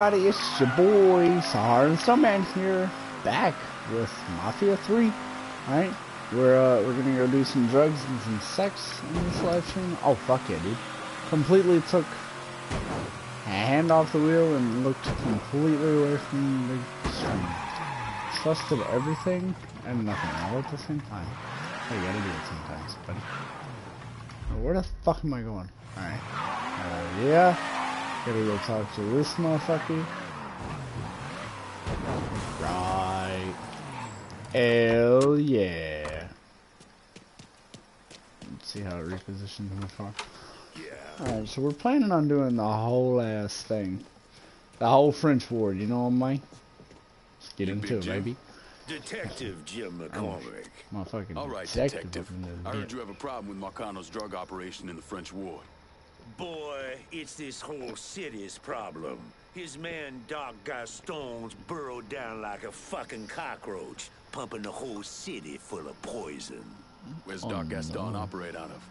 everybody, it's your boy Saharan Snowman here, back with Mafia 3. Alright, we're uh, we're gonna go do some drugs and some sex in this live stream. Oh fuck yeah, dude! Completely took a hand off the wheel and looked completely away from the stream. Trusted everything and nothing all at the same time. Hey, you gotta do it sometimes, buddy. Where the fuck am I going? Alright. Uh, yeah. Gotta go talk to this motherfucker. Right. Hell yeah. Let's see how it repositions in the car. Yeah. Alright, so we're planning on doing the whole ass thing. The whole French ward, you know what I mean? Let's get into it, baby. Detective Jim oh, McCormick. Motherfucking All right, detective. detective. I heard you have a problem with Marcano's drug operation in the French ward. Boy, it's this whole city's problem. His man Doc Gaston's burrowed down like a fucking cockroach, pumping the whole city full of poison. Where's Doc Oh, Gaston no. operate out of?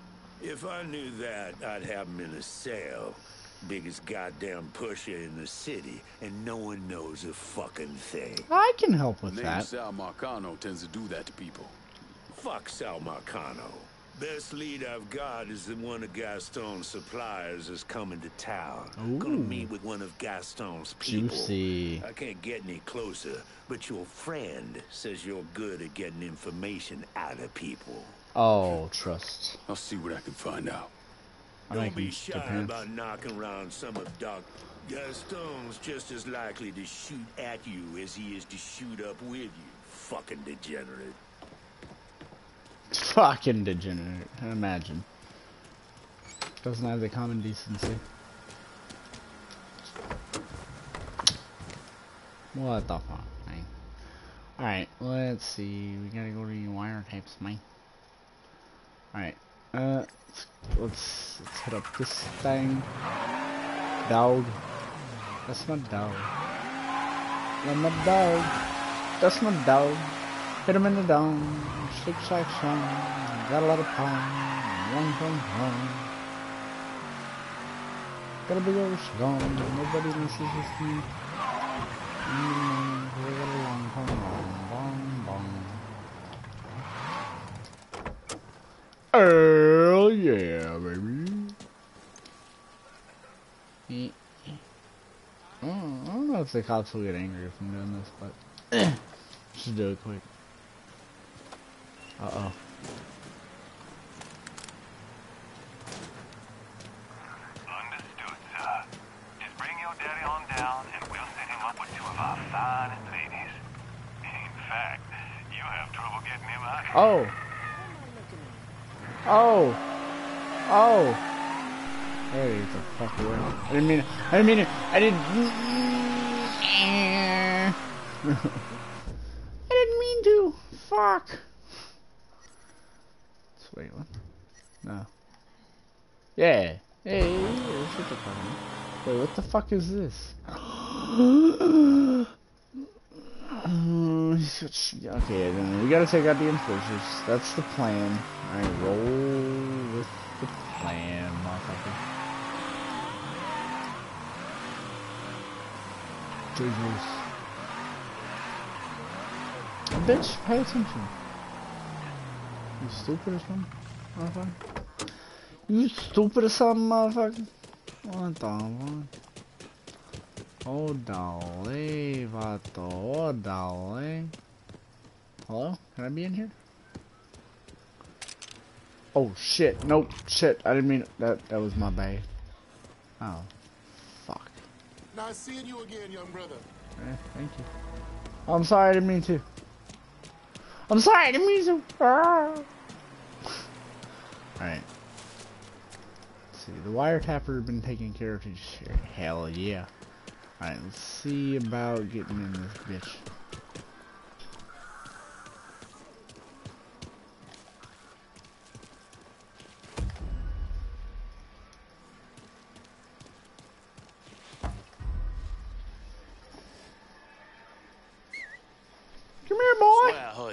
If I knew that, I'd have him in a cell. Biggest goddamn pusher in the city, and no one knows a fucking thing. I can help with name that. Sal Marcano tends to do that to people. Fuck Sal Marcano. Best lead I've got is that one of Gaston's suppliers is coming to town. Ooh. Gonna meet with one of Gaston's people. Juicy. I can't get any closer, but your friend says you're good at getting information out of people. Oh, trust. I'll see what I can find out. Don't be shy depends. about knocking around some of Doc Gaston's just as likely to shoot at you as he is to shoot up with you. Fucking degenerate. Fucking degenerate. Imagine. Doesn't have the common decency. What the fuck, man? Alright, let's see. We gotta go to the wiretaps, man. Alright, uh, let's, let's, hit up this thing. Dog. That's my dog. That's my dog. That's my dog. Hit him in the dome. Six sack song. Got a lot of pound. One from home. Got a big old scone. Nobody messes with me. Mm, we got a long tongue. Bong, bong. Hell yeah, baby. I don't know if the cops will get angry if I'm doing this, but just do it quick. Uh oh. Understood, sir. Just bring your daddy on down and we'll set him up with two of our finest ladies. In fact, you have trouble getting him out. Oh. Oh. Oh. Hey, get the fuck away. I didn't mean it. I didn't mean it. I didn't. I didn't mean to. Fuck. Wait, what? No. Yeah. Hey, yeah, shut the up. Wait, what the fuck is this? Okay, then we gotta take out the enforcers. That's the plan. Alright, roll with the plan, motherfucker. Jesus. Bitch, pay attention. You stupid or something, motherfucker? You stupid or something, motherfucker? What the fuck? Oh, dolly, vato, oh, dolly. Hello? Can I be in here? Oh, shit. Nope. Shit. I didn't mean that. That was my bad. Oh. Fuck. Nice seeing you again, young brother. Eh, thank you. I'm sorry. I didn't mean to. I'm sorry. To. Ah. Alright. Let's see. The wiretapper been taken care of. Hell yeah. Alright, let's see about getting in this bitch.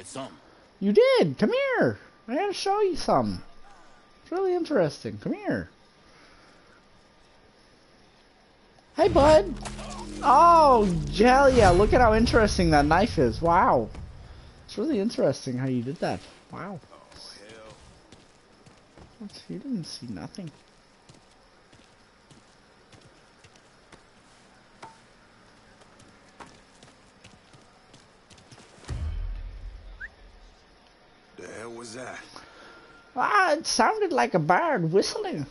Boy. Swear I heard something. You did. Come here. I gotta show you some. It's really interesting. Come here. Hey, bud. Oh, hell yeah. Look at how interesting that knife is. Wow. It's really interesting how you did that. Wow. Oh, what? You didn't see nothing. Hell was that? Ah, it sounded like a bird whistling.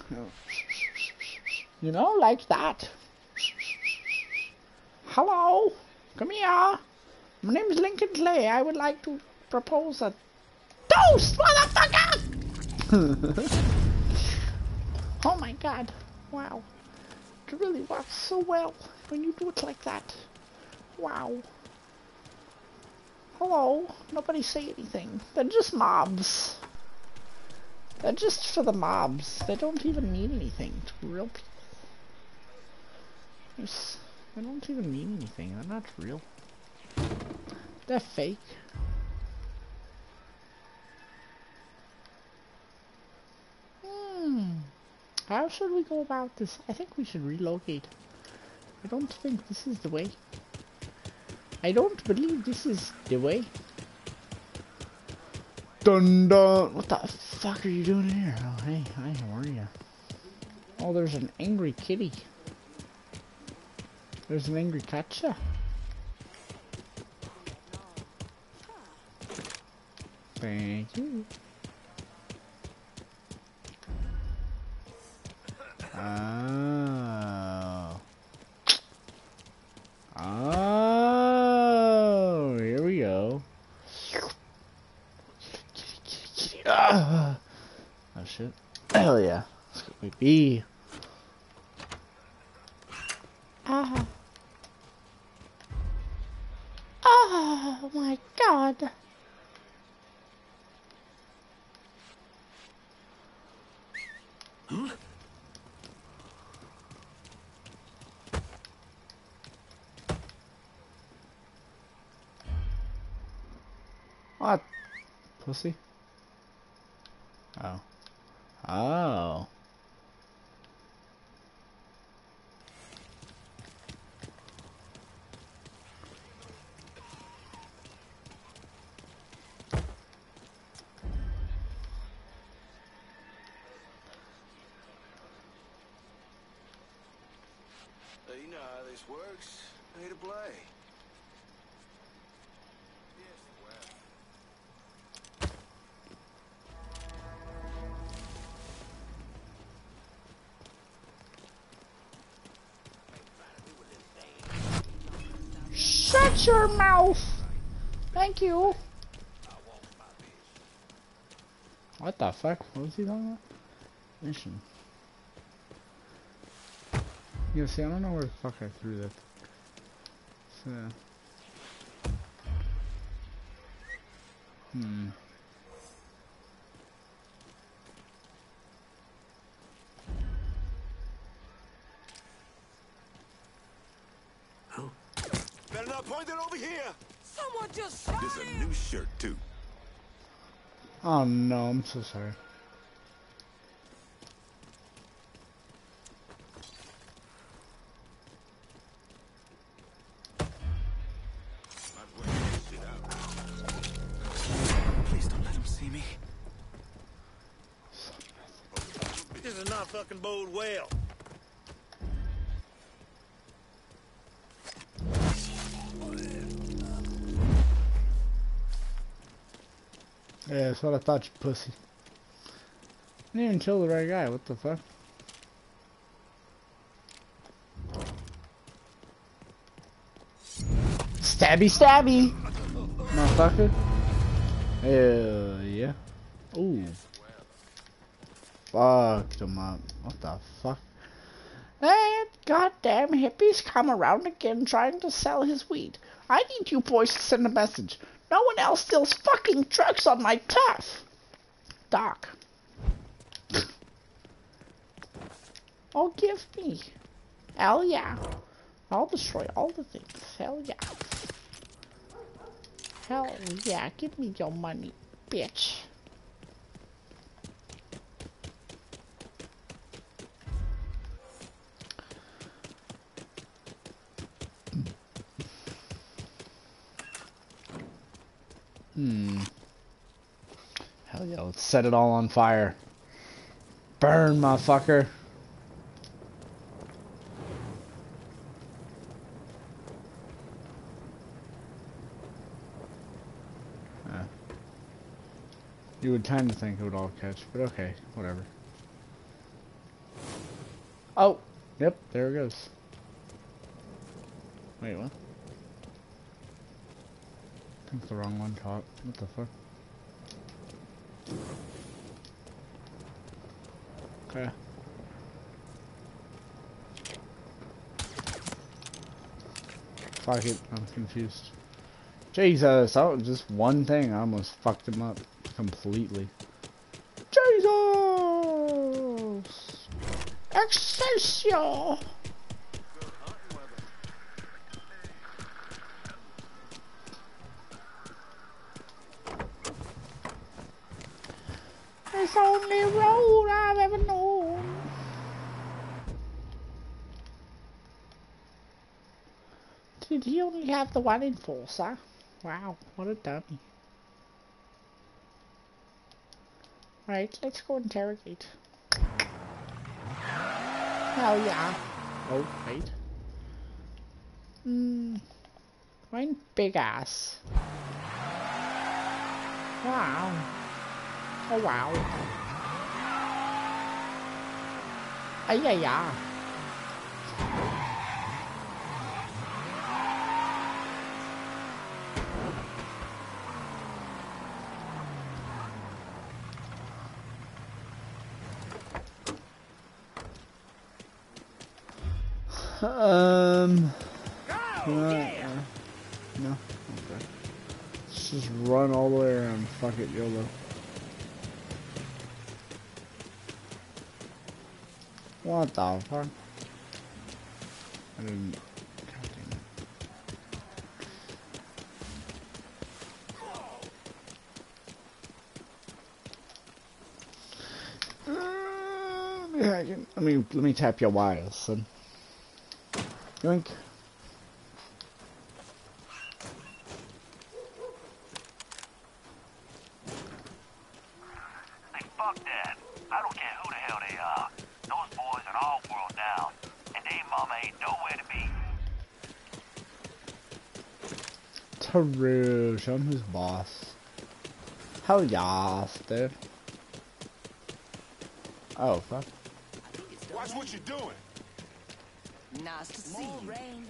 You know, like that. Hello, come here. My name is Lincoln Clay. I would like to propose a toast, motherfucker! oh my god. Wow. It really works so well when you do it like that. Wow. Hello. Nobody say anything. They're just mobs. They're just for the mobs. They don't even mean anything to real people. There's, they don't even mean anything. They're not real. They're fake. Hmm. How should we go about this? I think we should relocate. I don't think this is the way. I don't believe this is the way. Dun dun! What the fuck are you doing here? Oh, hey, hi, how are you? Oh, there's an angry kitty. There's an angry catcher. Thank you. Oh. Oh, here we go. Ah. Oh shit. Hell yeah. Let's go baby. Ah. Oh my god. What? Pussy? Oh. Oh. Uh, you know how this works. Pay to play. Shut your mouth! Thank you. What the fuck? What was he about? Mission. Yeah, see, I don't know where the fuck I threw that. So. Hmm. Better not point it over here. Someone just shot This a him! new shirt too. Oh no, I'm so sorry. That's what I thought, you pussy. Didn't even kill the right guy, what the fuck? Stabby stabby! Motherfucker. Hell yeah. Ooh. Fucked him up. What the fuck? That goddamn hippies come around again trying to sell his weed. I need you boys to send a message. No one else steals fucking trucks on my turf. Doc. Oh, give me. Hell yeah. I'll destroy all the things. Hell yeah. Hell yeah. Give me your money, bitch. Hmm. Hell yeah, let's set it all on fire. Burn, motherfucker. Uh, you would kind of think it would all catch, but okay, whatever. Oh, yep, there it goes. Wait, what? I think the wrong one caught. What the fuck? Okay. Fuck it, I'm confused. Jesus, that was just one thing. I almost fucked him up completely. Jesus! Excelsior! It's the only road I've ever known. Did he only have the one enforcer? Wow, what a dummy. Right, let's go interrogate. Hell yeah. Oh, wait. Hmm. Mine big ass. Wow. Oh wow. Ay ay ay. Um. uh, uh, no. Okay. Let's just run all the way around. Fuck it, YOLO. What the fuck? I it. Uh, let me hack. Let me let me tap your wires, son. Yoink. Taru, show him who's boss. Hell yes, dude. Oh fuck. Watch what you're doing. Nice to see you. Rain.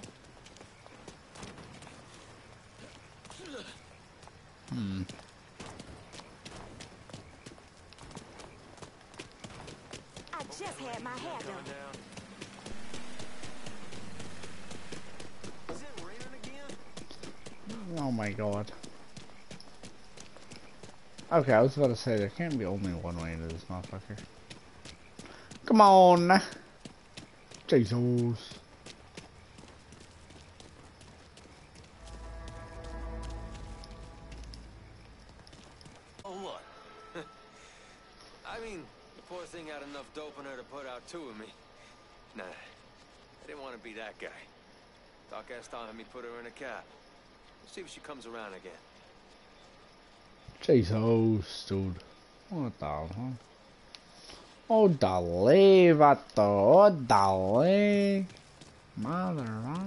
Hmm. I just had my hair done. Oh my god. Okay, I was about to say there can't be only one way into this motherfucker. Come on! Jesus. Oh, what? I mean, the poor thing had enough dope in her to put out two of me. Nah, I didn't want to be that guy. Doc Gaston had me put her in a cab. See if she comes around again. Jesus, dude. What the hell? Oh, dale, vato. Oh, dale. Mother, huh?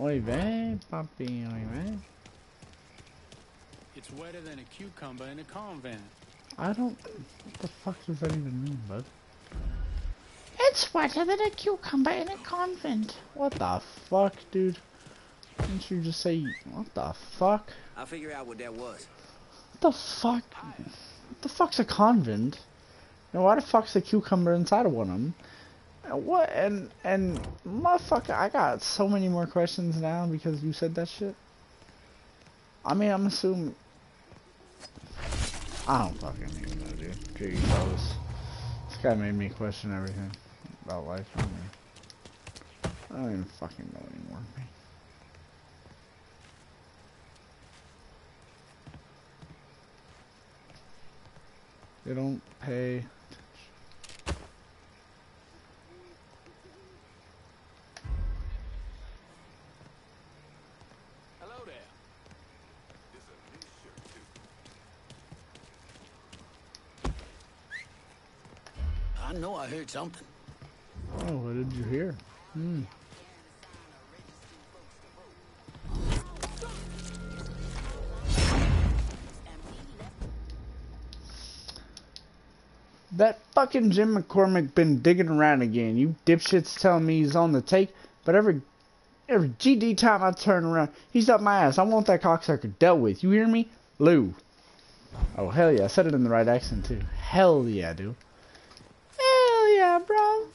Oi, vem, papi, oi, vem. It's wetter than a cucumber in a convent. I don't. What the fuck does that even mean, bud? It's wetter than a cucumber in a convent. What the fuck, dude? Didn't you just say. What the fuck? I'll figure out what that was. What the fuck? What the fuck's a convent? And why the fuck's a cucumber inside of one of them? And what? And and motherfucker, I got so many more questions now because you said that shit. I mean, I'm assuming. I don't fucking even know, dude. Jesus. This guy made me question everything about life I, I don't even fucking know anymore, man. They don't pay I know I heard something. Oh, what did you hear? Hmm. That fucking Jim McCormick been digging around again. You dipshits telling me he's on the take, but every every GD time I turn around, he's up my ass. I want that cocksucker dealt with. You hear me? Lou. Oh, hell yeah. I said it in the right accent, too. Hell yeah, dude. Hell yeah, bro.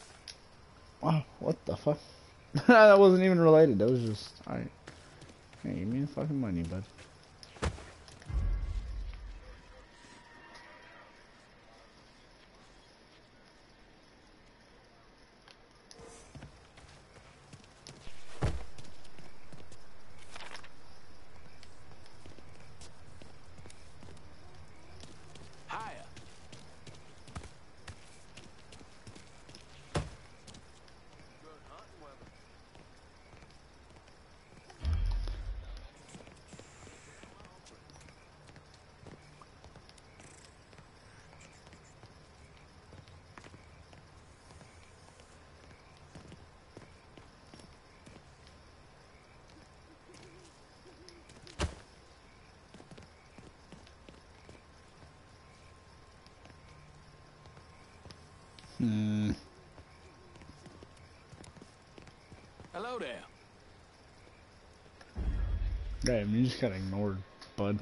Wow, what the fuck? that wasn't even related. That was just, alright. Hey, give me the fucking money, bud. Higher. Hmm. Hello there. Damn, you just got ignored, bud.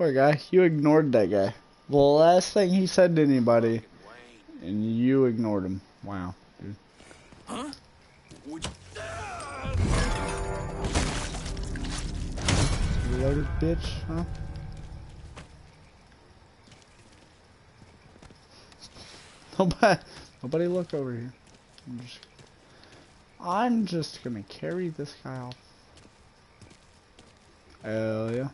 Poor guy, you ignored that guy. The last thing he said to anybody, and you ignored him. Wow, dude. Huh? Would. Reloaded bitch, huh? Nobody, nobody look over here. I'm just, I'm just gonna carry this guy off. Hell yeah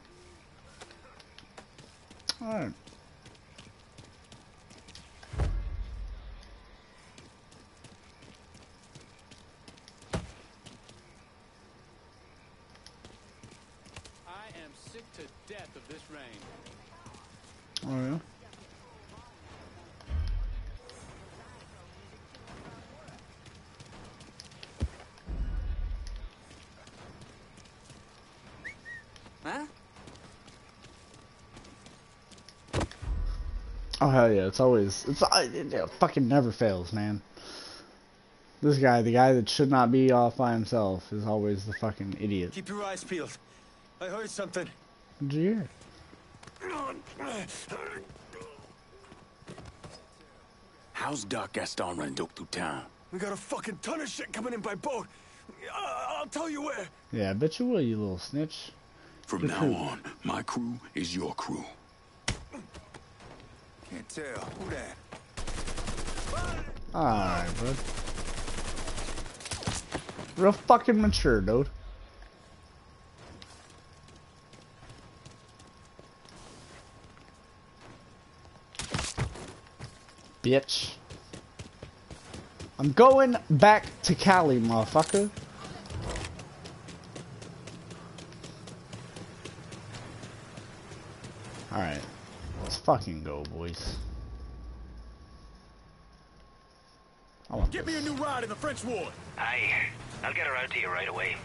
time. Oh hell yeah! It's always it's uh, it, it fucking never fails, man. This guy, the guy that should not be off by himself, is always the fucking idiot. Keep your eyes peeled. I heard something. Did you hear? How's Doc Gaston running dope through town? We got a fucking ton of shit coming in by boat. Uh, I'll tell you where. Yeah, I bet you will, you little snitch. From Good now crew. on, my crew is your crew. Can't tell. Who that? Alright, bud. Real fucking mature, dude. Bitch. I'm going back to Cali, motherfucker. Alright. Let's fucking go, boys. I want Get this. me a new ride in the French ward. Aye, I'll get her out to you right away.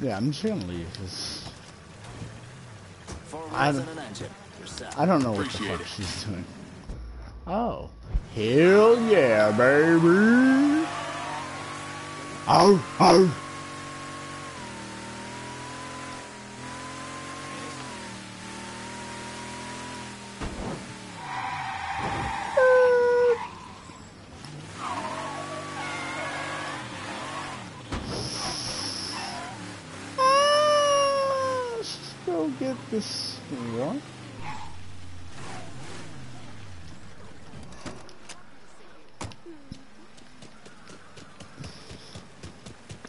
Yeah, I'm just gonna leave. 'cause Four I don't- and an engine. I don't know what the fuck it. she's doing. Oh. Hell yeah, baby. Oh, oh. Ah, this one.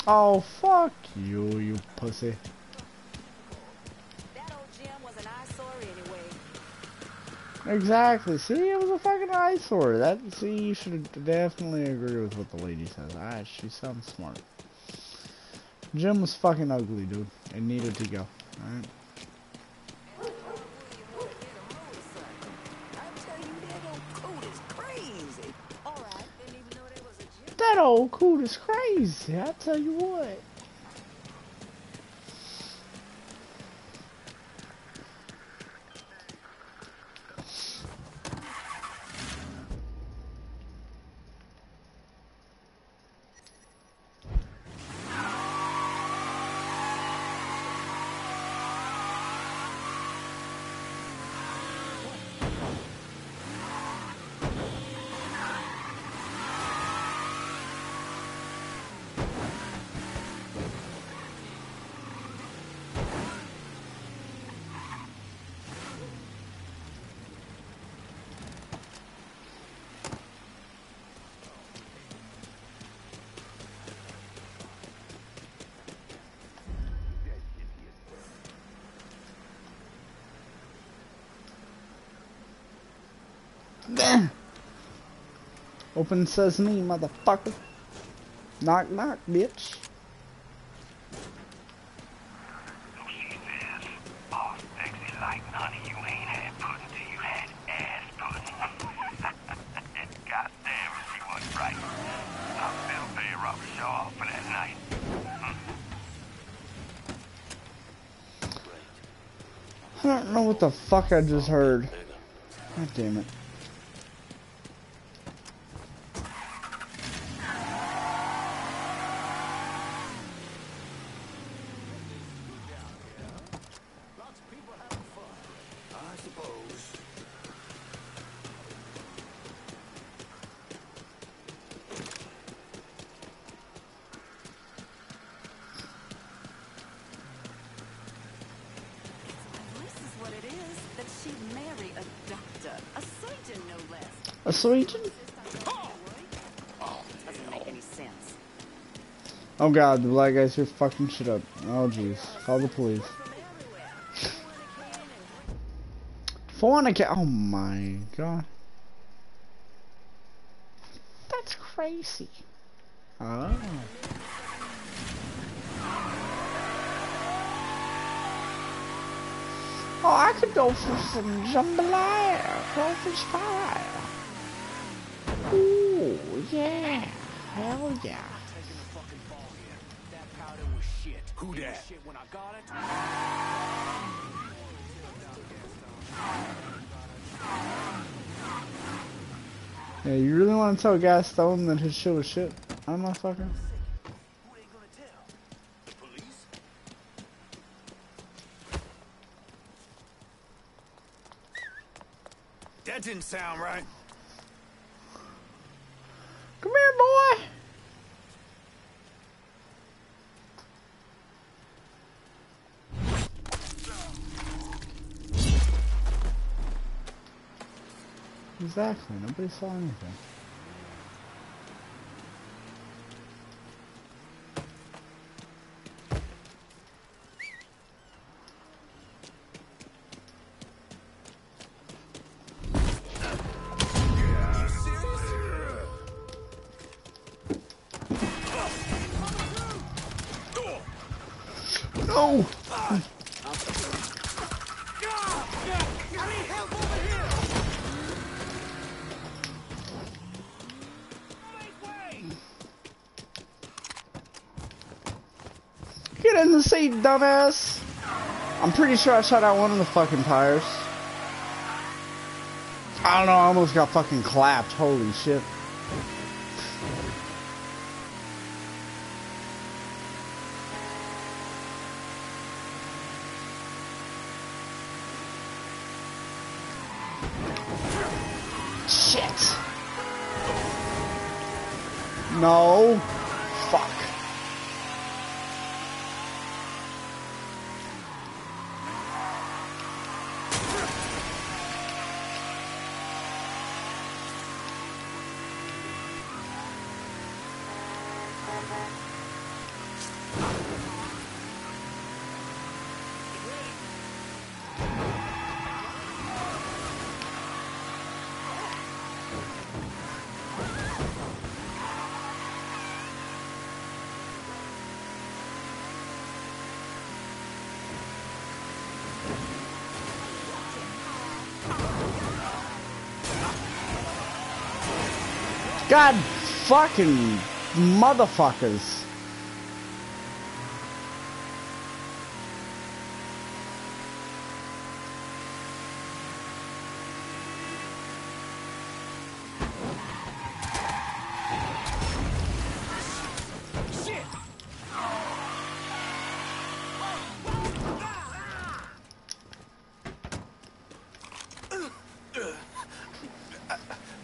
Oh, fuck you, you pussy. That old gym was an eyesore anyway. Exactly. See, it was a fucking eyesore. That see, you should definitely agree with what the lady says. Ah, she sounds smart. Jim was fucking ugly, dude. It needed to go. Alright. I tell you, that old coat is crazy. All right, didn't even know there was a gym. Coot is crazy. I tell you what. Damn. Open sesame, motherfucker. Knock, knock, bitch. Sexy like honey, you ain't had pudding till you had ass pudding. Goddamn, she was right. I feel pay Robert Shaw off for that night. I don't know what the fuck I just heard. God damn it. Any sense. Oh god, the black guys here fucking shit up. Oh jeez. Call the police. Fornicate. Oh my god. That's crazy. Oh. Oh, I could go for some jambalaya, crawfish pie. Ooh, yeah. Hell yeah. Taking the fucking ball here. That powder was shit. Who It was dat? Shit when I got it. Yeah, you really want to tell Gaston that his shit was shit? I'm not fucking. Who they gonna tell? The police? That didn't sound right. Come here, boy. Exactly. Nobody saw anything. dumbass? I'm pretty sure I shot out one of the fucking tires. I don't know, I almost got fucking clapped. Holy shit. God fucking motherfuckers.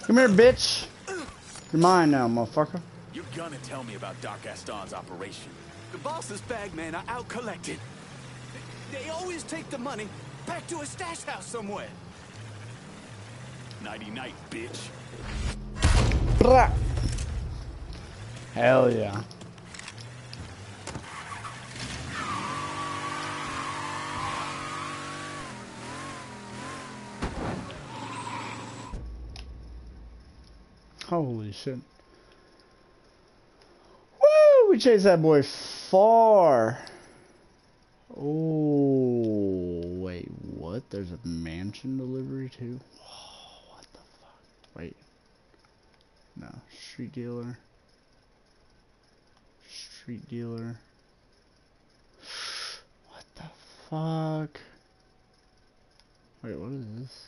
Come here, bitch. You're mine now, motherfucker. You're gonna tell me about Doc Gaston's operation. The boss's bag men are out collected. They, always take the money back to a stash house somewhere. Nighty night, bitch. Hell yeah. Holy shit. Woo! We chased that boy far. Oh, wait, what? There's a mansion delivery too? Whoa, what the fuck? Wait. No, street dealer. Street dealer. What the fuck? Wait, what is this?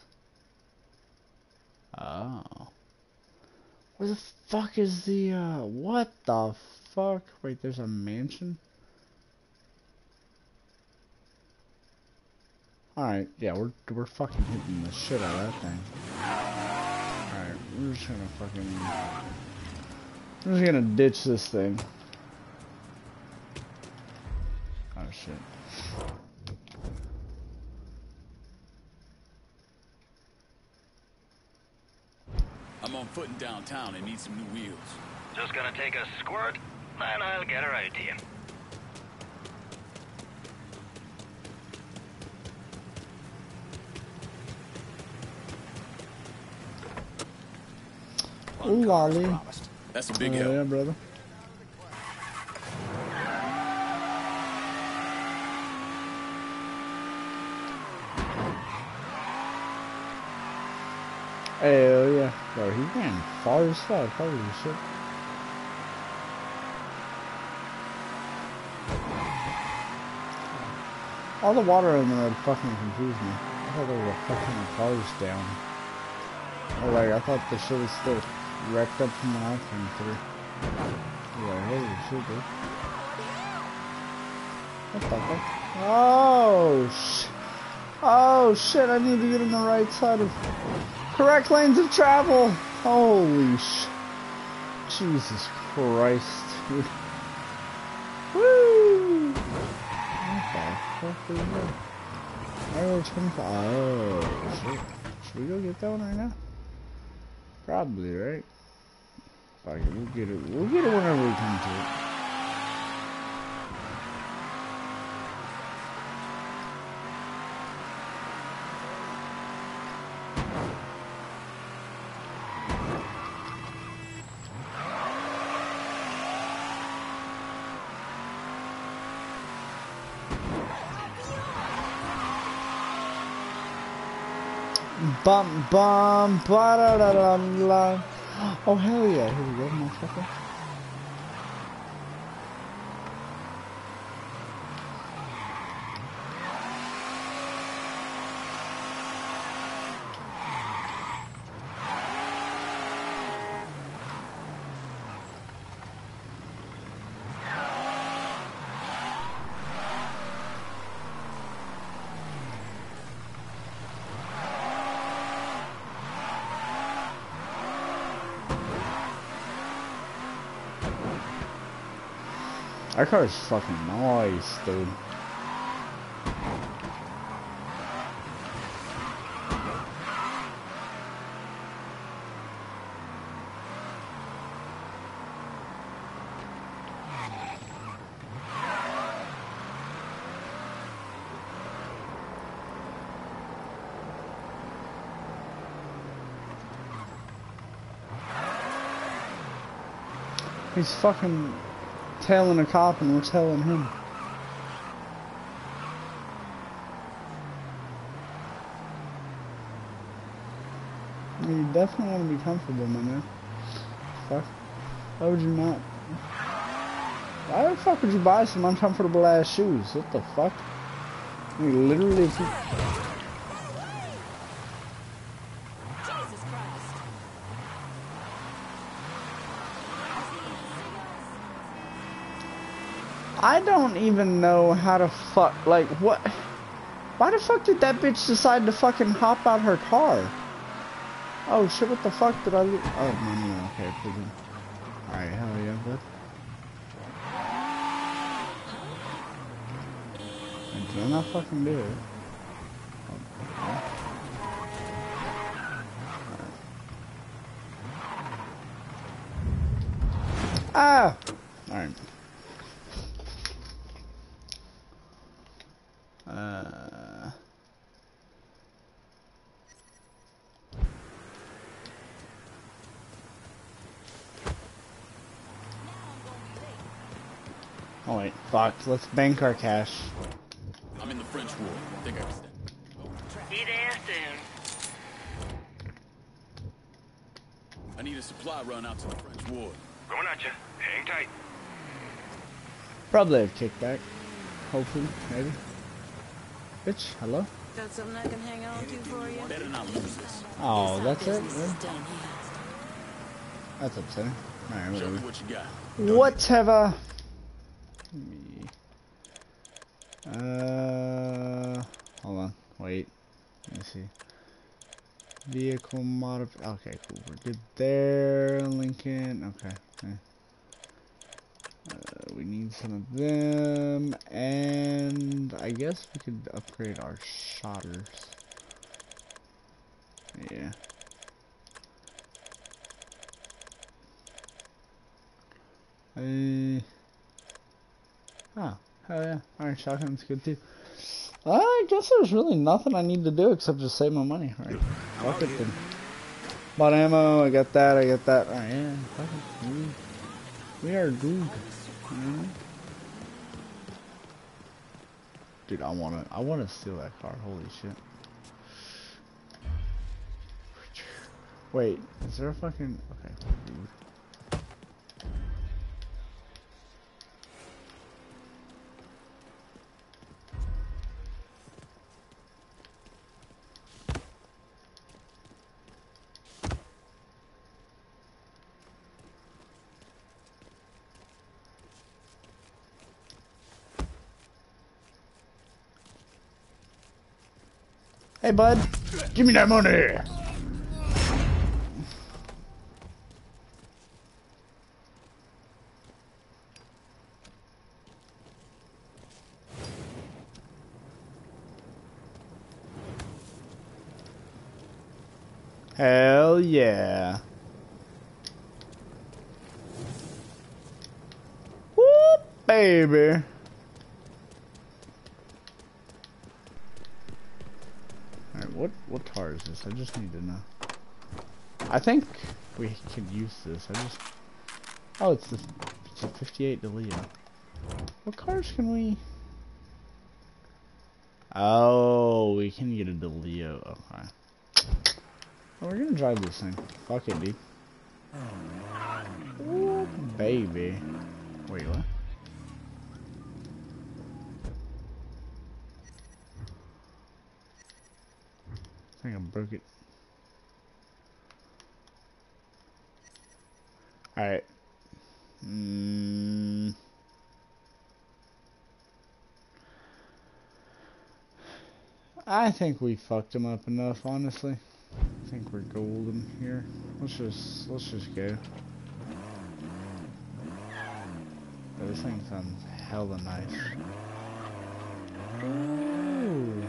Oh. Where the fuck is the, uh, what the fuck? Wait, there's a mansion? Alright, yeah, we're, we're fucking hitting the shit out of that thing. Alright, we're just gonna fucking, we're just gonna ditch this thing. Oh shit. I'm foot in downtown and need some new wheels. Just gonna take a squirt, and I'll get her out to you. Ooh, lolly. That's a big Oh, help. yeah, brother. Hell yeah. Bro, he ran far as fuck. Holy shit. All the water in the road fucking confused me. I thought there were fucking cars down. Oh, like, I thought the shit was still wrecked up from when I came through. Yeah, holy shit, dude. What the fuck? Oh, sh Oh, shit, I need to get on the right side of... Correct lanes of travel! Holy sh... Jesus Christ, dude. Woo! What the fuck is that? 25. Oh. Should we go get that one right now? Probably, right? Fuck it, we'll get it. We'll get it whenever we come to it. Bum bum ba da da dum la. Oh hell yeah! Here we go, motherfucker. That car is fucking nice, dude. He's fucking tailing a cop and we're tailing him. You definitely want to be comfortable, my man. Fuck. Why would you not? Why the fuck would you buy some uncomfortable ass shoes? What the fuck? You literally, if you... Jesus Christ. I don't even know how to fuck, like, what? Why the fuck did that bitch decide to fucking hop out her car? Oh shit, what the fuck did I lo- Oh, no, no, no, okay. Alright, hell yeah, bud. And I not fucking do it? Ah! Alright. Uh... Oh wait, fuck. Let's bank our cash. I'm in the French Ward. I Think I understand. Be there soon. I need a supply run out to the French Ward. Going at you. Hang tight. Probably have kickback. Hopefully, maybe. Bitch, hello? Got something I can hang on to for you? Better not lose this. Oh, Guess that's it? business Really? is done here. That's upsetting. Alright, Show whatever. what you got. Whatever. Me. Uh, hold on. Wait. Let me see. Vehicle modif. Okay, cool. We're good there. Lincoln. Okay. yeah. Uh, we need some of them, and I guess we could upgrade our shotters. Yeah. Uh, oh, hell yeah. Alright, shotgun's good too. I guess there's really nothing I need to do except just save my money. Alright, fuck it then. Bought ammo, I got that, I got that. Alright, yeah, it. Mm. We, are good. Dude, I wanna, I wanna steal that car. Holy shit. Wait, is there a fucking, okay, dude. Hey, bud. Give me that money. Hell yeah. Whoop, baby. Alright, what what car is this? I just need to know. I think we can use this. I just Oh, it's the it's a 58 DeLeo. What cars can we Oh, we can get a DeLeo. Okay. Well, we're gonna drive this thing. Fuck it, dude. Ooh, baby. Wait, what? I think I broke it. Alright. Mm. I think we fucked him up enough, honestly. I think we're golden here. Let's just let's just go. This thing sounds hella nice. Ooh.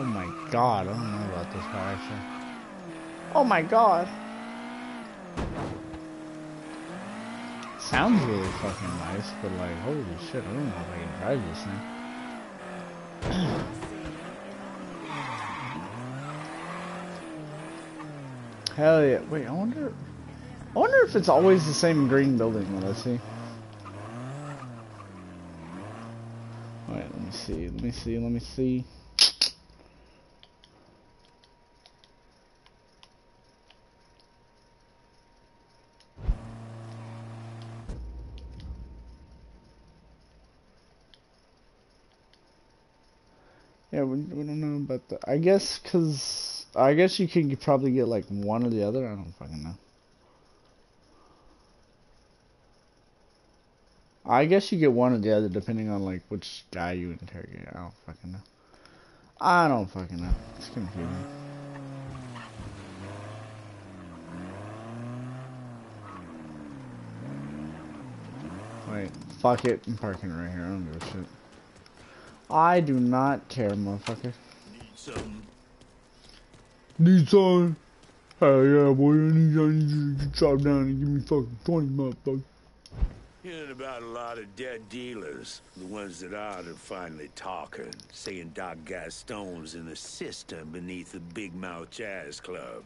Oh my god, I don't know about this car actually. Oh my god. Sounds really fucking nice, but like, holy shit, I don't know if I can drive this thing. Hell yeah. Wait, I wonder... I wonder if it's always the same green building that I see. Wait, let me see, let me see, let me see. Yeah, we, about the. I guess because I guess you could probably get like one or the other. I don't fucking know. I guess you get one or the other depending on like which guy you interrogate. I don't fucking know. I don't fucking know. It's confusing. Wait, fuck it. I'm parking right here. I don't give a shit. I do not care, motherfucker. Need something? Need some? Hell yeah, boy. I need, I need you to chop down and give me fucking 20, motherfucker. Hearing about a lot of dead dealers. The ones that aren't are finally talking, saying Doc Gaston's in the system beneath the Big Mouth Jazz Club.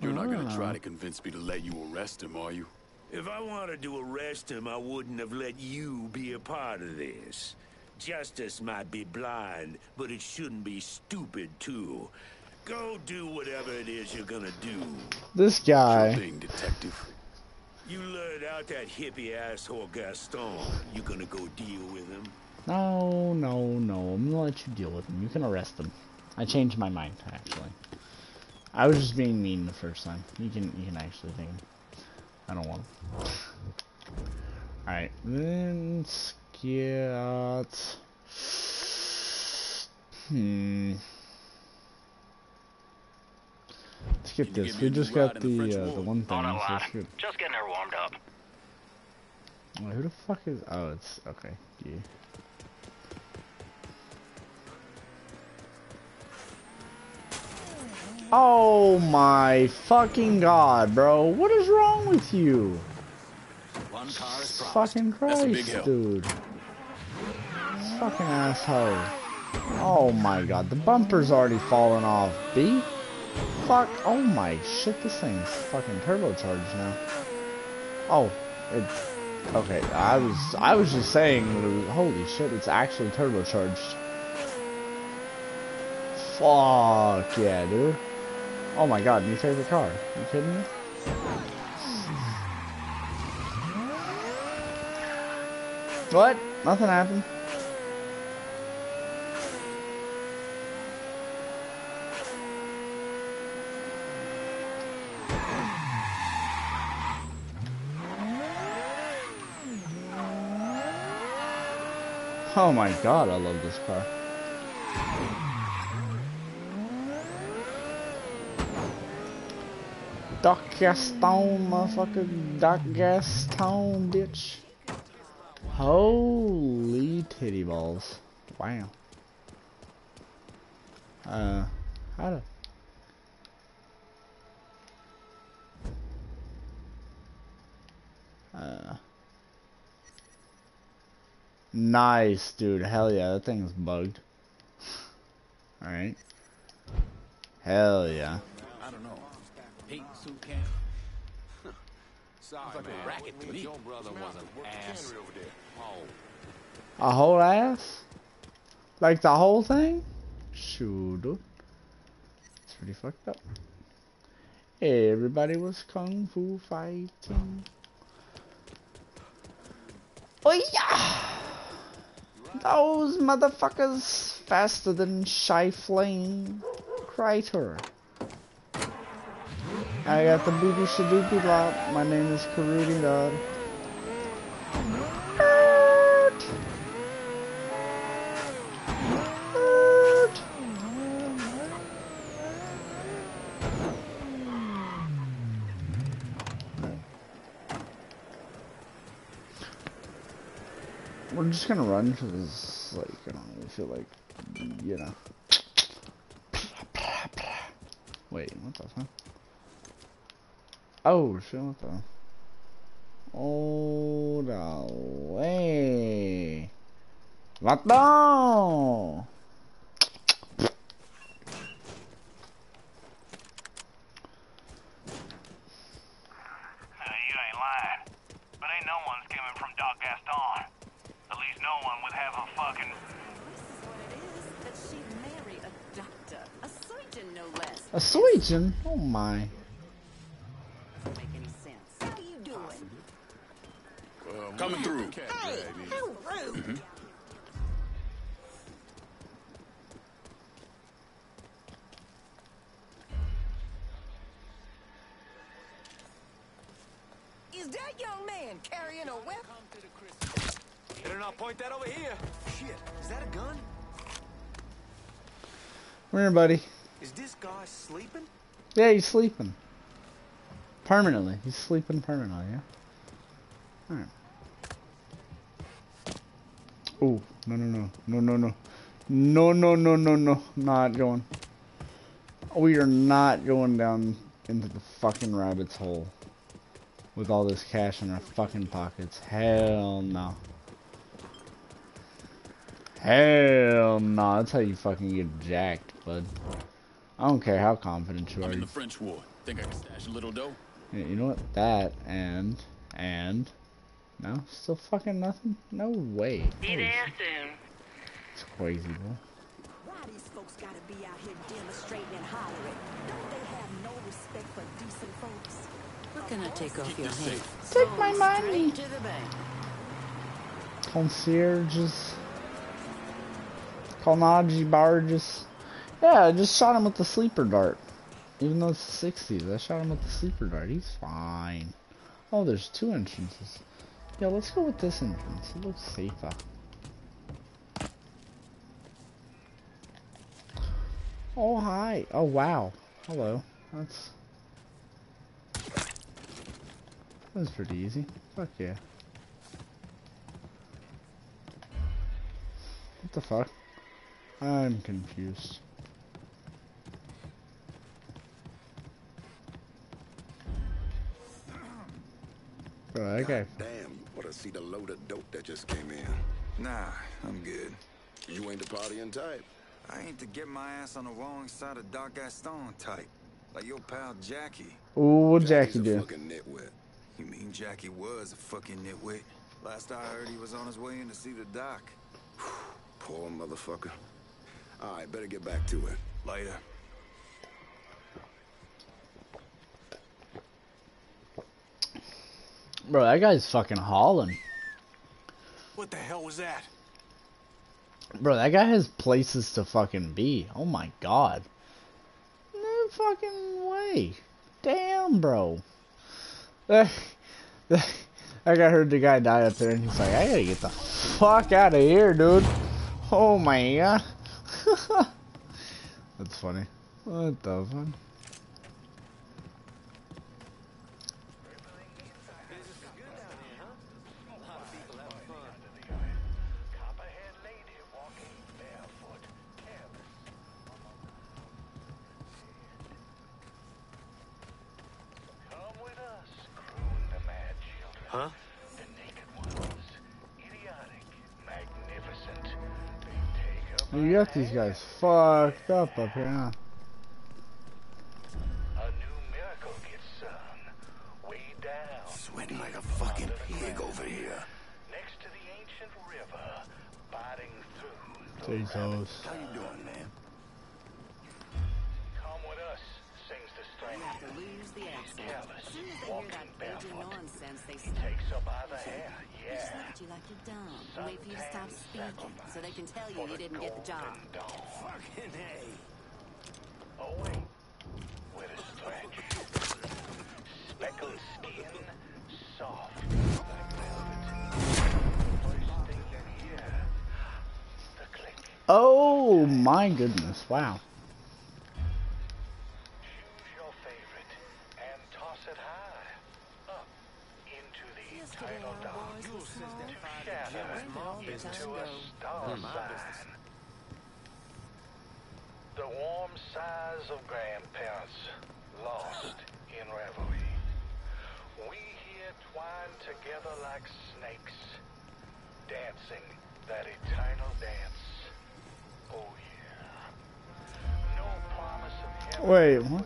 You're not gonna Ah. try to convince me to let you arrest him, are you? If I wanted to arrest him, I wouldn't have let you be a part of this. Justice might be blind, but it shouldn't be stupid, too. Go do whatever it is you're gonna do. This guy. Thing, detective. You lured out that hippie asshole Gaston. You gonna go deal with him? No, no, no. I'm gonna let you deal with him. You can arrest him. I changed my mind, actually. I was just being mean the first time. You can, you can actually him. I don't want him. Alright, then get... Hmm. Let's get this. We just got the the uh, the one thing. On a So it's good. Just getting her warmed up. Wait, who the fuck is? Oh, it's okay. Yeah. Oh my fucking god, bro! What is wrong with you? One car is promised. Fucking That's a big Christ, help. dude! Fucking asshole! Oh my god, the bumper's already fallen off. B? Fuck! Oh my shit! This thing's fucking turbocharged now. Oh, it. Okay, I was I was just saying. Holy shit! It's actually turbocharged. Fuck yeah, dude. Oh my god, new favorite car. you kidding me? What? Nothing happened. Oh my god, I love this car. Doc Gaston, motherfucker. Doc Gaston, bitch. Holy titty balls. Wow. Uh, how to... Nice, dude. Hell yeah, that thing's bugged. Alright. Hell yeah. I don't know. Paint suit can. Sorry, like a man. racket to me. Your brother was an ass. Over there. Oh. A whole ass? Like the whole thing? Shoot, dude. It's pretty fucked up. Everybody was kung fu fighting. Oh yeah! Those motherfuckers faster than Shy Flame. Crater. I got the booby shadoopy lot. My name is Karudi Dog. We're just gonna run because, like, I don't really feel like, you know. Wait, what the fuck? Oh, shit, what the? Oh, the way. What the? Now, you ain't lying. But ain't no one's coming from Doc Gaston. At least no one would have a fucking... This is what it is, that she'd marry a doctor. A surgeon, no less. A Sweden? Oh my. Doesn't make any sense. How are you doing? Coming through. Hey, how rude. Is that young man carrying a weapon? Better not point that over here. Shit, is that a gun? Come here, buddy. Is this guy sleeping? Yeah, he's sleeping. Permanently. He's sleeping permanently, yeah? Alright. Oh, no, no, no. No, no, no. No, no, no, no, no. Not going. We are not going down into the fucking rabbit's hole. With all this cash in our fucking pockets. Hell no. Hell no. That's how you fucking get jacked, bud. I don't care how confident you I'm are. in the French Ward. Think I can stash a little dough? Yeah, you know what? That and and no, still fucking nothing. No way. Be Holy there soon. It's crazy, bro. Why these folks gotta be out here demonstrating and hollering? Don't they have no respect for decent folks? What can I take off your head? Take my money. Straight to the bank. Concierges, Colnagy barges. Yeah, I just shot him with the sleeper dart. Even though it's the 60s, I shot him with the sleeper dart. He's fine. Oh, there's two entrances. Yeah, let's go with this entrance. It looks safer. Oh, hi. Oh, wow. Hello. That's... That's pretty easy. Fuck yeah. What the fuck? I'm confused. Bro, that guy. Damn, you ought to see the load of dope that just came in. Nah, I'm good. You ain't the partying type. I ain't to get my ass on the wrong side of Doc Gaston type. Like your pal Jackie. Ooh, what Jackie a do? fucking nitwit. You mean Jackie was a fucking nitwit? Last I heard, he was on his way in to see the doc. Poor motherfucker. All right, better get back to it. Later. Bro, that guy's fucking hauling. What the hell was that? Bro, that guy has places to fucking be. Oh my god. No fucking way. Damn, bro. I got heard the guy die up there and he's like, I gotta get the fuck out of here, dude. Oh my god. That's funny. What the fuck? Take up You got these guys fucked up up here, huh? a new miracle gets um, sung. Way down. Sweating like a fucking pig over here. Next to the ancient river, biting through the Careless, walking barefoot. nonsense, they He takes her by the hair, yeah. you like you're dumb wait for you to stop speaking so they can tell you you didn't get the job. Fucking A. Oh wait, with a stretch. Speckled skin, soft. Oh my goodness, wow.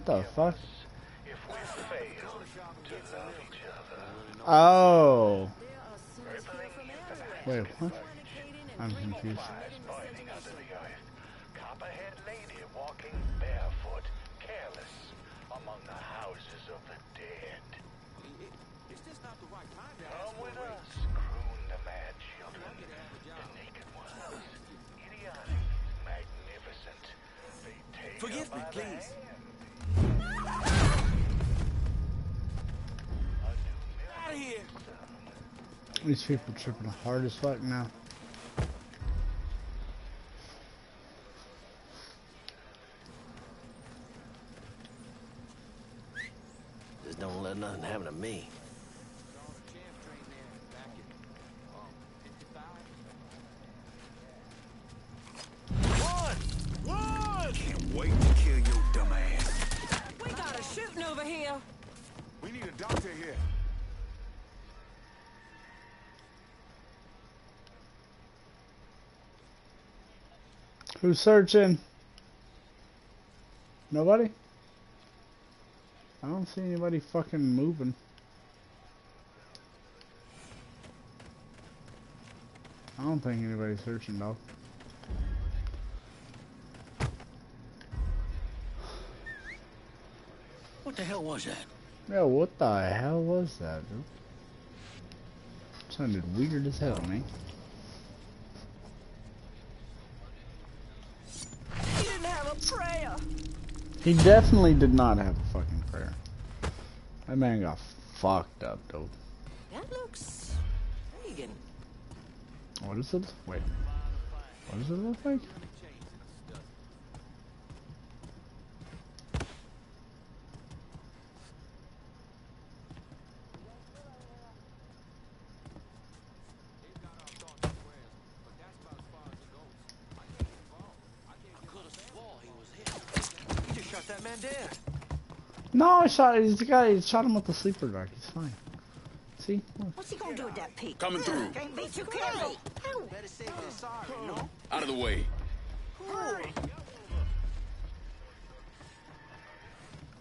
What the fuck? if we fail to love each other. Oh. Wait, what? I'm confused. fires burning under Out of here. These people tripping hard as fuck now. Who's searching? Nobody? I don't see anybody fucking moving. I don't think anybody's searching, dog. What the hell was that? Yeah, what the hell was that, dude? Sounded weird as hell, man. He didn't have a prayer. He definitely did not have a fucking prayer. That man got fucked up, dude. That looks pagan. What is it? Wait. What does it look like? You just shot that man dead. No, I shot. He's the guy. He shot him with the sleeper dart. He's fine. See? Look. What's he gonna do with that Pete? Coming through. Can't be too careful. Better safe than sorry, no? Out of the way.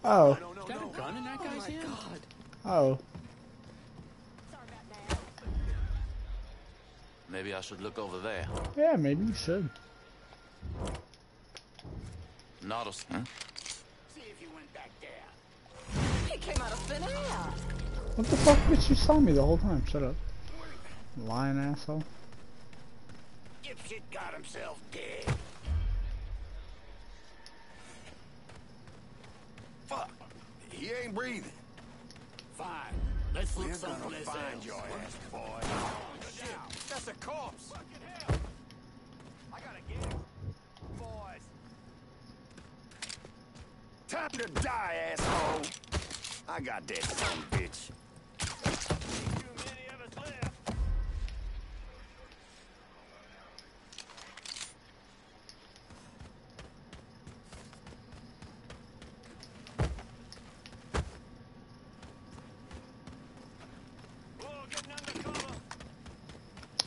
Oh. Is that a gun in that guy's hand? Oh, oh. Maybe I should look over there. Yeah, maybe you should. Not a... Huh? Came out of thin air. What the fuck bitch you saw me the whole time? Shut up. Lying asshole. Dipshit got himself dead. Fuck. He ain't breathing. Fine. Let's look We're gonna someplace find else. your ass, boy. Shit, that's a corpse. I gotta get him. Boys. Time to die, asshole. I got that son bitch.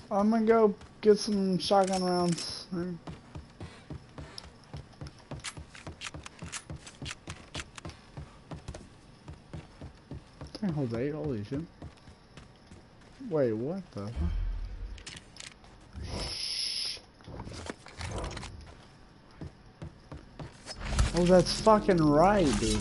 I'm gonna go get some shotgun rounds. Eight. Holy shit. Wait, what the? Oh, that's fucking right, dude.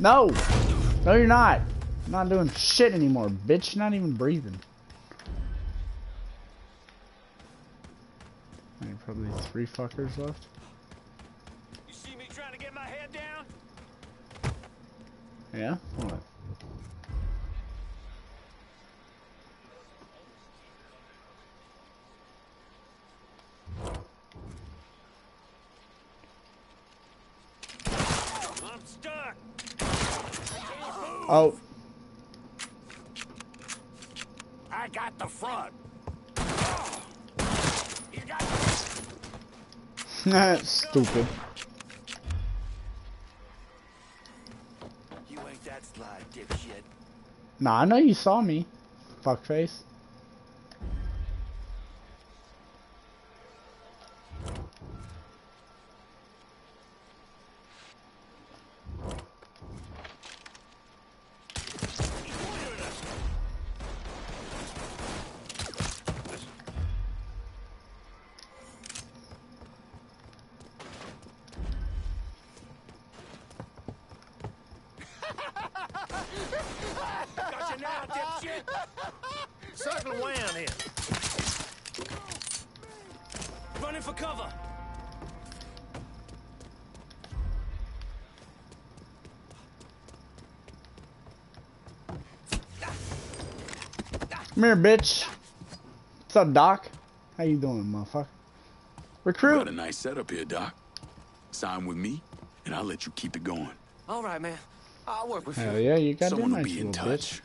No! No, you're not. I'm not doing shit anymore, bitch. Not even breathing. Only probably three fuckers left. You see me trying to get my head down? Yeah? What? Oh, I got the front. That's stupid. You ain't that slide, dipshit. Nah, I know you saw me, fuckface. You now, dipshit. Circle around here. Running for cover. Come here, bitch. What's up, Doc? How you doing, motherfucker? Recruit. Got a nice setup here, Doc. Sign with me, and I'll let you keep it going. All right, man. I'll work with Hell you. yeah, you got Someone will nice be in touch. bitch.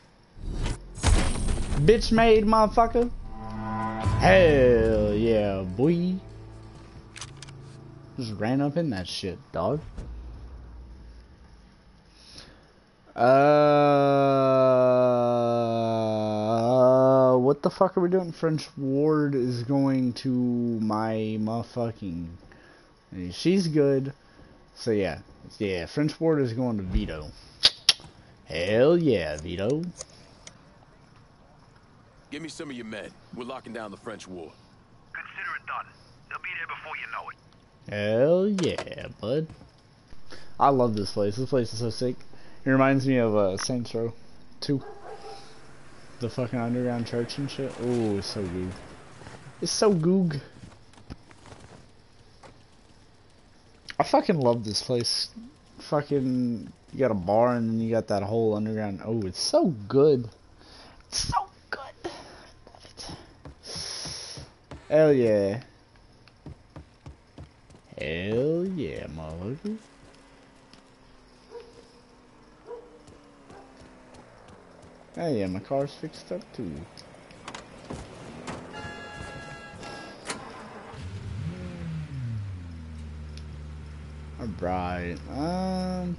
Bitch made, motherfucker. Hell yeah, boy. Just ran up in that shit, dog. Uh, what the fuck are we doing? French Ward is going to my motherfucking. She's good. So yeah, yeah. French Ward is going to Vito. Hell yeah, Vito. Give me some of your men. We're locking down the French Ward. Consider it done. They'll be there before you know it. Hell yeah, bud. I love this place. This place is so sick. It reminds me of uh, Saints Row 2. The fucking underground church and shit. Oh, it's so goog. It's so goog. I fucking love this place. Fucking, you got a bar and then you got that whole underground. Oh, it's so good. It's so good. Love it. Hell yeah. Hell yeah, motherfucker. Hell yeah, my car's fixed up too. Alright, um...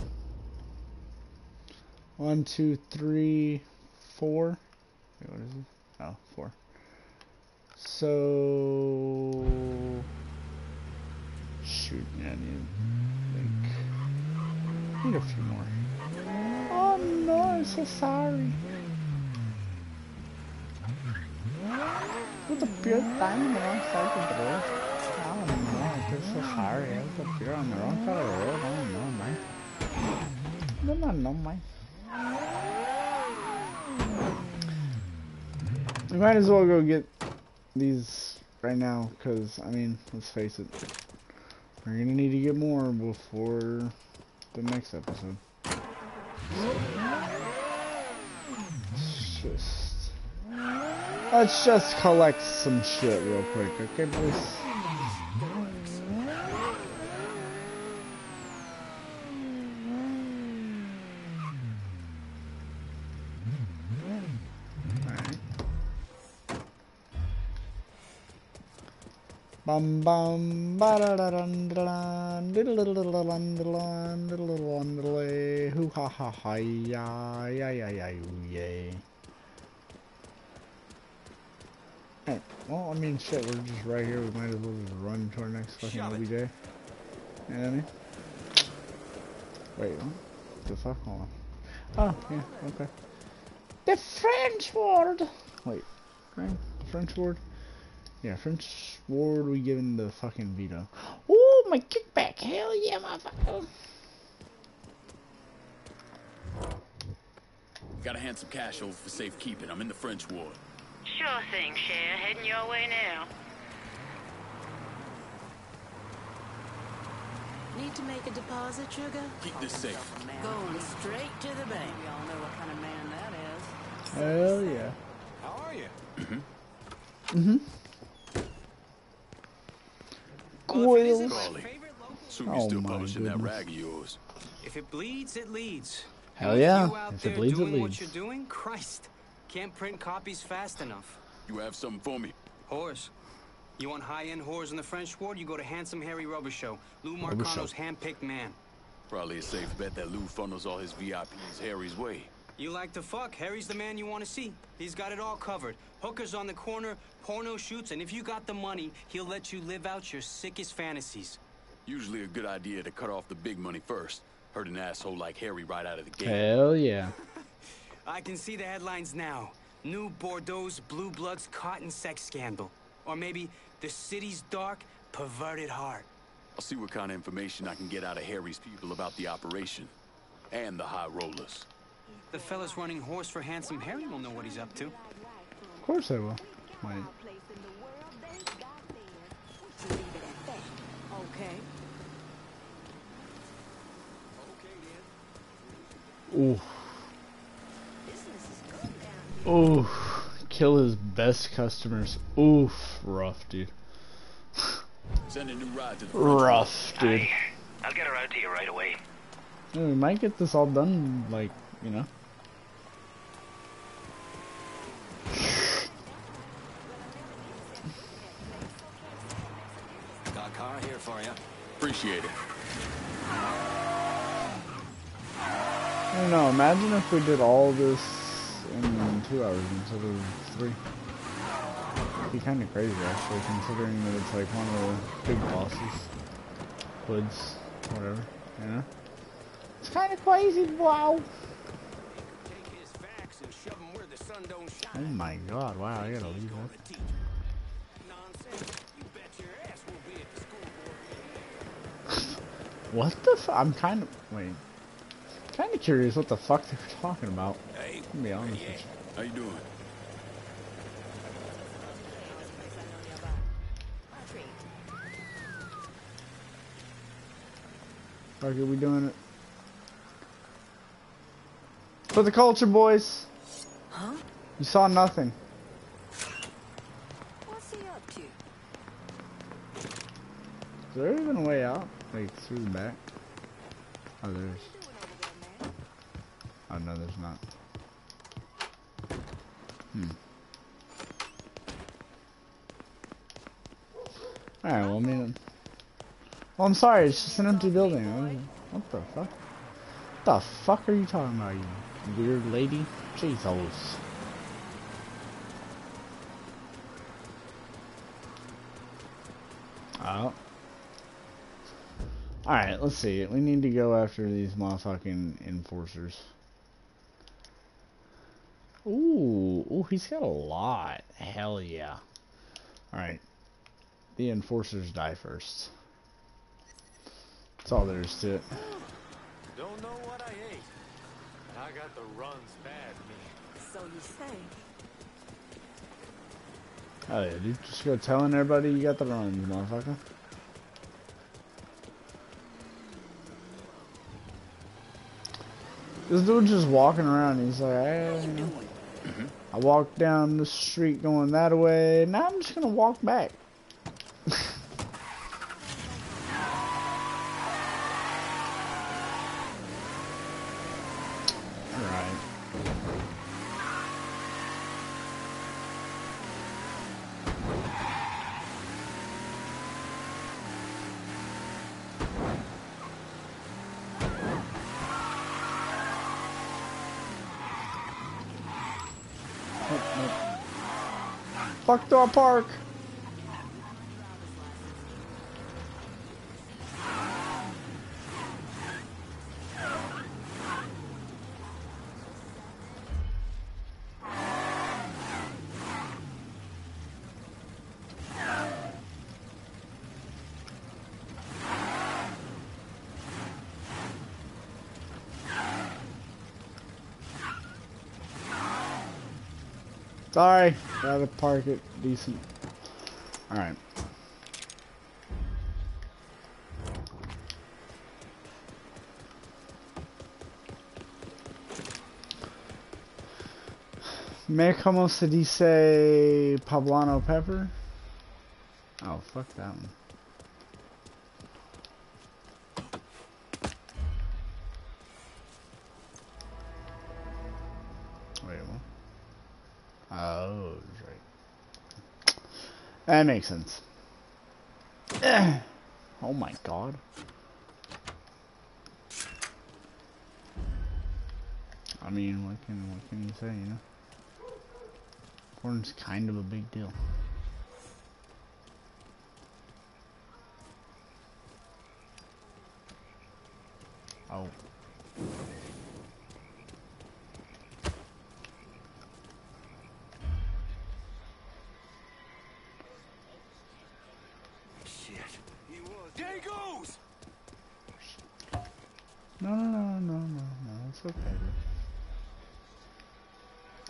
One, two, three, four. Wait, what is it? Oh, four. So... Shoot, yeah, I need, like, need a few more. Oh no, I'm so sorry. Put the pure time wrong side of the road. Oh no, I'm so sorry. I was up here on the wrong side of the road. Oh no, man. No, no, no, man. We might as well go get these right now, because, I mean, let's face it. We're gonna need to get more before the next episode. Let's just... Let's just collect some shit real quick, okay, boys? Alright. Bum bum ba da da dun da dun diddle diddle dun dun diddle dun diddle hoo ha ha hi ya ya ya ya yay. Alright, well I mean shit, we're just right here, we might as well just run to our next fucking. OBJ. You know what I mean? Wait, what the fuck? Hold on. Oh, yeah, okay. The French ward! Wait, French, French ward? Yeah, French ward we giving the fucking Vito. Oh, my kickback! Hell yeah, motherfucker! Gotta hand some cash over for safekeeping. I'm in the French ward. Sure thing, Cher. Heading your way now. Need to make a deposit, Sugar? Keep this safe. Going straight to the bank. Y'all know what kind of man that is. Hell yeah. How are you? Mm-hmm. Coil. Crawley. Assume you're Oh still my publishing that goodness. rag of yours. If it bleeds, it leads. Hell yeah. If it bleeds, it doing what leads. you're doing? Christ. Can't print copies fast enough. You have something for me? Whores. You want high-end whores in the French Ward? You go to Handsome Harry Rubber Show. Lou Marcano's hand-picked man. Probably a safe bet that Lou funnels all his VIPs Harry's way. You like to fuck? Harry's the man you want to see. He's got it all covered. Hookers on the corner, porno shoots, and if you got the money, he'll let you live out your sickest fantasies. Usually a good idea to cut off the big money first. Hurt an asshole like Harry right out of the gate. Hell yeah. I can see the headlines now. New Bordeaux's Blue Bloods cotton sex scandal. Or maybe the city's dark, perverted heart. I'll see what kind of information I can get out of Harry's people about the operation. And the high rollers. The fellas running horse for Handsome Harry will know what he's up to. Of course I will. Wait. Okay. Ooh. Ooh. Kill his best customers. Oof. Rough, dude. Send a new ride to the Rough, dude. I'll get around to you right away. Yeah, we might get this all done, like, you know. Got a car here for you. Appreciate it. I don't know, imagine if we did all this in two hours instead of three. It'd be kind of crazy, actually, considering that it's like one of the big bosses. Hoods, whatever, you know? It's kind of crazy, wow! Oh my god, wow, I gotta leave that. What the I'm kind of, wait. Kind of curious what the fuck they were talking about. Hey, to be honest with you. How you doing? Fuck are we doing it? For the culture, boys. You saw nothing. What's he up to? Is there even a way out? Like through the back? Oh, there's. Oh no, there's not. Hmm. Alright, well, I mean. Well, I'm sorry, it's just an empty building. What the fuck? What the fuck are you talking about, you weird lady? Jesus. Oh. Alright, let's see. We need to go after these motherfucking enforcers. Ooh, ooh, he's got a lot. Hell yeah. Alright. The enforcers die first. That's all there is to it. Don't know what I ate. but I got the runs bad, me. So you say. Oh yeah, dude. Just go telling everybody you got the runs, motherfucker. This dude just walking around. He's like, hey, you know, I walked down the street going that way. Now I'm just gonna walk back. Fuck the park. Sorry, gotta park it decent. Alright. Me como se dice poblano pepper? Oh, fuck that one. That makes sense. oh my god. I mean, what can what can you say, you know? Corn's kind of a big deal. Oh. Shit. He was. There he goes! No, no, no, no, no, no. It's okay. dude.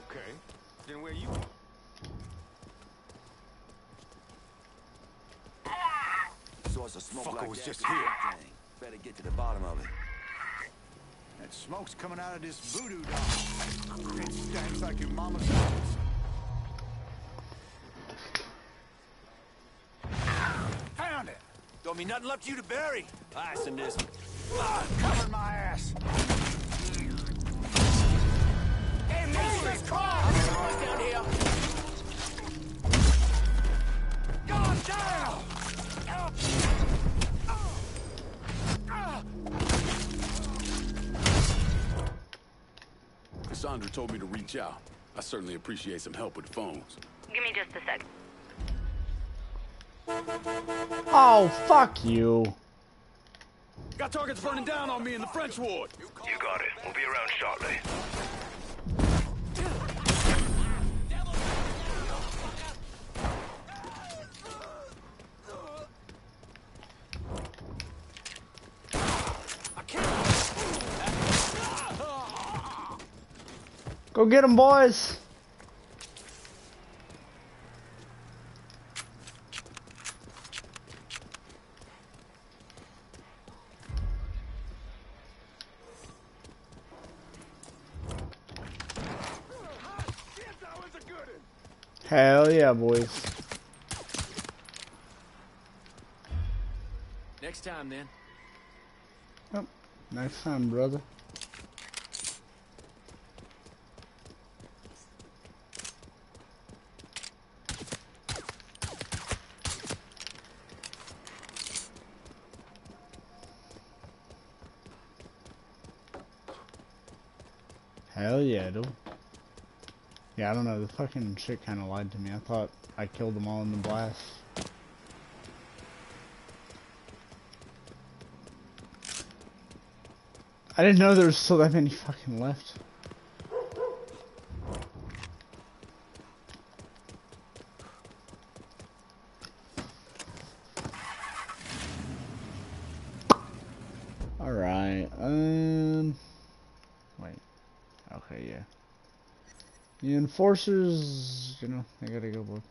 Okay. Then where you? Source of smoke Fucker like was just here. Better get to the bottom of it. That smoke's coming out of this voodoo doll. It stinks like your mama's house. Found it! Don't mean nothing left you to bury. Ice in this. Ah, covered my ass. Hey, move this car! I'm down here. God damn! Cassandra told me to reach out. I certainly appreciate some help with the phones. Give me just a sec. Oh, fuck you. Got targets burning down on me in the French ward. You got it. We'll be around shortly. Go get them, boys. Hell yeah, boys. Next time, then. Yep. Next time, brother. Hell yeah, dude. I don't know. The fucking shit kind of lied to me. I thought I killed them all in the blast. I didn't know there was still that many fucking left. Alright, um... Wait. Okay, yeah. The enforcers, you know, I gotta go.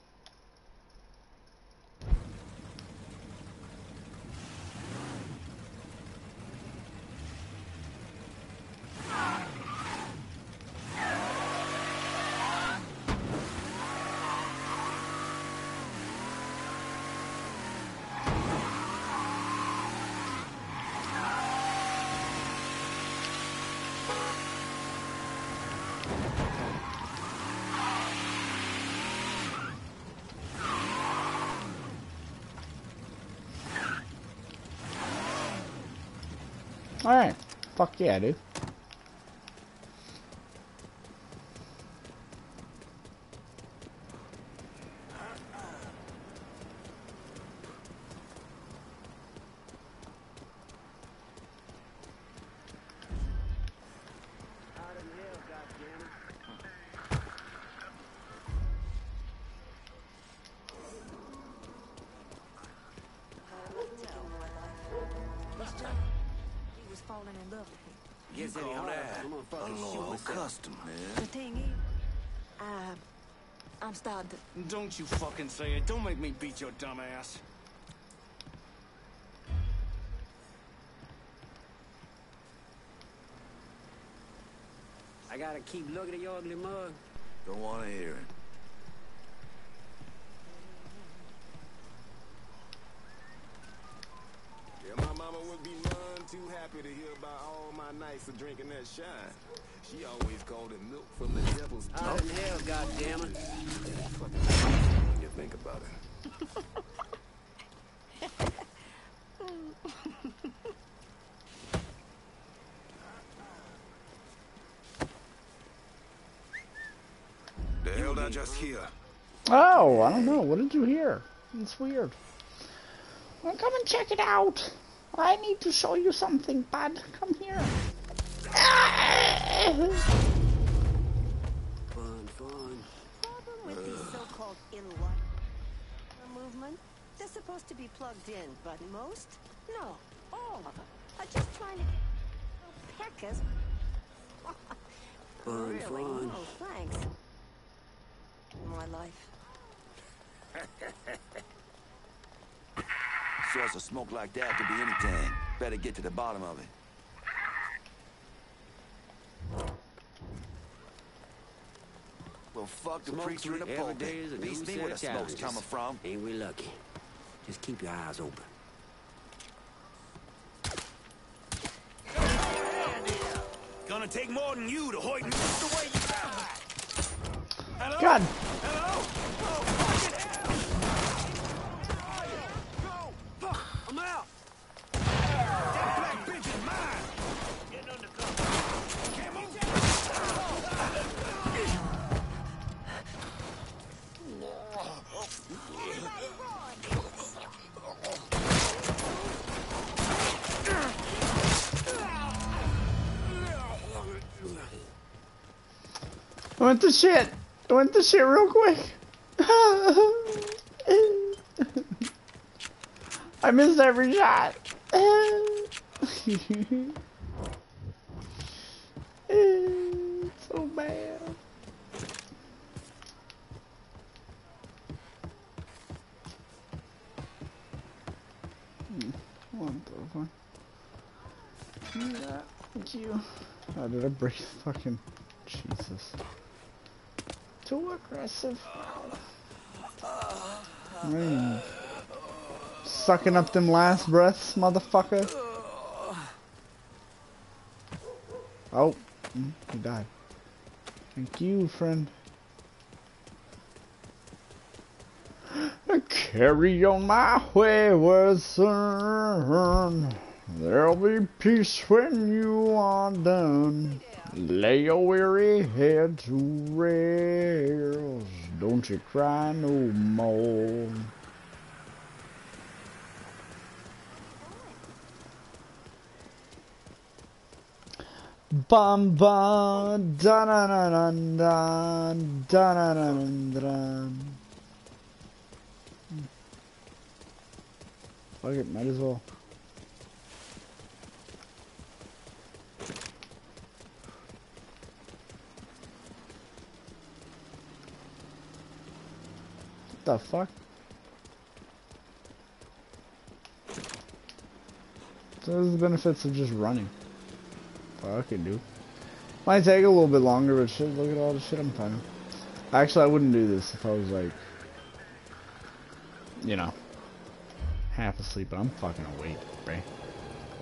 Alright. Fuck yeah, dude. Loyal custom, The thing is, I, I'm starting to. Don't you fucking say it. Don't make me beat your dumb ass. I gotta keep looking at your ugly mug. Don't want to hear it. Yeah, my mama would be none too happy to hear about all my nights of drinking that shine. She always called it milk from the devil's oh, Out in hell, goddammit. When you think about it. The hell did I just hear? Oh, I don't know. What did you hear? It's weird. Well, come and check it out. I need to show you something, bud. Come here. Fun, fun. Problem with these so-called in movement, they're supposed to be plugged in, but most, no, all of them, are just trying to peckers. Fun, really? fun. No, thanks. My life. Source of smoke like that could be anything. Better get to the bottom of it. Well, fuck the Smoke preacher in the every day pulpit. is a new me where the smoke's coming from. Ain't we lucky? Just keep your eyes open. Gonna take more than you to hoit me the way you Hello? God. Hello? Oh, I went to shit. I went to shit real quick. I missed every shot. so bad. What the fuck? Give. Thank you. How did I break fucking Jesus? Too aggressive. Man. Sucking up them last breaths, motherfucker. Oh, mm, he died. Thank you, friend. Carry on my wayward son. There'll be peace when you are done. Lay your weary head to rest. Don't you cry no more. Bum bum da na na na na da na na na da. Fuck it, might as well. The fuck? So there's the benefits of just running. Fuck it, dude. Might take a little bit longer, but shit, look at all the shit I'm finding. Actually, I wouldn't do this if I was like, you know, half asleep, but I'm fucking awake, right?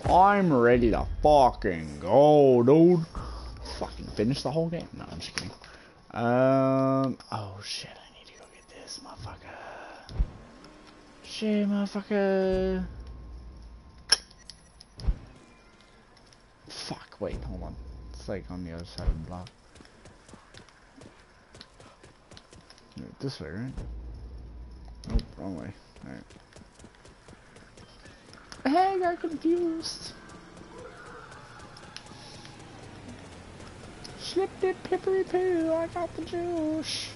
I'm ready to fucking go, dude. Fucking finish the whole game. No, I'm just kidding. Um, oh shit, I need to go get this motherfucker. Shit, motherfucker. Fuck, wait, hold on. It's like on the other side of the block. This way, right? Nope, wrong way. Alright. Hey, I got confused. Slipped it, pippery poo, I got the juice.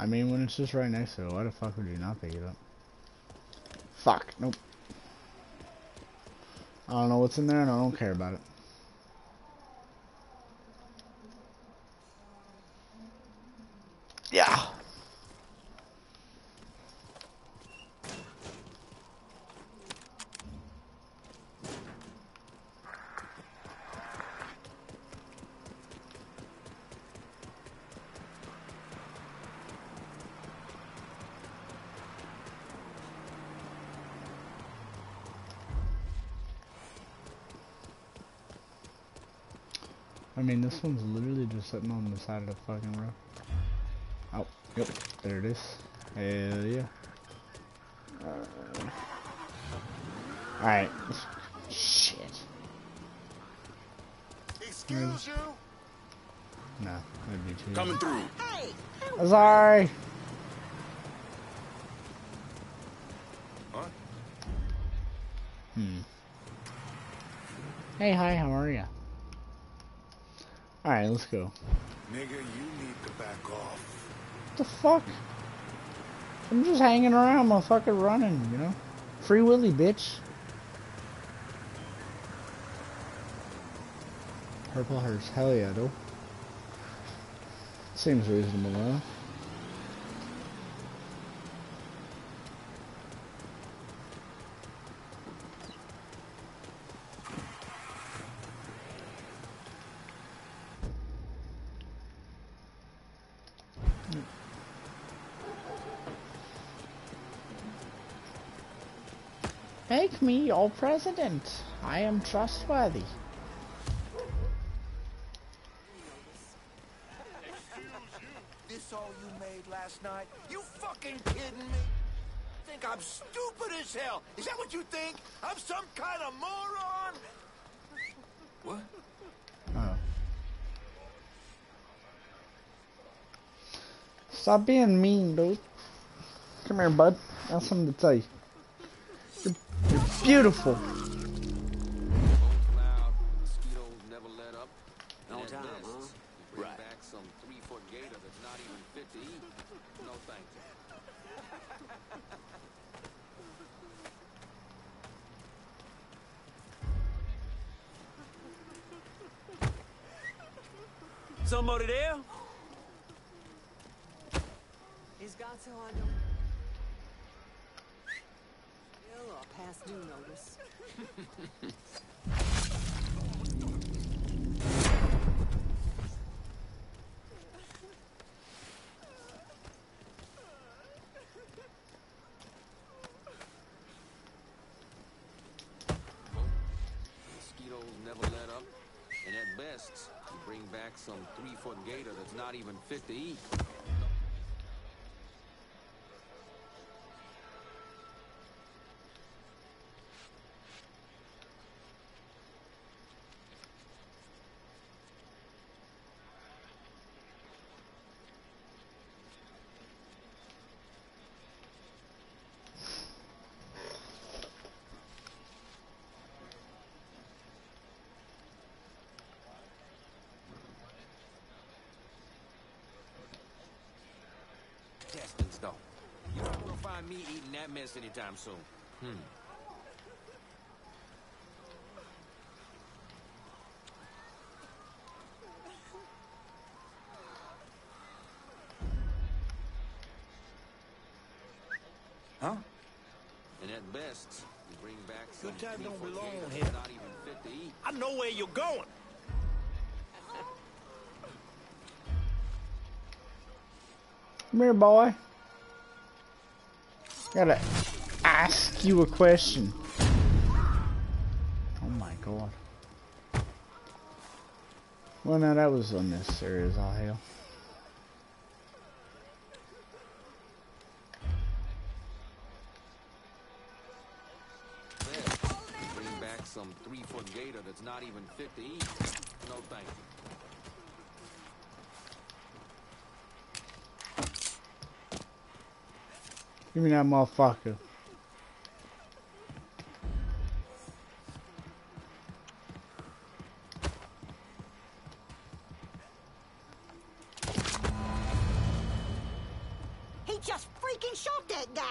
I mean, when it's just right next to it, why the fuck would you not pick it up? Fuck, nope. I don't know what's in there and I don't care about it. I mean, this one's literally just sitting on the side of the fucking road. Oh, yep, there it is. Hell yeah. Uh, Alright. Shit. Excuse you? No, that'd be too Coming through. I'm sorry. Huh? Hmm. Hey, hi, how are ya? Alright, let's go. Nigga, you need to back off. What the fuck? I'm just hanging around, motherfucker, running, you know? Free Willy, bitch. Purple hearse, hell yeah, though. Seems reasonable, huh? Make me your president. I am trustworthy. This all you made last night? You fucking kidding me? Think I'm stupid as hell? Is that what you think? I'm some kind of moron? What? Oh. Stop being mean, dude. Come here, bud. I have something to tell you. Beautiful. Some three-foot gator that's not even fit to eat. Distance, though. You're not find me eating that mess anytime soon. Hmm. Huh? And at best, you bring back some Good time don't belong gator here. that's not even fit to eat. I know where you're going. Come here, boy. Gotta ask you a question. Oh my god. Well, no, that was unnecessary as all hell. Bring back some three-foot gator that's not even fit to eat. No thank you. Give me that motherfucker. He just freaking shot that guy.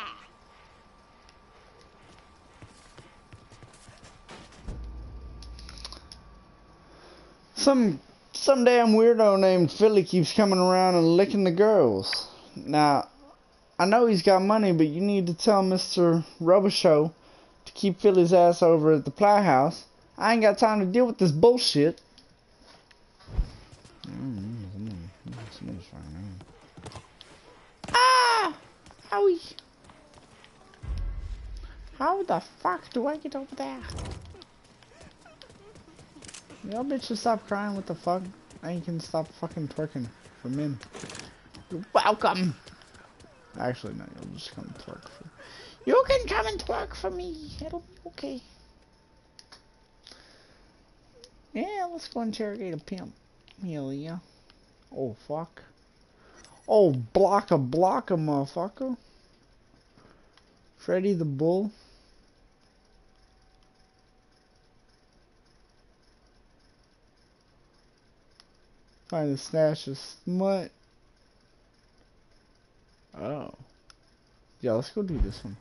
Some some damn weirdo named Philly keeps coming around and licking the girls. Now, I know he's got money, but you need to tell Mr. Robichaux to keep Philly's ass over at the Ply House. I ain't got time to deal with this bullshit. Ah! Owie! How the fuck do I get over there? Y'all bitches stop crying, what the fuck? You can stop fucking twerking for men. You're welcome. Actually, no, you'll just come twerk for. You can come and twerk for me. It'll be okay. Yeah, let's go interrogate a pimp. Hell yeah. Oh, fuck. Oh, block a block a motherfucker. Freddy the Bull. Find a stash of smut. Oh. Yeah, let's go do this one.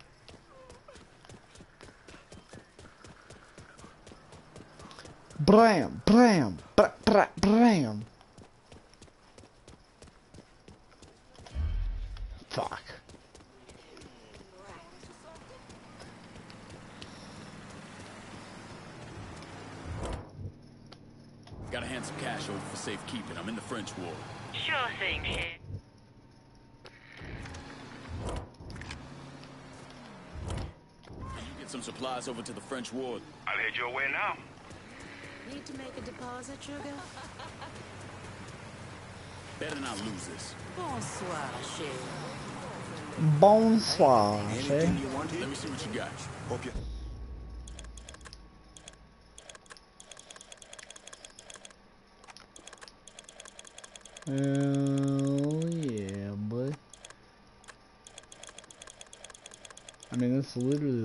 Bram, bram, bra, bra, bram. Fuck. Gotta hand some cash over for safekeeping. I'm in the French Ward. Sure thing, Sheriff. Can you get some supplies over to the French Ward? I'll head your way now. Need to make a deposit, sugar? Better not lose this. Bonsoir, chérie. Bonsoir, eh? Let me see what you got. Okay. Hell yeah, boy. I mean, that's literally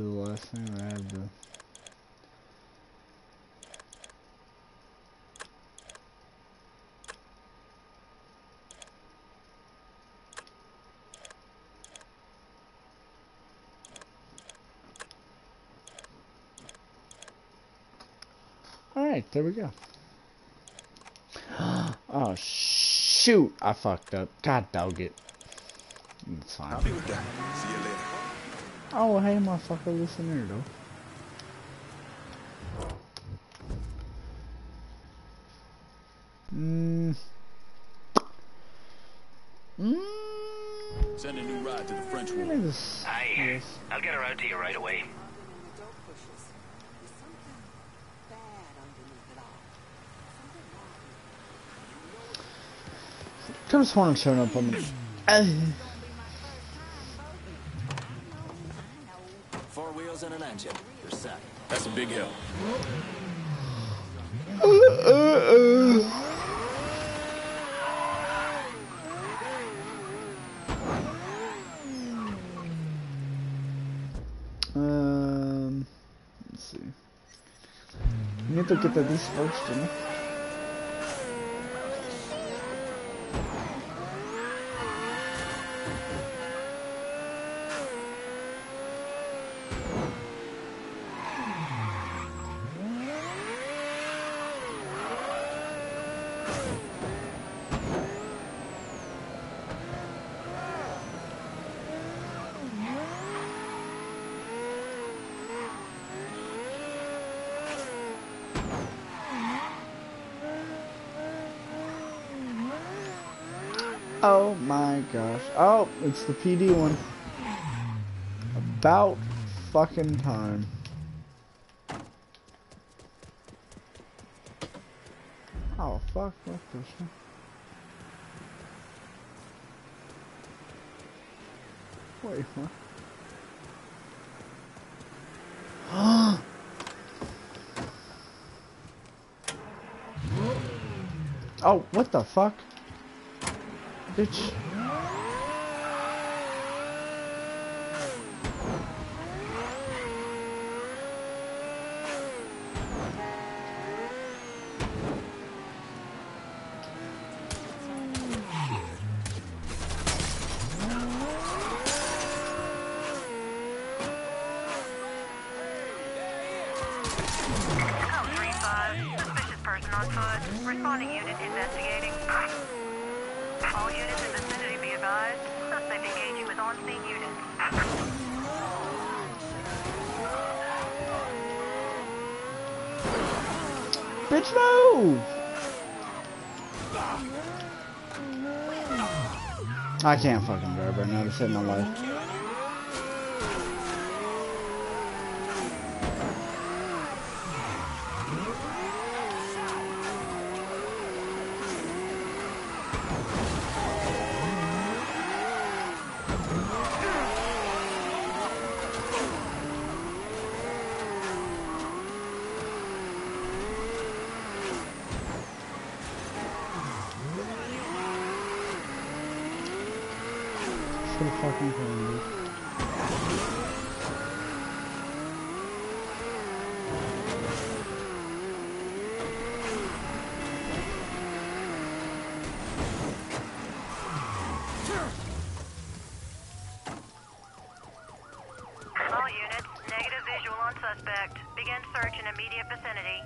Alright, there we go. oh, shoot! I fucked up. God dog it. It's fine. Oh, hey, motherfucker, listen here, though. Mm. Mm. Send a new ride to the French Let Ward. Aye. Yes. I'll get her out to you right away. Could have sworn I'm showing up on the. Uh, Four wheels and an engine. You're set. That's a big help. um, let's see. You need to get gosh. Oh, it's the PD one. About fucking time. Oh fuck, what the shit? Wait, what? oh, what the fuck? Bitch. Code 3-5. Suspicious person on foot. Responding unit investigating. All units in vicinity be advised. Suspect engaging with on-scene units. Bitch, move! I can't fucking drive right now to save my life. for the fucking phone, dude. All units, negative visual on suspect. Begin search in immediate vicinity.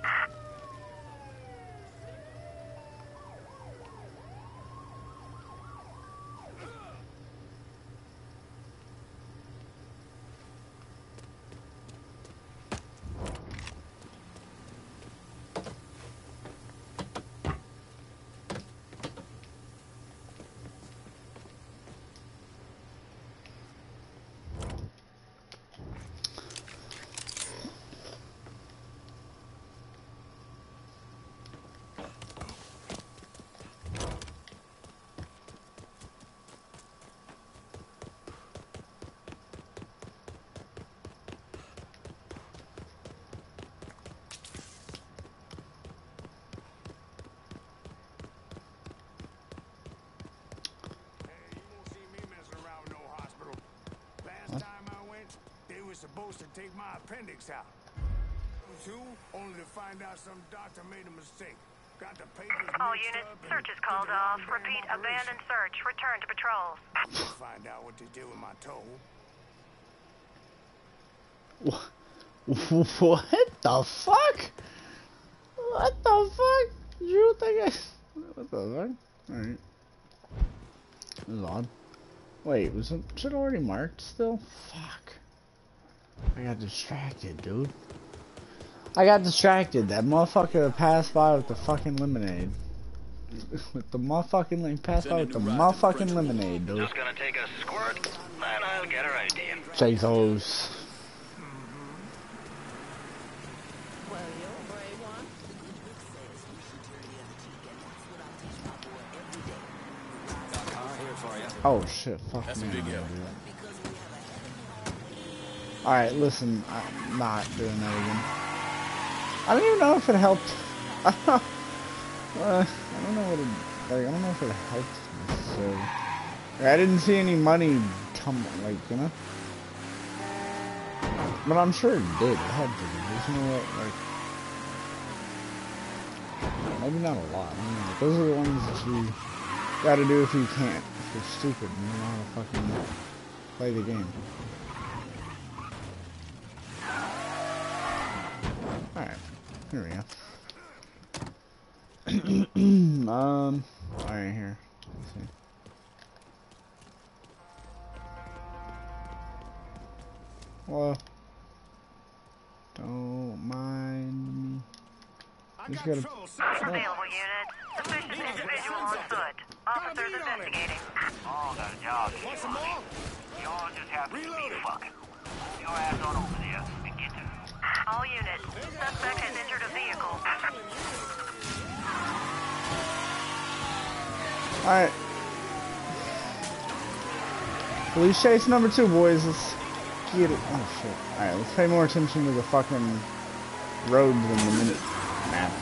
Last time I went, they were supposed to take my appendix out. Two, only to find out some doctor made a mistake. Got the papers All mixed units, search is called off. Repeat, operation. abandon search. Return to patrols. Find out what they did with my toe. What the fuck? What the fuck? You think I... What the fuck? Alright. This is odd. Wait, was it shit already marked still? Fuck. I got distracted, dude. I got distracted. That motherfucker passed by with the fucking lemonade. with the motherfucking like passed by with the motherfucking lemonade, dude. Just gonna take a squirt, then I'll get her idea. Jesus. Oh shit, fuck That's a me. big I'm gonna L. do that. Alright, listen, I'm not doing that again. I don't even know if it helped. I don't know. Uh, I don't know what it, like, I don't know if it helped. I didn't see any money come, like, you know? But I'm sure it did. It had to. There's no, like, maybe not a lot. I. Those are the ones that you gotta do if you can't. If you're stupid and you don't know how to fucking play the game. Here we go. um, alright, here. Let's see. Well, don't mind me. Just gotta. Available units. Suspicious individual on foot. Officers investigating. All got a job to Want some more? You all just have to speed fucking. Your ass on over there and get to All units. Suspect has entered a vehicle. Alright. Police chase number two, boys. Let's get it. Oh, shit. Alright, let's pay more attention to the fucking road than the minute map.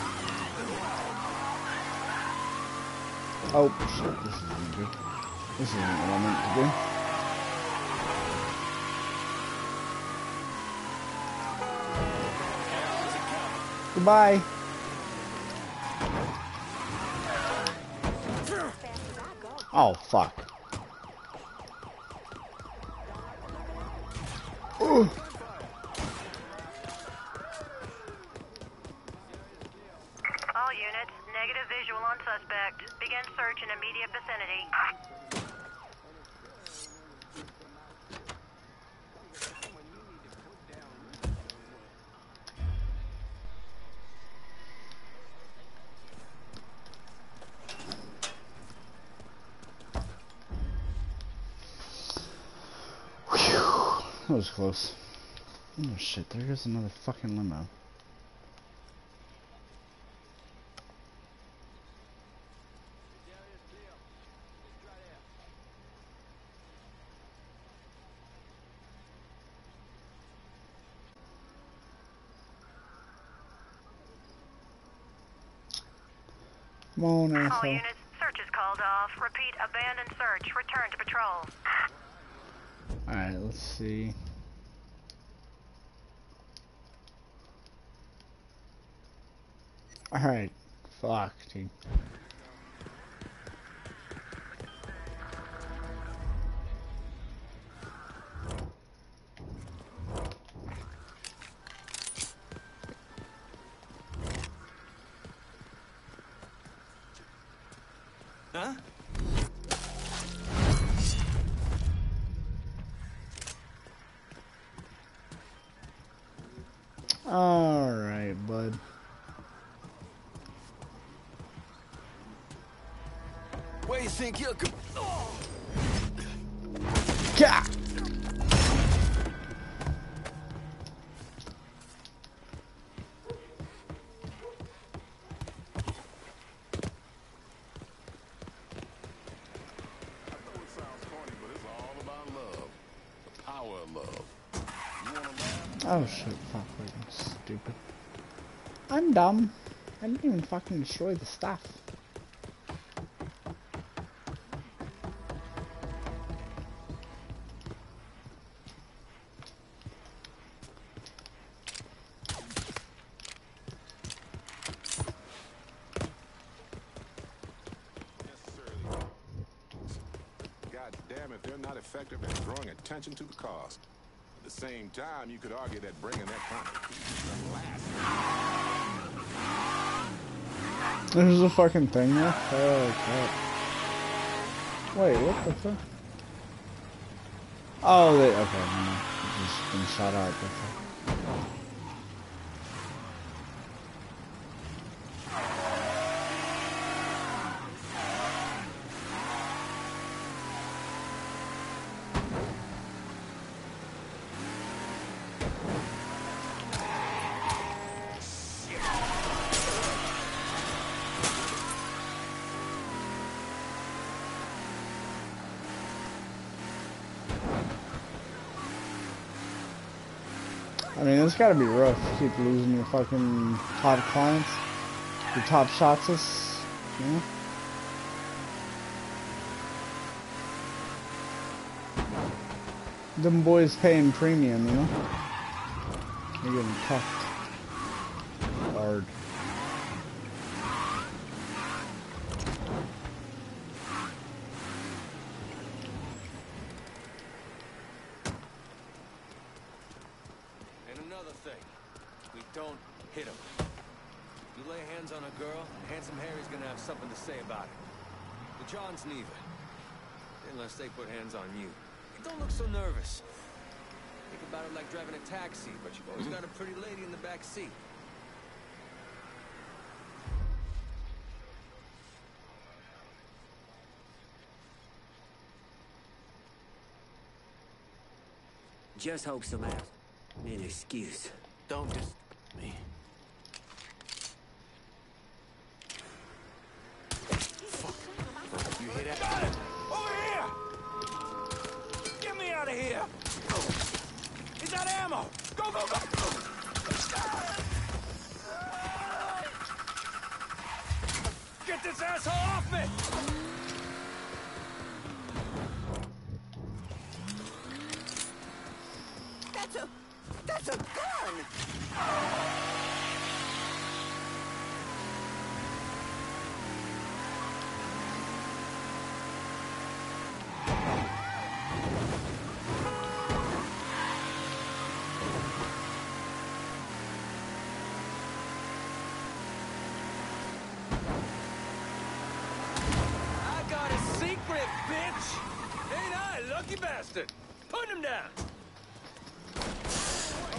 Oh, shit. This isn't good. This isn't what I meant to do. Goodbye. Oh, fuck. Ooh. All units. Negative visual on suspect. Begin search in immediate vicinity. Was close. Oh shit, there goes another fucking limo. Come on, All units. Search is called off. Repeat, abandon search. Return to patrol. Alright, let's see. Alright. Fuck, dude. Think you're go-! Power. Oh shit, fuck, I'm stupid. I'm dumb. I didn't even fucking destroy the stuff. Time, you could argue that bringing that kind of the last There's a fucking thing there? Oh, crap. Wait, what the fuck? Oh, they, okay, no, just been shot out. Gotta be rough. to Keep losing your fucking top clients, your top shots, you know? Them boys paying premium, you know? They're getting cuffed hard. And another thing, we don't hit him. You lay hands on a girl, Handsome Harry's gonna have something to say about it. The Johns neither. Unless they put hands on you. Hey, don't look so nervous. Think about it like driving a taxi, but you've always got a pretty lady in the back seat. Just hope some ass. An excuse. Don't just me. Bastard? Put him down!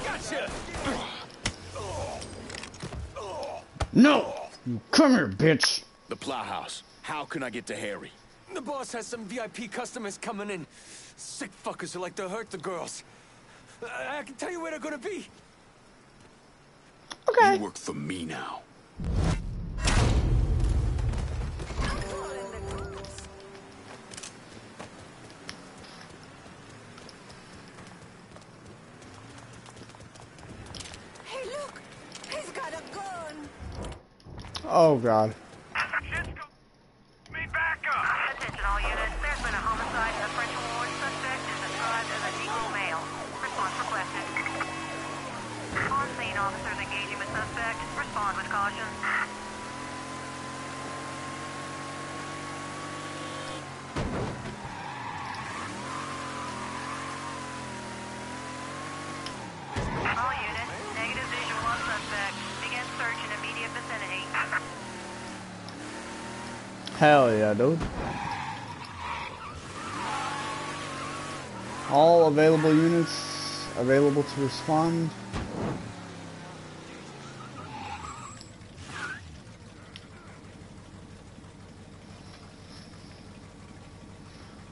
Gotcha! No! You come here, bitch! The Plowhouse. How can I get to Harry? The boss has some VIP customers coming in. Sick fuckers who like to hurt the girls. I, I can tell you where they're gonna be. Okay. You work for me now. Oh, God. Available to respond.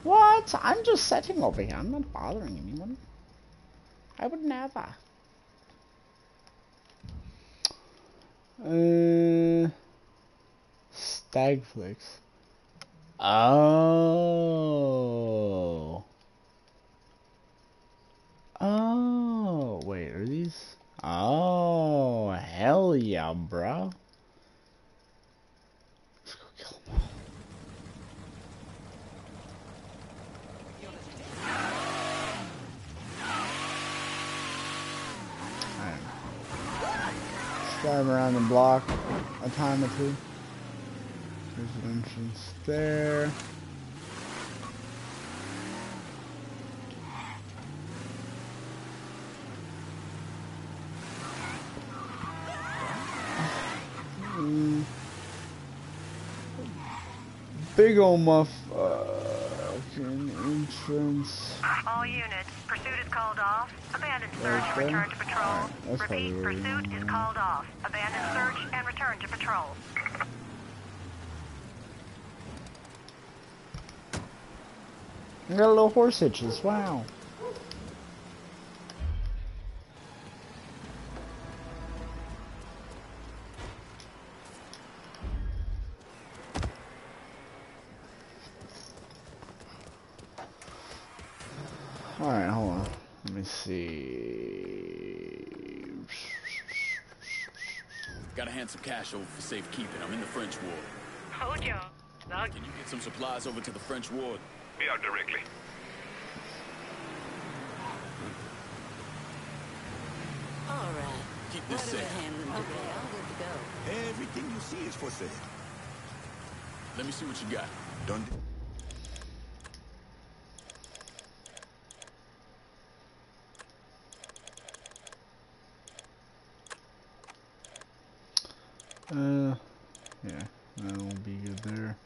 What? I'm just sitting over here. I'm not bothering anyone. I would never. Uh, Stagflix. Oh. Oh, wait, are these? Oh, hell yeah, bro. Let's go kill them all. Alright. Drive around the block a time or two. There's an entrance there. Mm. Big ol' muff fucking entrance. All units, pursuit is called off. Abandon search and return to patrol. That's Repeat, probably where we pursuit is called off. Abandon return to patrol. I got a little horse hitches, wow. Cash over for safekeeping. I'm in the French ward. Hold your Can you get some supplies over to the French ward? Be out directly. All right. Keep this Whatever safe. handling today, I'm good to go. Everything you see is for sale. Let me see what you got. Done. Uh, yeah, that won't be good there.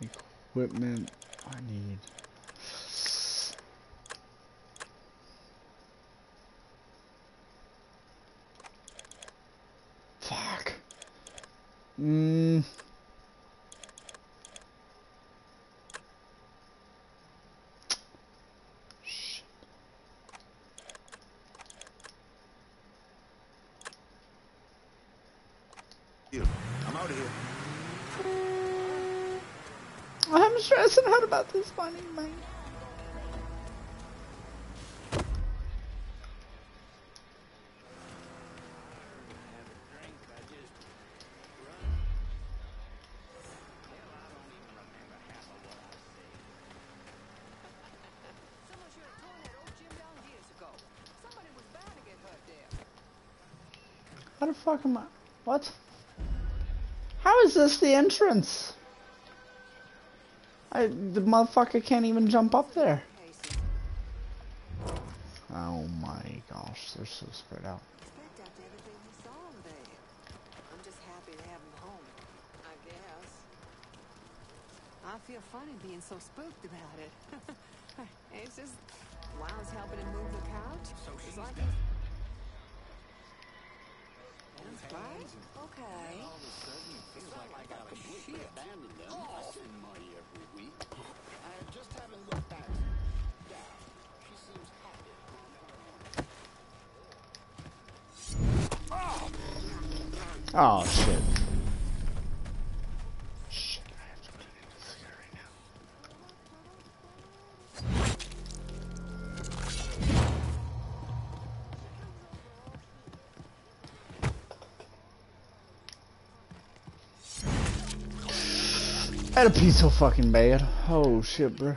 Equipment, I need. Fuck. Mm. Here, I'm out of here. I'm stressing out about this money, man. Someone should have torn that old gym down years ago. Bound to get hurt there. How the fuck am I? What? How is this the entrance? I the motherfucker can't even jump up there. Oh shit. Shit, I have to put it in this guy right now. That'd be so fucking bad. Oh shit, bro.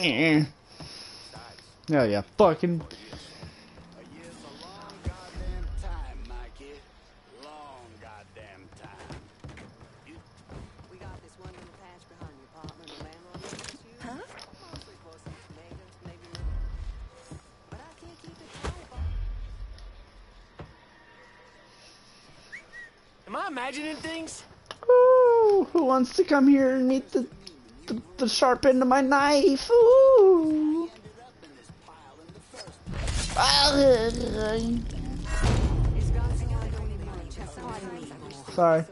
Yeah, yeah, fucking. Come here and meet the the, the sharp end of my knife? Ooh. Sorry.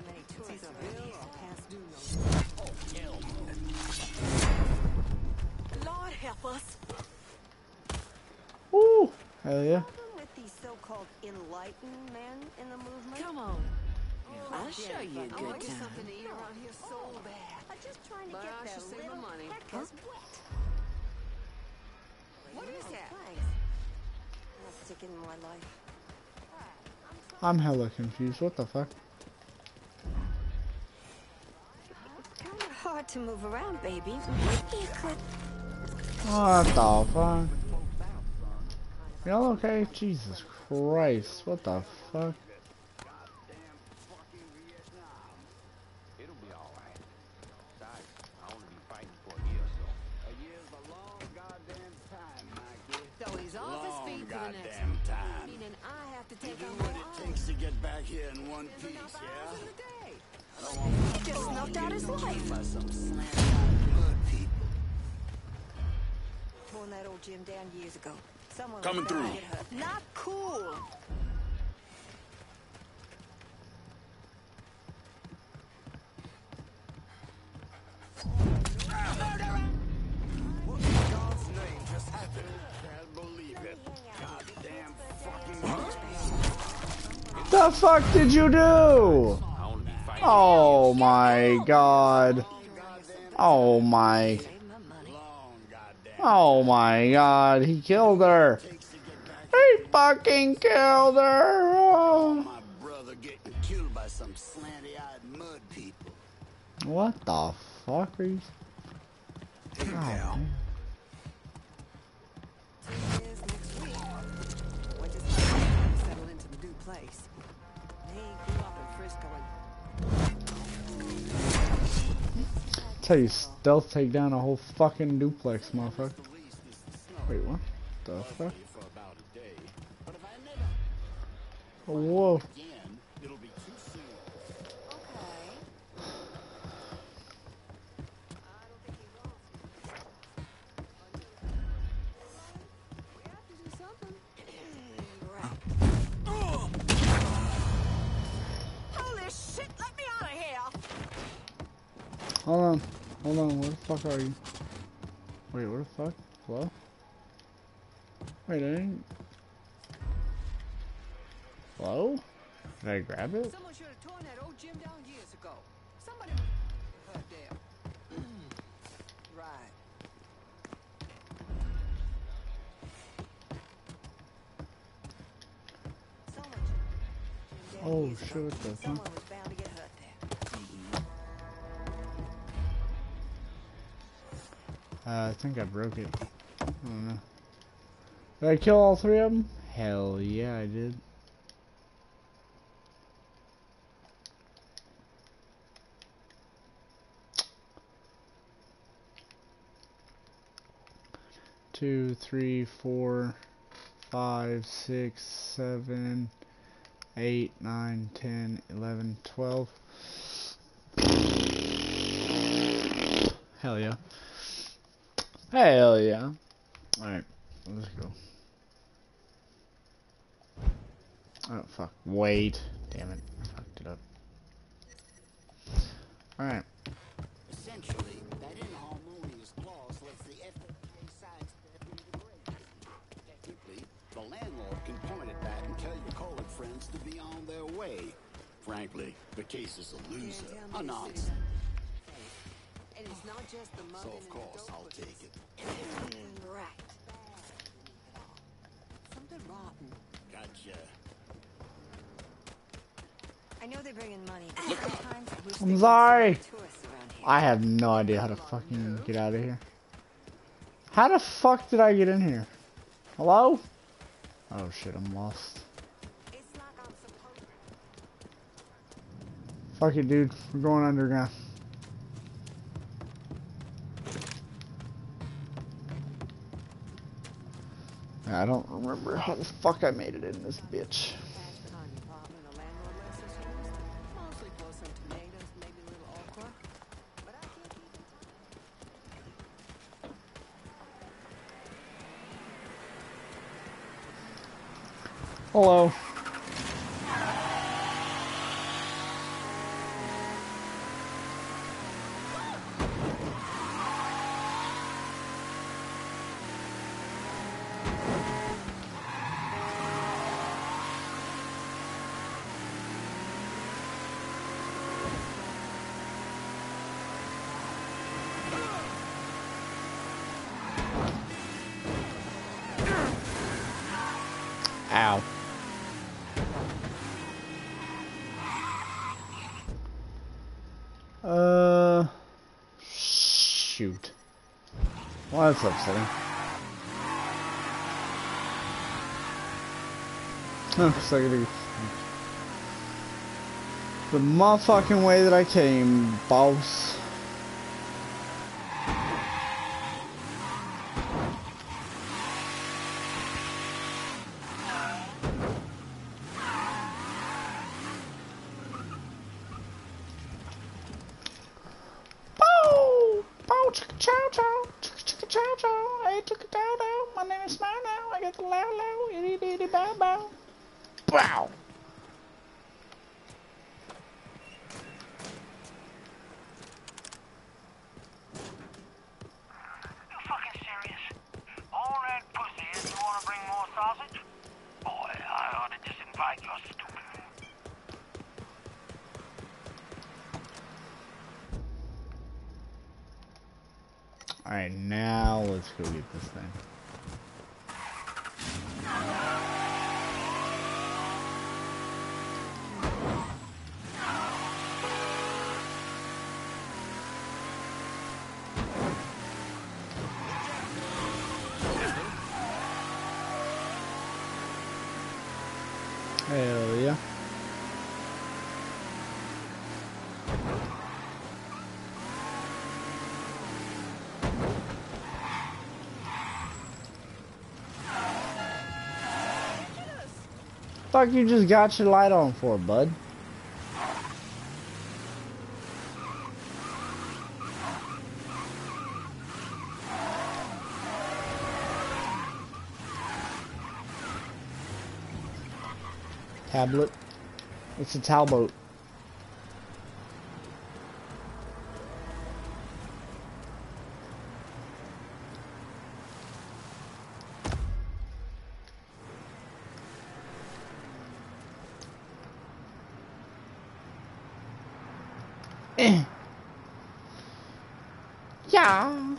Oh, I'll show you a I good want time. something to eat around here so bad. I'm just trying to But get I their should save my money. peckers wet. What is that? Thanks. Not sticking in my life. I'm hella confused. What the fuck? It's Kind of hard to move around, baby. You could. What the fuck? Y'all okay? Jesus Christ. What the fuck? Down. Someone Coming was through. to get hurt. Not cool. What in God's name just happened? Can't believe it. Goddamn fucking The fuck did you do? Oh my god. Oh my. Oh my god, he killed her. He fucking killed her. Oh. my brother getting killed by some slanty-eyed mud people. What the fuck are you? Hey, oh, God and Tell you, stealth take down a whole fucking duplex, motherfucker. Wait, what? The fuck? For Hold on. Hold on. Where the fuck are you? Wait, where the fuck? Hello? Wait, I didn't... Hello? Did I grab it? Someone should have torn that old gym down years ago. Somebody there. Right. Oh shit, what the fuck? Uh, I think I broke it. I don't know. Did I kill all three of them? Hell yeah, I did. Two, three, four, five, six, seven, eight, nine, ten, eleven, twelve. Hell yeah. Hell yeah. Alright, let's go. Oh, fuck. Wait. Damn it. I fucked it up. Alright. Essentially, that inharmonious clause lets the FAA sidestep into the grave. Technically, the landlord can point at that and tell your colored friends to be on their way. Frankly, the case is a loser. A nonsense. And it's not just the So of course I'll take it. Right. Something rotten. Gotcha. I know they bring in money, but sometimes I wish I'm sorry. send tourists around here. I have no idea how to fucking get out of here. How the fuck did I get in here? Hello? Oh shit, I'm lost. Fuck it, dude. We're going underground. I don't remember how the fuck I made it in this bitch. Hello. Well, that's upsetting. Oh, so. The motherfucking way that I came, boss. Fuck you just got your light on for, bud? Tablet. It's a talboat. Eh. Yeah.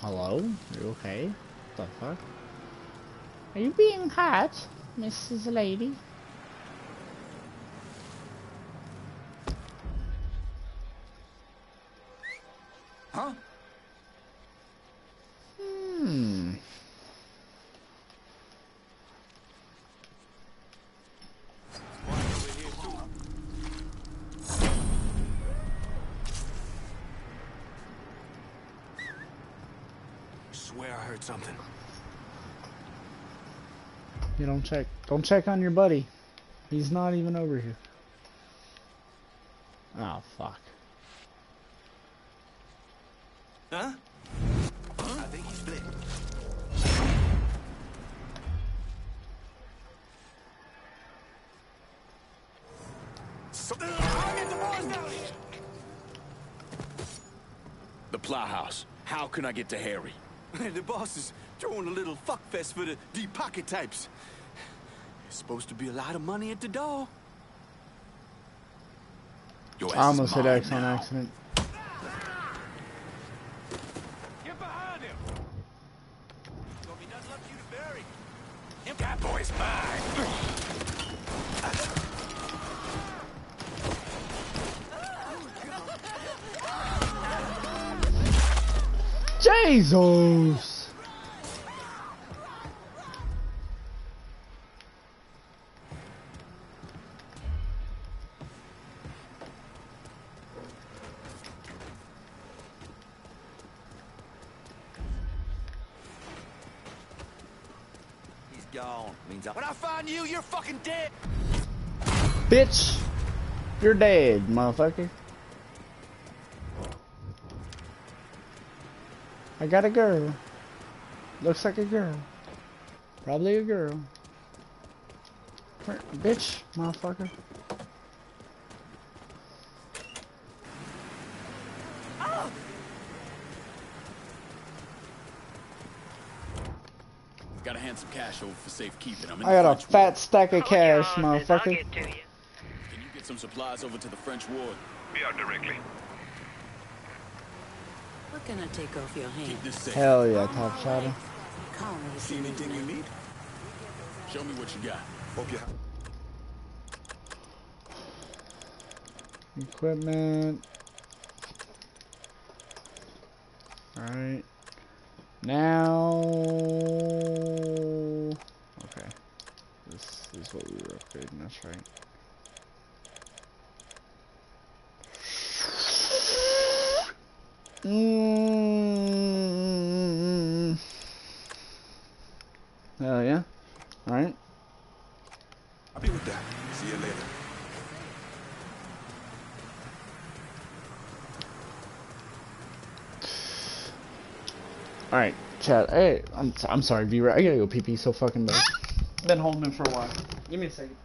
Hello? You okay? The fuck? Are hurt, Mrs. Lady? Huh? Hmm. Swear I heard something. You don't check. On your buddy. He's not even over here. Oh, fuck. Huh? I think he's split. So, uh, I'll get the boys down here. The Plowhouse. How can I get to Harry? the boss is throwing a little fuck fest for the deep pocket types. Supposed to be a lot of money at the door. I almost hit X on accident. Get behind him. You to bury. Him that boy's mine. Jesus! You, you're fucking dead. Bitch! You're dead, motherfucker. I got a girl. Looks like a girl. Probably a girl. Bitch, motherfucker. Gotta hand some cash over for safekeeping. I'm in I got a French fat stack of cash, I'll motherfucker. get you. Can you get some supplies over to the French ward? Be out directly. What can I take off your hand? Keep this safe. Hell yeah, top shotter. Call me See anything you you need? Show me what you got. Hope you Equipment. Alright. Now. Okay. This is what we were upgrading, that's right. Mm. Hell yeah. Alright. I'll be with that. See you later. Alright, chat. Hey, I'm, I'm sorry, V-Ray. I gotta go pee pee so fucking bad. Been holding it for a while. Give me a second.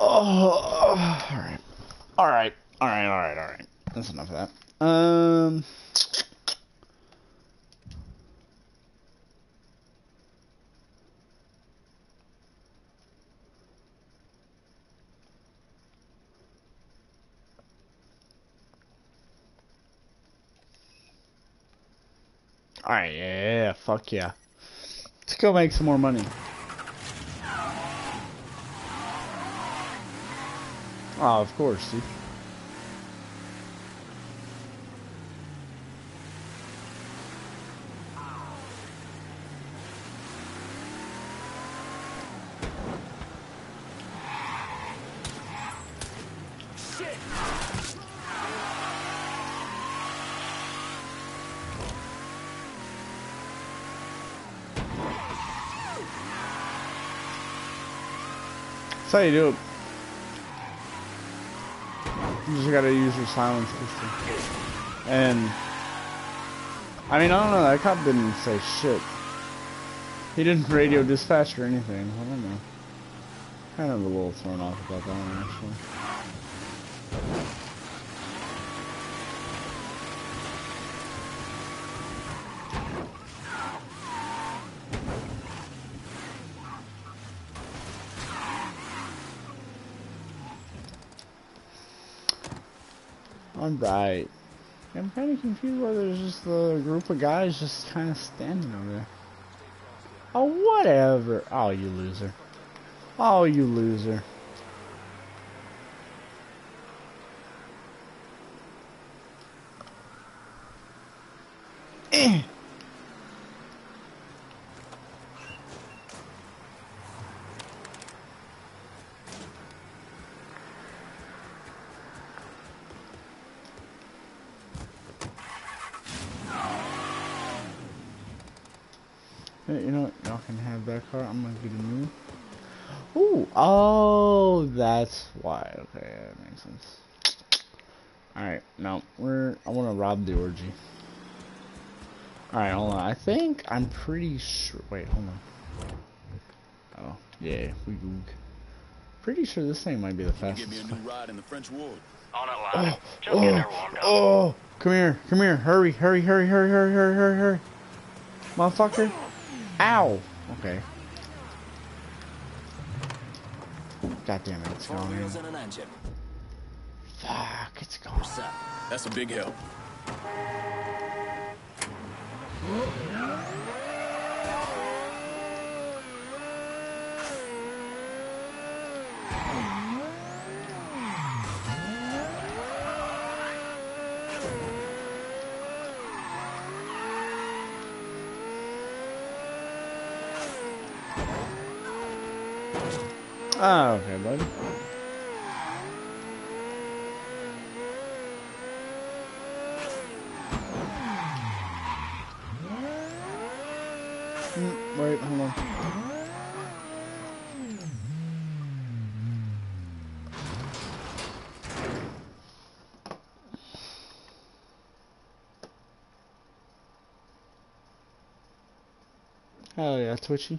Oh, alright. Alright, alright, alright, alright. That's enough of that. Um. Alright, yeah, fuck yeah. Let's go make some more money. Oh, of course, dude. That's how you just gotta use your silence system. And I mean, I don't know. That cop didn't say shit. He didn't radio dispatch or anything. I don't know. Kind of a little thrown off about that one, actually. Alright. I'm kind of confused why there's just a group of guys just kind of standing over there. Oh, whatever. Oh, you loser. Oh, you loser. Eh. Hey, you know what? Y'all can have that car. I'm gonna get a new. Ooh, oh, that's why. Okay, that makes sense. All right, now we're. I want to rob the orgy. All right, hold on. I think I'm pretty sure. Wait, hold on. Oh, yeah, we goog. Pretty sure this thing might be the Give me fastest. a new ride in the French Ward. On it, Oh, lad. Just get her oh, warmed up. oh, come here, come here, hurry, hurry, hurry, hurry, hurry, hurry, hurry, hurry. Motherfucker. Ow. Okay. God damn it, it's Four gone. wheels in. and an engine. Fuck, it's gone. That's a big help. Twitchy.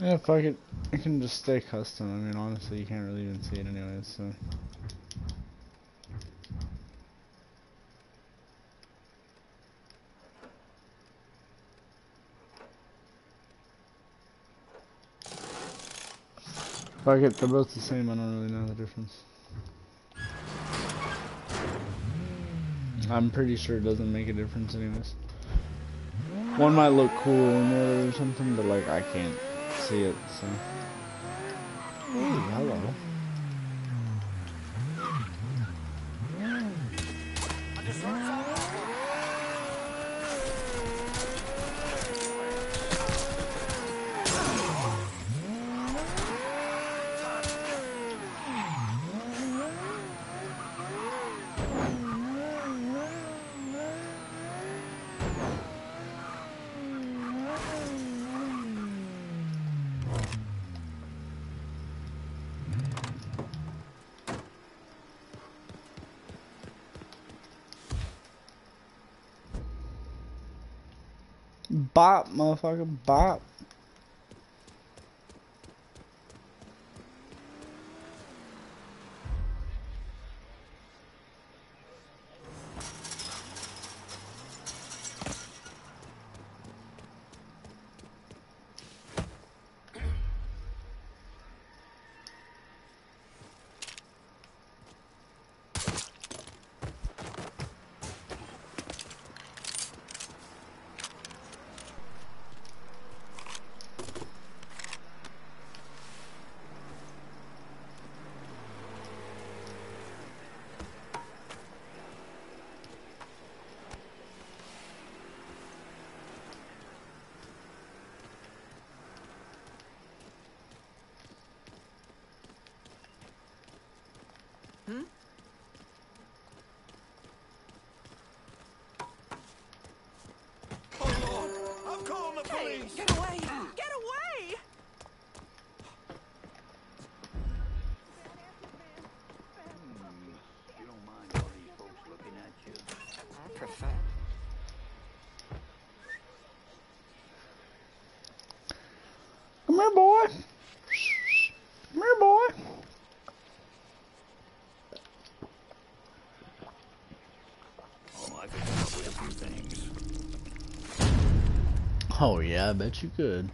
Yeah, fuck it. It can just stay custom. I mean, honestly, you can't really even see it anyways, so. Fuck it, they're both the same. I don't really know the difference. I'm pretty sure it doesn't make a difference anyways. One might look cooler than the or something, but like I can't see it, so. para Hey, get away! Oh yeah, I bet you could.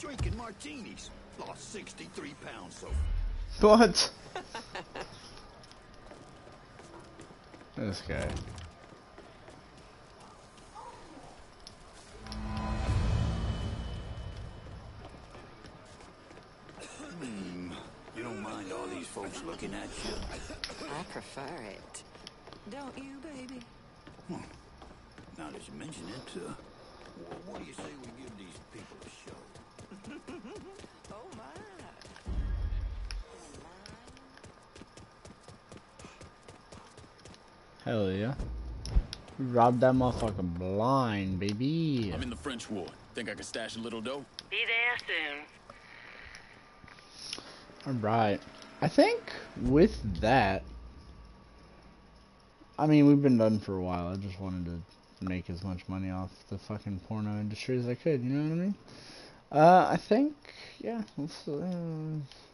Drinking martinis. Lost 63 pounds so What? this guy. Hmm, you don't mind all these folks looking at you? I prefer it. Don't you, baby? Now that you mention it, uh, what do you say we give these people a show? Oh, my. Hell yeah. We robbed that motherfucker blind, baby. I'm in the French ward. Think I can stash a little dough? Be there soon. Alright. I think with that, I mean, we've been done for a while. I just wanted to make as much money off the fucking porno industry as I could, you know what I mean? Uh, I think, yeah, let's, uh,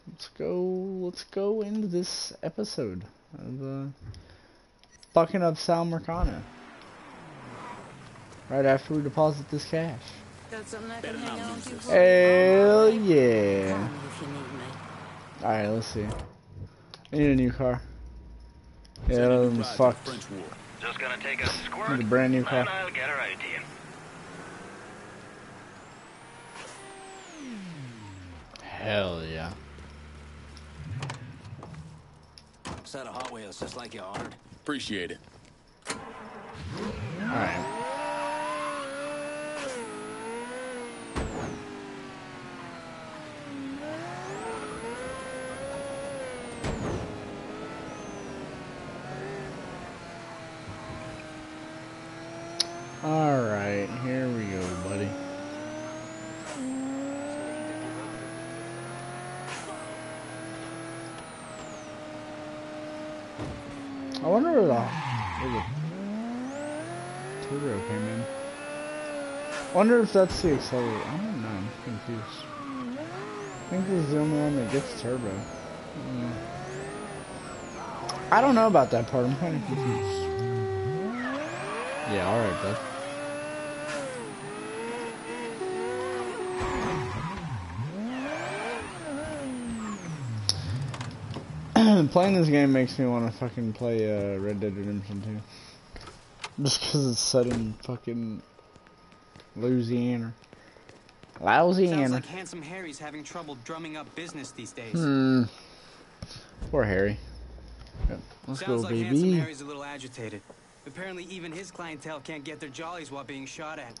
let's go, let's go into this episode of, uh, fucking up Sal Marcano. Right after we deposit this cash. Got something I can hang on to for Hell yeah. Call me if you need me. Alright, let's see. I need a new car. Yeah, Send a that new one's to the fucked. French. Just gonna take a squirt, Need a brand new car. and I'll get her out to you. Hell yeah. Set of Hot Wheels just like you ordered. Appreciate it. Alright. Alright, here we go, buddy. I wonder where the, where the turbo came in. Wonder if that's the accelerator. I don't know. I'm confused. I think this is the only one that gets turbo. Hmm. I don't know about that part. I'm kind of confused. Yeah, alright, bud. Playing this game makes me want to fucking play uh, Red Dead Redemption 2. Just because it's set in fucking Louisiana. Sounds Louisiana. like Handsome Harry's having trouble drumming up business these days. Hmm. Poor Harry. Yep. Let's Sounds go, like Handsome. Harry's a little agitated. Apparently even his clientele can't get their jollies while being shot at.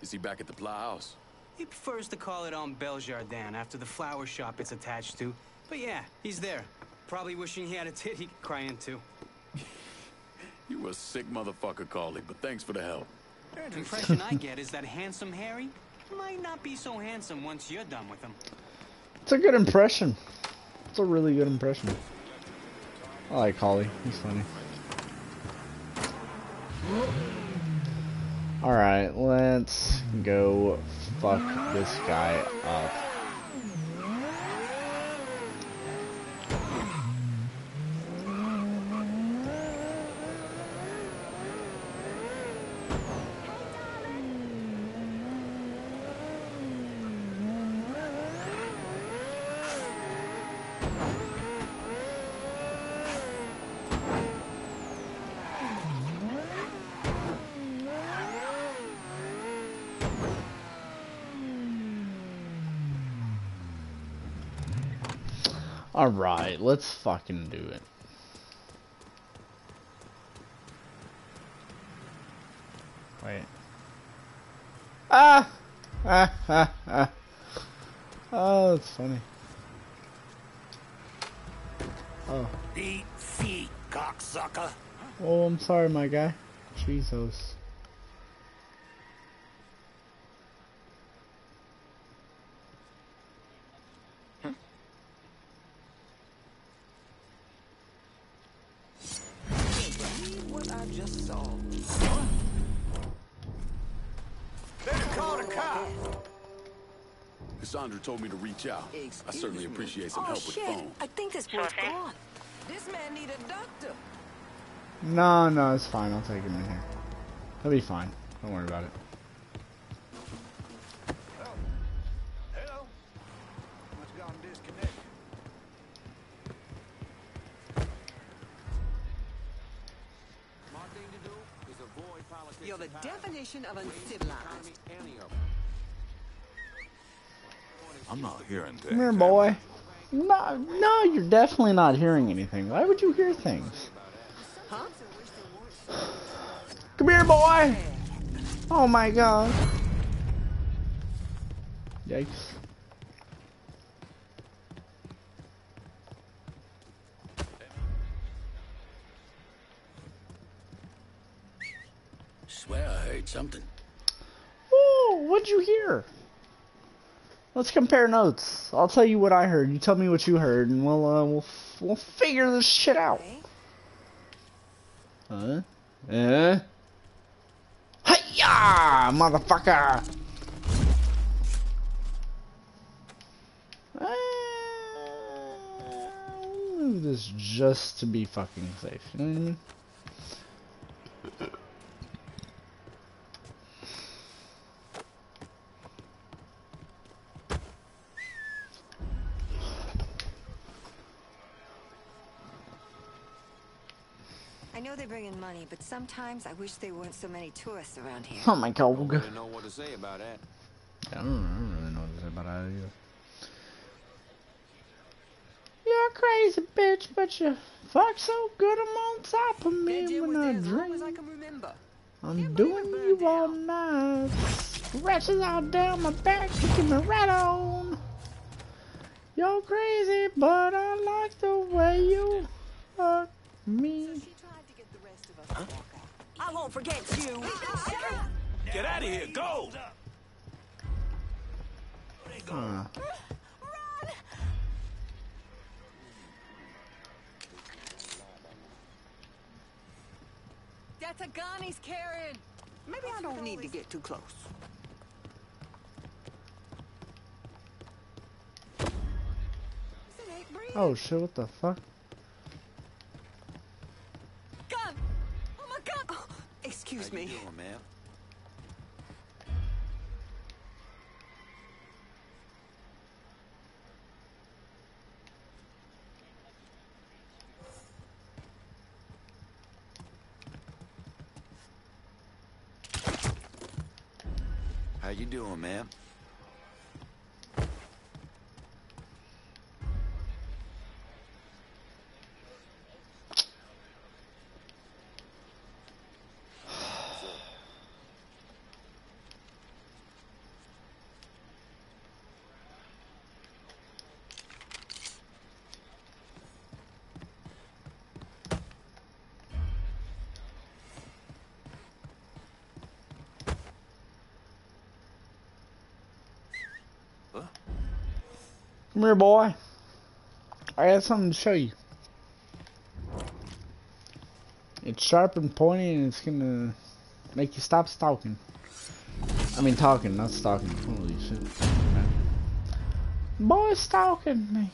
Is he back at the Plow House? He prefers to call it on Beljardin after the flower shop it's attached to. But yeah, he's there. Probably wishing he had a tit he could cry into. You a sick motherfucker, Carly, but thanks for the help. The impression I get is that Handsome Harry might not be so handsome once you're done with him. It's a good impression. It's a really good impression. I like Holly. He's funny. Alright, let's go fuck this guy up. Alright, let's fucking do it. Wait. Ah! Ah, ah, ah. Oh, that's funny. Oh. Eight feet, cocksucker. Oh, I'm sorry, my guy. Jesus. I just saw. Better call the cop. Cassandra told me to reach out. I certainly appreciate some oh, help with the shit. phone. I think this boy's gone. This man need a doctor. No, no, it's fine. I'll take him in here. He'll be fine. Don't worry about it. Of uncivilized. I'm not hearing Come here, boy. No, no, you're definitely not hearing anything. Why would you hear things? Huh? Come here, boy. Oh my god. Yikes. Something. Oh, what'd you hear? Let's compare notes. I'll tell you what I heard. You tell me what you heard, and we'll uh, we'll we'll figure this shit out. Huh? Eh? Hiya, motherfucker! Uh, move this just to be fucking safe. You know what I mean? I know they bring in money, but sometimes I wish there weren't so many tourists around here. Oh my god. I don't know what to say about that. I don't, I don't really know what to say about that either. You're a crazy bitch, but you fuck so good I'm on top of me when I drink. I'm doing you all night. Scratches all down my back, kicking me right on. You're crazy, but I like the way you fuck me. I won't forget you. Get out of here, go! Huh. That's a gun he's carrying. Maybe I don't need to get too close. Oh shit, what the fuck? Excuse How you me. doing, ma'am? How you doing, ma'am? Come here, boy. I got something to show you. It's sharp and pointy, and it's gonna make you stop stalking. I mean, talking, not stalking. Holy shit. Boy, stalking me.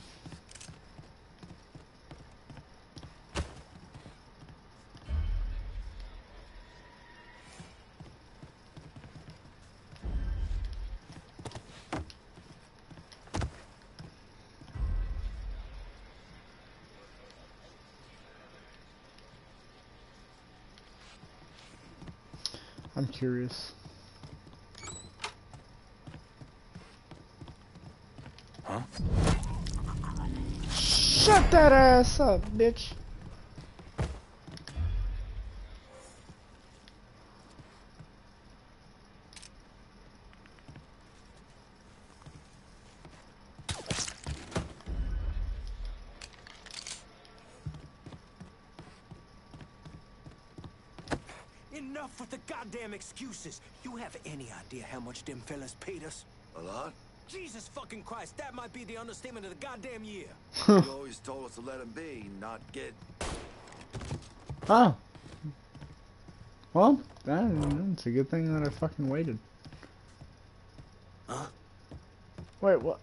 Curious. Huh? Shut that ass up, bitch. Enough with the goddamn excuses. You have any idea how much them fellas paid us? A lot? Jesus fucking Christ, that might be the understatement of the goddamn year. you always told us to let him be, not get... Oh. Well, that, it's a good thing that I fucking waited. Huh? Wait, what?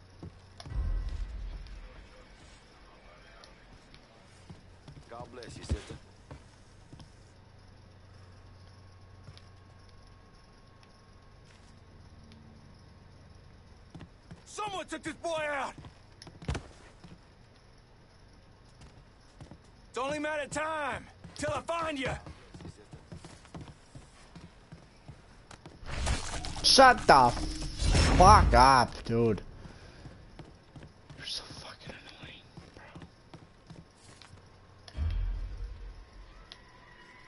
God bless you, sister. Someone took this boy out! It's only a matter of time till I find you. Shut the fuck up, dude. You're so fucking annoying, bro.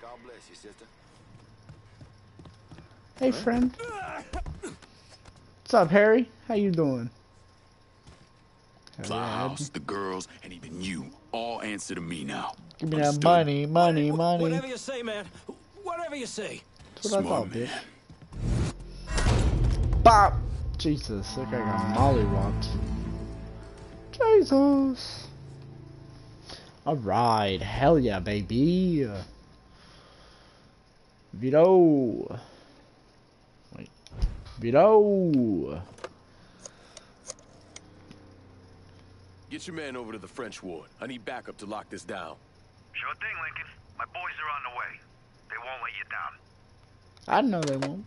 God bless you, sister. Hey, friend. What's up, Harry? How you doing? The house, the girls, and even you all answer to me now. Give me that money, money, money. Whatever you say, man. Whatever you say. That's what I Smart thought, bitch. Bop! Jesus, that guy got mollywopped. Jesus. Alright, hell yeah, baby. Vito. Wait. Vito. Get your man over to the French ward. I need backup to lock this down. Sure thing, Lincoln. My boys are on the way. They won't let you down. I know they won't.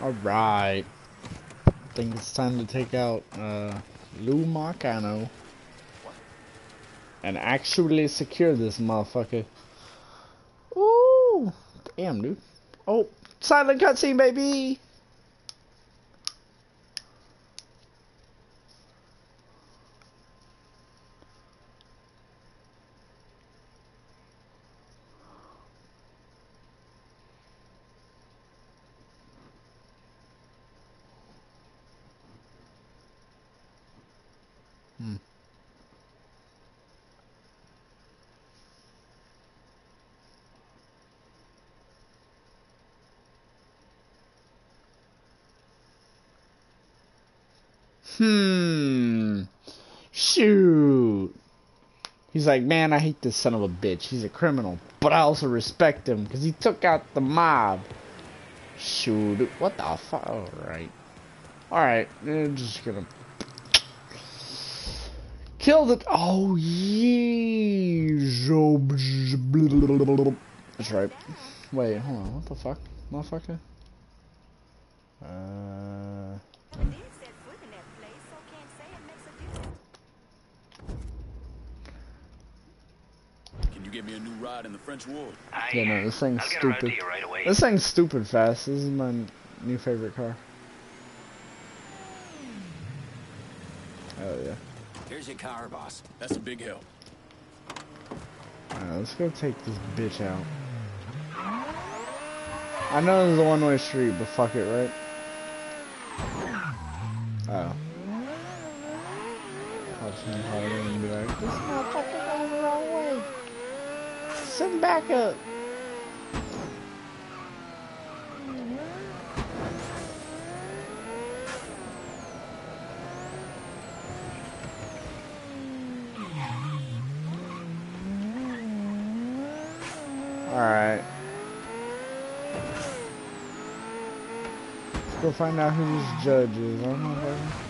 Alright. I think it's time to take out uh, Lou Marcano. And actually secure this motherfucker. Damn, dude. Oh, silent cutscene, baby! Hmm. Shoot. He's like, man, I hate this son of a bitch. He's a criminal. But I also respect him because he took out the mob. Shoot. What the fuck? Alright. Alright. I'm just gonna Kill the. Oh, yeah. That's right. Wait, hold on. What the fuck, motherfucker? Uh. Get me a new ride in the French ward? Yeah, no, this thing's I'll get around stupid. to you right away. This thing's stupid fast. This is my new favorite car. Oh yeah. Here's your car, boss. That's a big help. Alright, let's go take this bitch out. I know there's a one-way street, but fuck it, right? Oh. I was gonna call it and be like, this motherfucker going the wrong way. Send back up. Alright. Let's go find out who this judge is.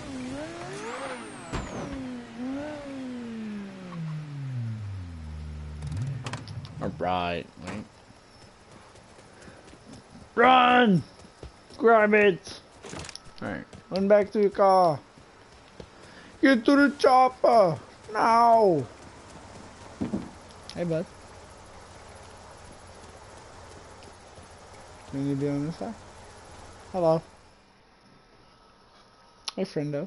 I don't know if I- Alright, wait. Run! Grab it! Alright, run back to your car. Get to the chopper! Now! Hey, bud. Can you be on this side? Hello. Hey, friendo.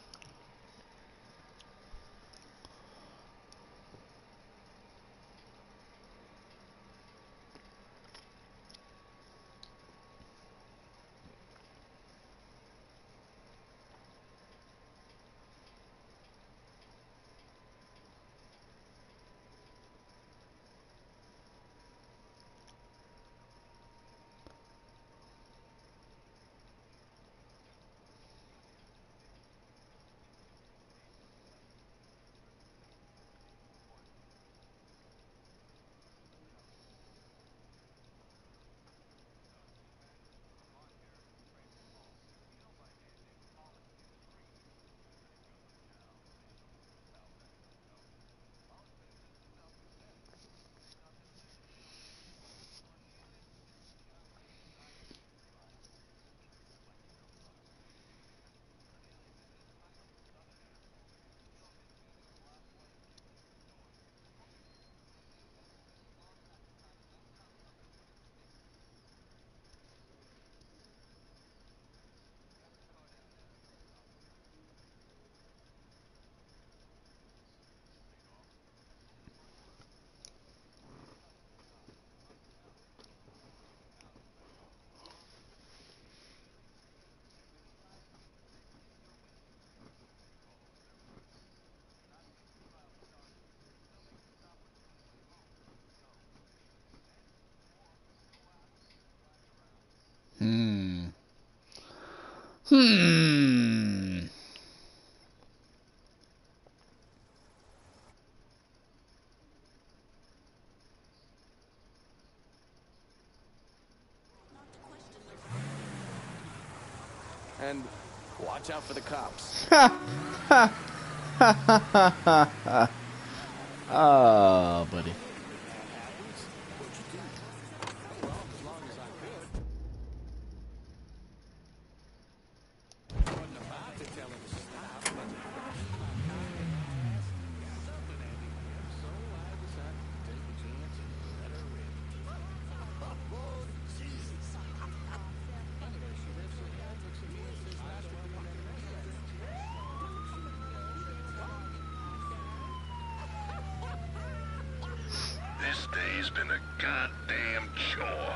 Hmm. And watch out for the cops. oh, buddy. This day's been a goddamn chore.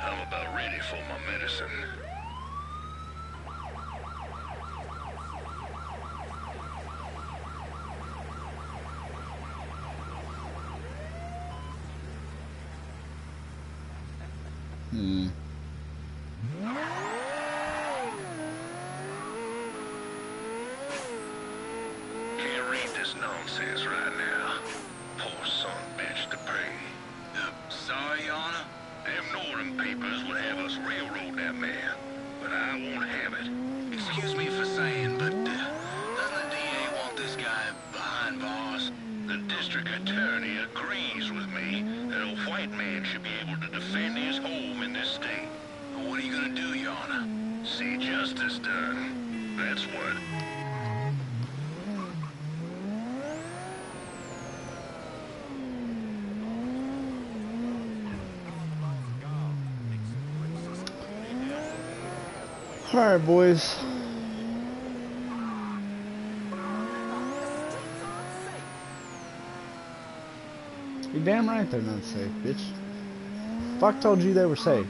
I'm about ready for my medicine. Hmm. Can't read this nonsense right now. Poor son bitch to pray. Uh, sorry, Your Honor? Them Northern papers would have us railroad that man, but I won't have it. Excuse me for saying, but uh, doesn't the DA want this guy behind bars? The district attorney agrees with me that a white man should be able to defend his home in this state. What are you gonna do, Your Honor? See justice done. That's what. Alright, boys. You're damn right they're not safe, bitch. Fuck told you they were safe.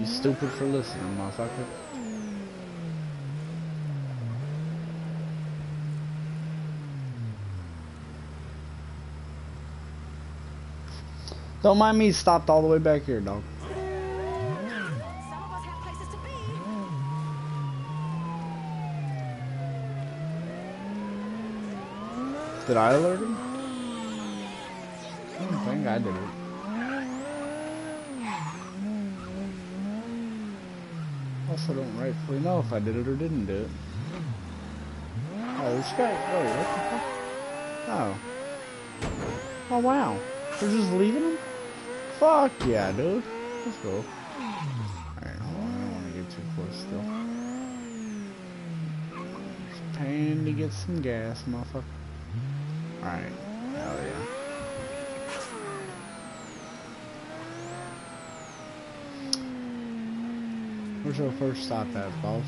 You stupid for listening, motherfucker. Don't mind me stopped all the way back here, dog. Did I alert him? Hmm, I don't think I did it. Also don't rightfully know if I did it or didn't do it. Oh, this guy, wait, what the fuck? Oh. Oh wow. They're just leaving him? Fuck yeah, dude. Let's go. Alright, hold on, I don't want to get too close still. Just paying to get some gas, motherfucker. Alright. Hell yeah. Where's our first stop at, boss?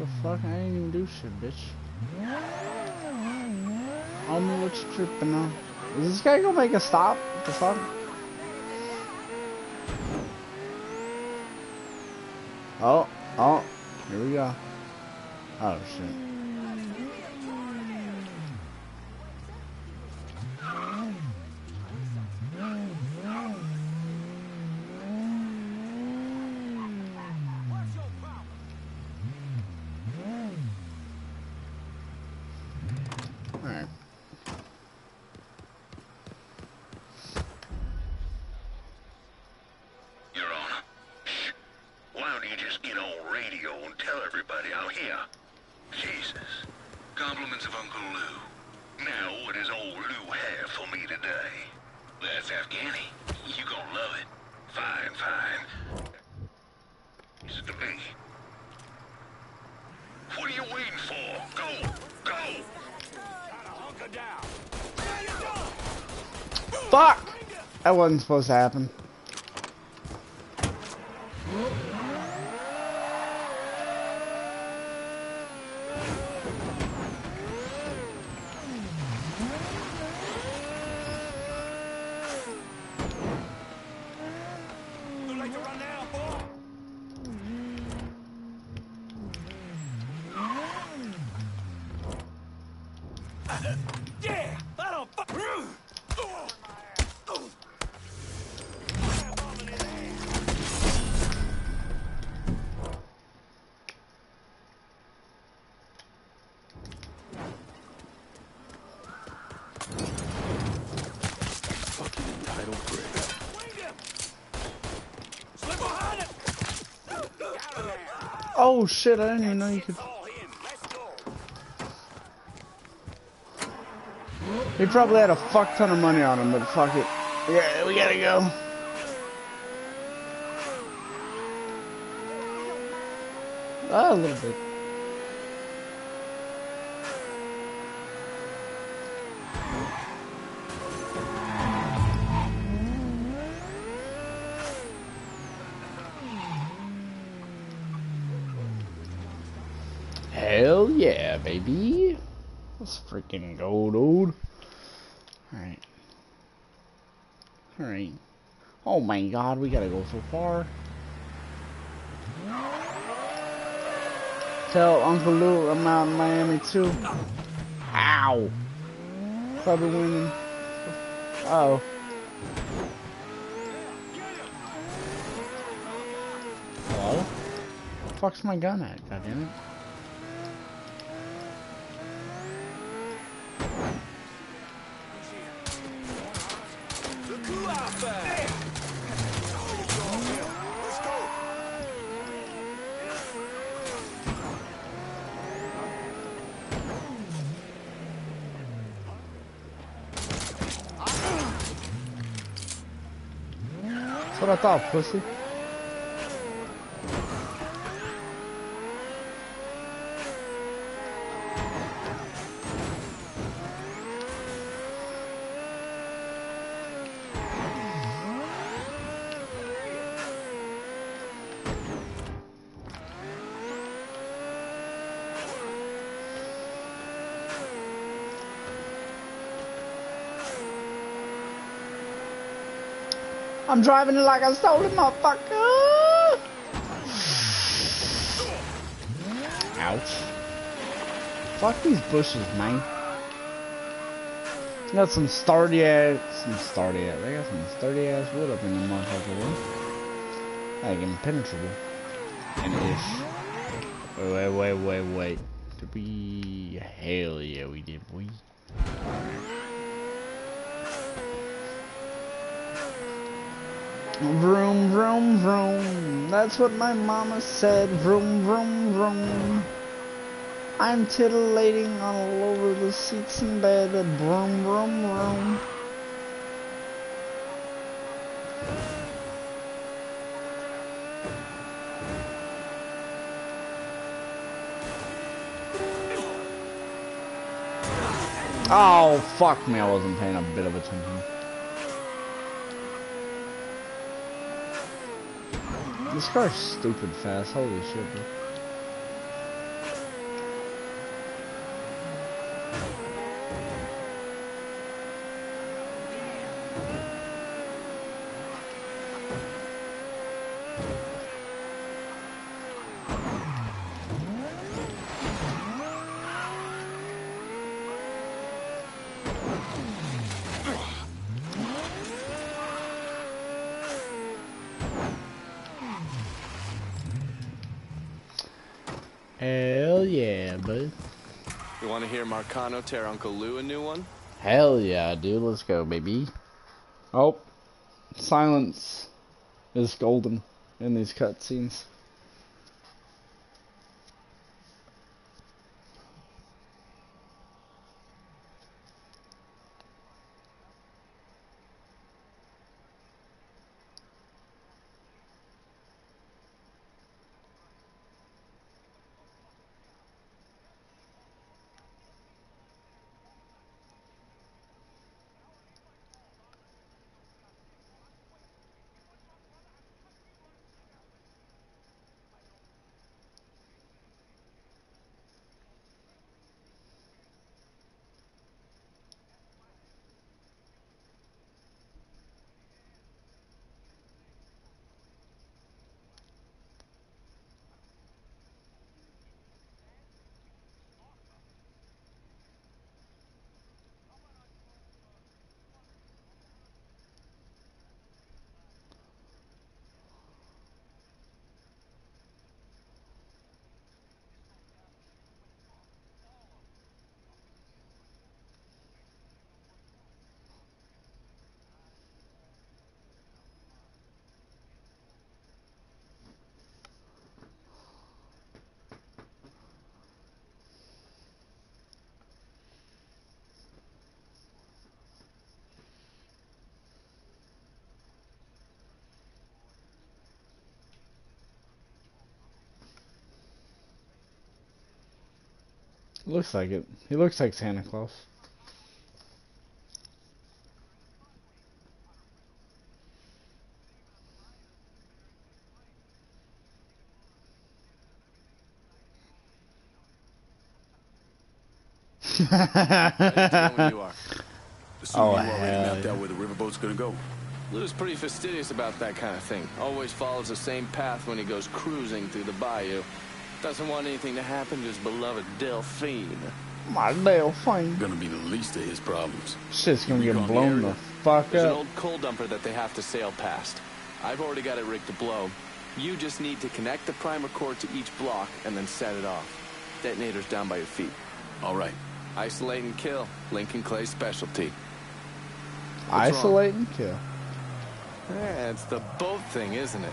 The fuck? I ain't even do shit, bitch. You tripping on. Is this guy gonna make a stop? What the fuck? Oh, oh, here we go. Oh shit. Alright. Your Honor. Shh. Why don't you just get on radio and tell everybody I'm here? Jesus. Compliments of Uncle Lou. Now, what does old Lou have for me today? That's Afghani. You gonna love it. Fine, fine. Listen to me. What are you waiting for? Go! Go! Hunker down. Fuck! That wasn't supposed to happen. Yeah, I don't fuck. Fucking entitled prick. Slip behind it. Oh shit, I didn't even know you could. He probably had a fuck ton of money on him, but fuck it. Yeah, we gotta go. Ah, a little bit. Freaking go, dude. Alright. Alright. Oh my god, we gotta go so far. Tell Uncle Lou I'm out in Miami too. Ow. Probably winning. Oh. Hello? Fuck's my gun at, goddammit? That's what I I'm driving it like I stole it, motherfucker. Ouch. Fuck these bushes, man. Got some sturdy ass, some sturdy ass. They got some sturdy ass wood up in the motherfucker. Boy. Like impenetrable. And ish. Wait, wait, wait, wait. To be hell yeah, we did, boy. Vroom, vroom, vroom. That's what my mama said. Vroom, vroom, vroom. I'm titillating all over the seats in bed. Vroom, vroom, vroom. Oh, fuck me. I wasn't paying a bit of attention. This car's stupid fast. Holy shit, bro. Hell yeah, bud. You want to hear tear Uncle Lou a new one? Hell yeah, dude. Let's go, baby. Oh, silence is golden in these cutscenes. Looks like it. He looks like Santa Claus. when you are. Assuming Oh, you already hell mapped out where the riverboat's gonna go. Lou's pretty fastidious about that kind of thing. Always follows the same path when he goes cruising through the bayou. Doesn't want anything to happen to his beloved Delphine. My Delphine. Gonna be the least of his problems. Shit's gonna get Recon the blown the fuck up. There's an old coal dumper that they have to sail past. I've already got it rigged to blow. You just need to connect the primer cord to each block and then set it off. Detonator's down by your feet. All right. Isolate and kill. Lincoln Clay's specialty. Isolate and kill. Yeah, it's the boat thing, isn't it?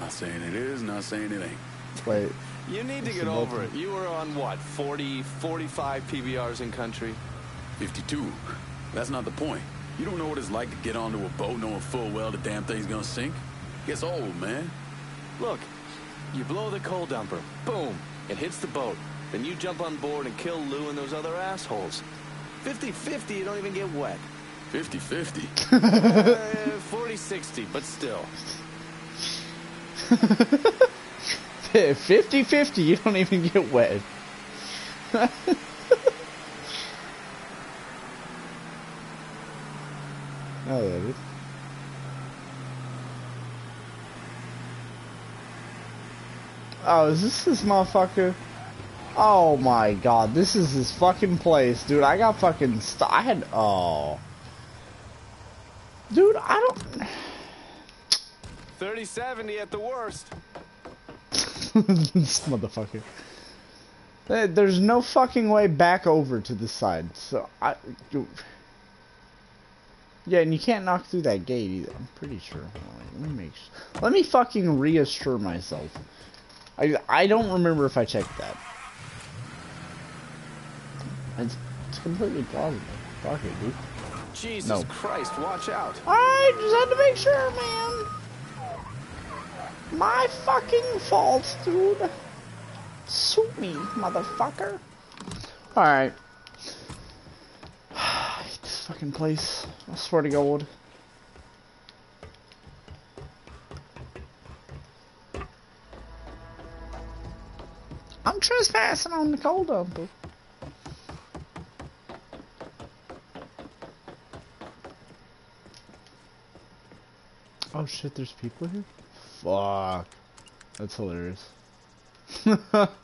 Not saying it is, not saying it ain't. Wait. You need to get over it. You were on what, 40, 45 PBRs in country? 52. That's not the point. You don't know what it's like to get onto a boat knowing full well the damn thing's gonna sink. Gets old, man. Look, you blow the coal dumper. Boom. It hits the boat. Then you jump on board and kill Lou and those other assholes. 50-50, you don't even get wet. 50-50. Uh, 40-60, but still. 50-50, you don't even get wet. oh, yeah, dude. Oh, is this this motherfucker? Oh my god, this is this fucking place, dude. I got fucking st- I had oh, dude. I don't. 30-70 at the worst. this motherfucker. There's no fucking way back over to the side. So I. Yeah, and you can't knock through that gate either. I'm pretty sure. Let me make. s- Let me fucking reassure myself. I I don't remember if I checked that. It's, it's completely plausible. Fuck it, dude. Jesus No. Christ, watch out. I just had to make sure, man. My fucking fault, dude. Suit me, motherfucker. Alright. This fucking place. I swear to God. I'm trespassing on the coal dumper. Oh shit, there's people here? Fuck. That's hilarious.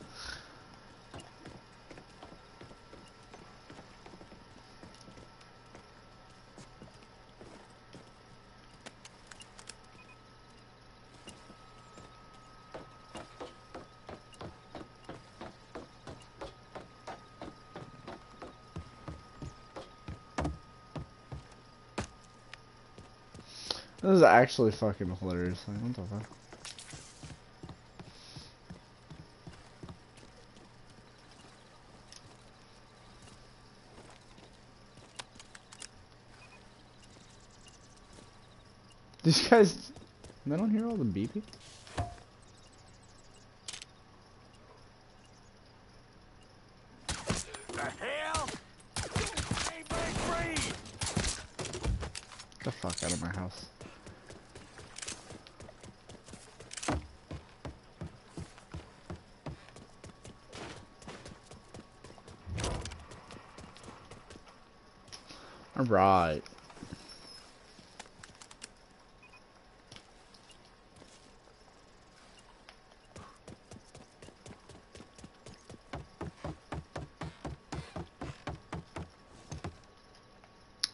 This is actually fucking hilarious. Like, what the fuck? These guys, they don't hear all the beeping? The hell? Ain't break free! Get the fuck out of my house. Alright.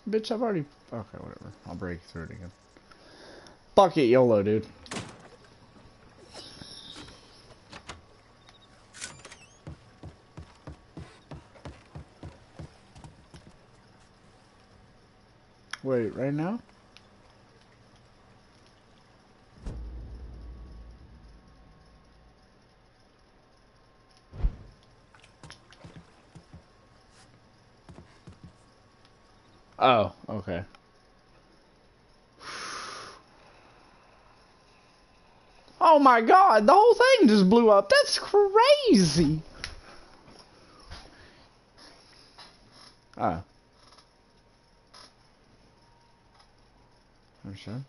Bitch, I've already... Okay, whatever. I'll break through it again. Fuck it, YOLO, dude. Wait, right now? Oh, okay. Oh my god, the whole thing just blew up. That's crazy. Oh. Understand?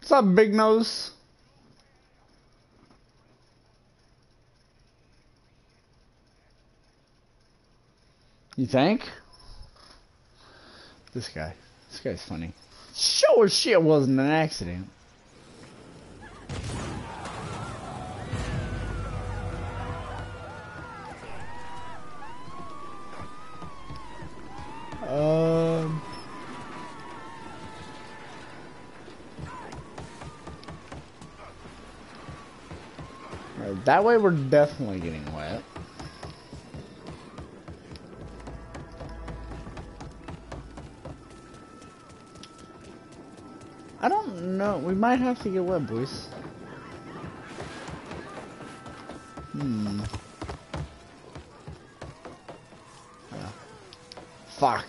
What's up, Big Nose? You think? This guy. This guy's funny. Sure shit wasn't an accident. Um... That way we're definitely getting wet. We might have to get wet, boys. Hmm. Yeah. Fuck.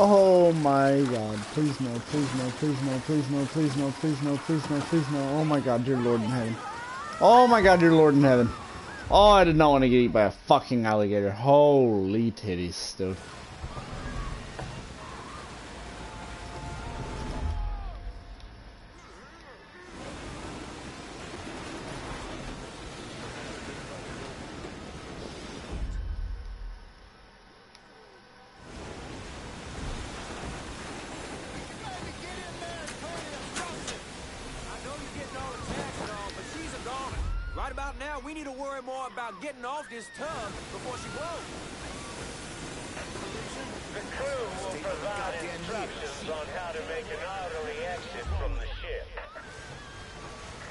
Oh my god. Please no, please no, please no, please no, please no, please no, please no, please no. Oh my god, dear Lord in heaven. Oh my god, dear Lord in heaven. Oh, I did not want to get eaten by a fucking alligator. Holy titties, dude. Getting off this tub before she blows. The crew will provide instructions on how to make an orderly exit from the ship.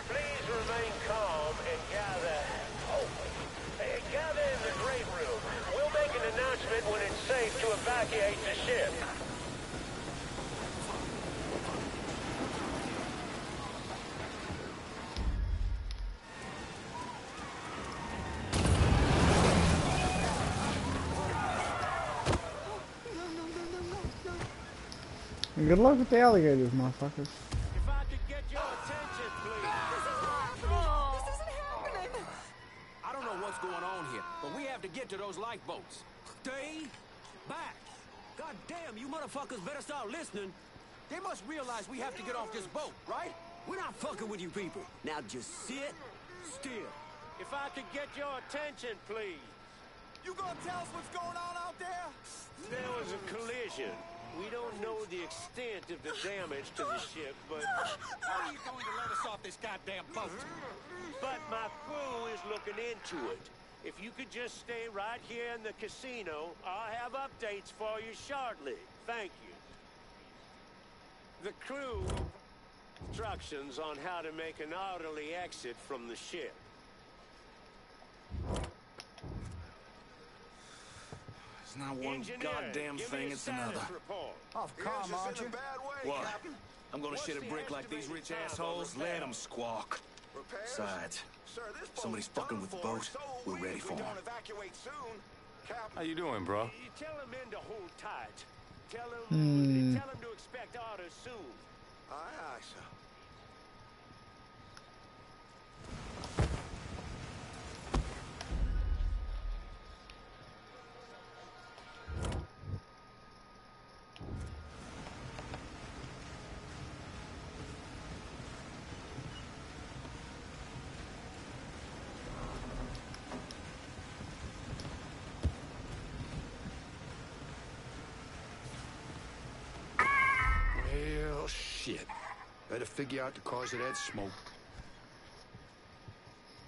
Please remain calm and gather... Oh, eh, gather in the great room. We'll make an announcement when it's safe to evacuate the ship. And good luck with the alligators, motherfuckers. If I could get your attention, please. This is not a little bit more. This isn't happening! I don't know what's going on here, but we have to get to those lifeboats. Stay back. God damn, you motherfuckers better start listening. They must realize we have to get off this boat, right? We're not fucking with you people. Now just sit still. If I could get your attention, please. You gonna tell us what's going on out there? There was a collision. We don't know the extent of the damage to the ship, but... How are you going to let us off this goddamn boat? But my crew is looking into it. If you could just stay right here in the casino, I'll have updates for you shortly. Thank you. The crew instructions on how to make an orderly exit from the ship. It's not one Engineer, goddamn thing, it's another. report. Off calm, aren't you? What? I'm gonna shit a brick like these rich assholes? Let them squawk. Besides, somebody's fucking with the boat. We're ready for them. How you doing, bro? You tell them men to hold tight. Tell them, Hmm. tell them to expect orders soon. Aye, aye, sir. Oh, shit. Better figure out the cause of that smoke.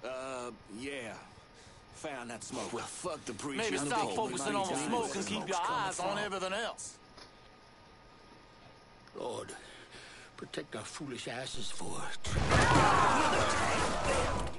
Uh, yeah. Found that smoke. Well, fuck the preacher. Maybe stop focusing on the smoke and keep your eyes on everything else. Lord, protect our foolish asses for...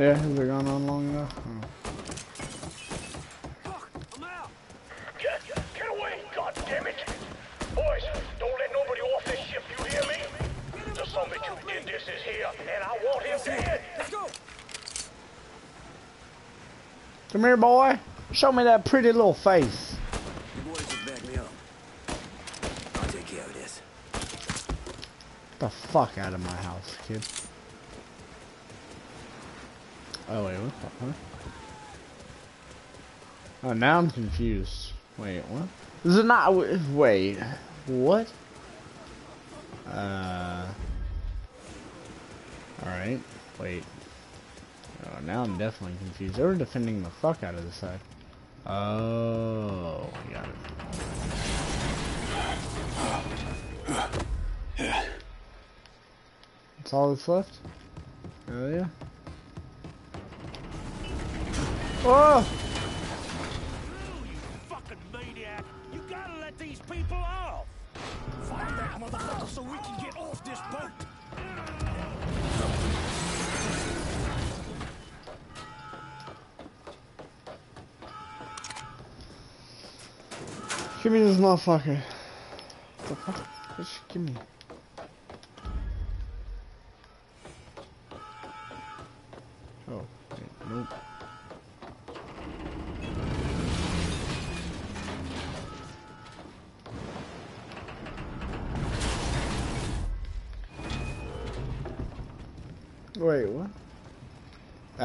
Yeah, has it gone on long enough? Oh. Get, get away, God damn it! Boys, don't let nobody off this ship, you hear me? The zombie who did this is here, and I want him dead! Let's go! Come here, boy. Show me that pretty little face. You boys will back me up. I'll take care of this. Get the fuck out of my house, kid. Oh, wait, what the? Oh, now I'm confused. Wait, what? Is it not? Wait, what? Uh. Alright, wait. Oh, now I'm definitely confused. They were defending the fuck out of this side. Oh, got it. That's all that's left? Motherfucker so we can get off this boat! Give me this motherfucker. What the fuck? Bitch, give me.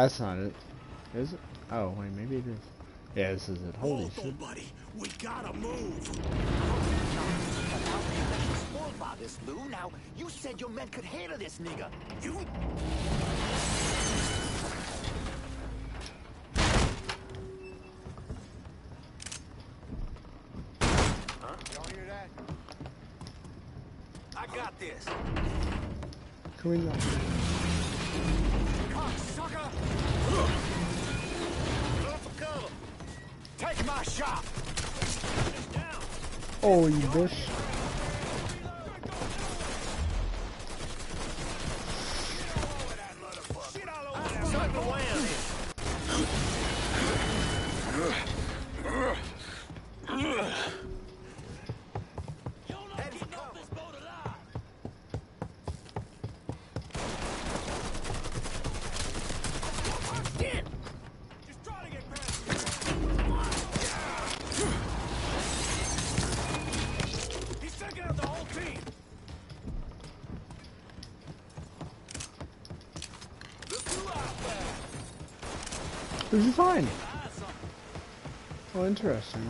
That's not it. Is it? Oh, wait, maybe it is. Yeah, this is it. Holy shit. buddy. We gotta move. About this, Lou. Now, you said your men could handle this nigga. You... Huh? Y'all hear that? I got this. Can we not? Oh, you bitch. Shut the way of He's taking out the whole team. Who'd you find? Oh, interesting,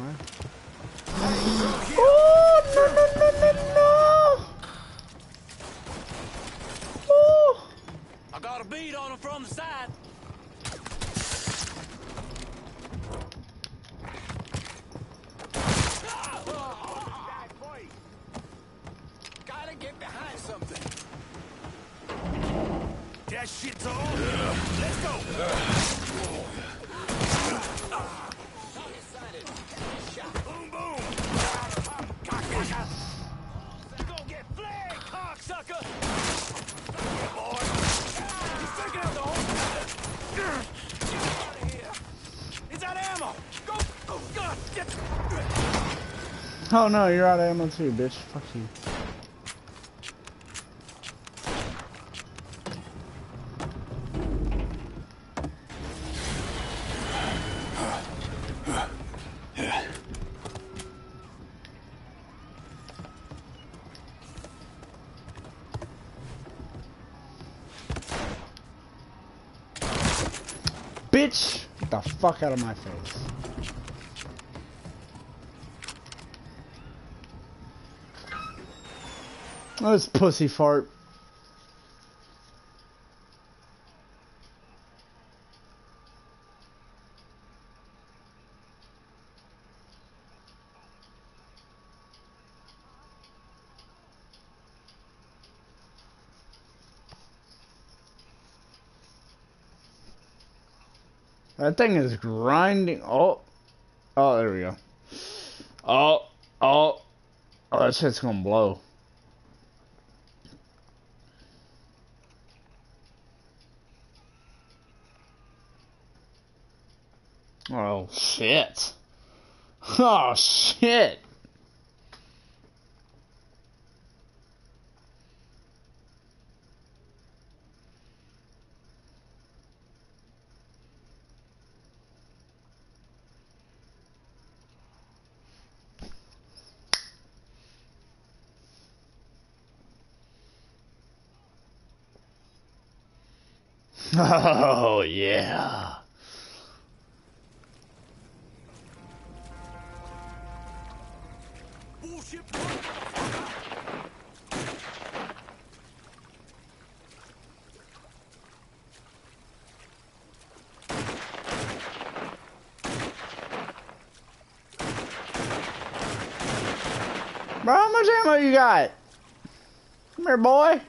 Oh no, you're out of ammo too, bitch. Fuck you. Bitch! Get the fuck out of my face. This pussy fart. That thing is grinding. Oh. Oh, there we go. Oh. Oh. Oh, that shit's gonna blow. Oh, shit. Oh, shit. Oh, yeah. Bro, how much ammo you got? Come here, boy.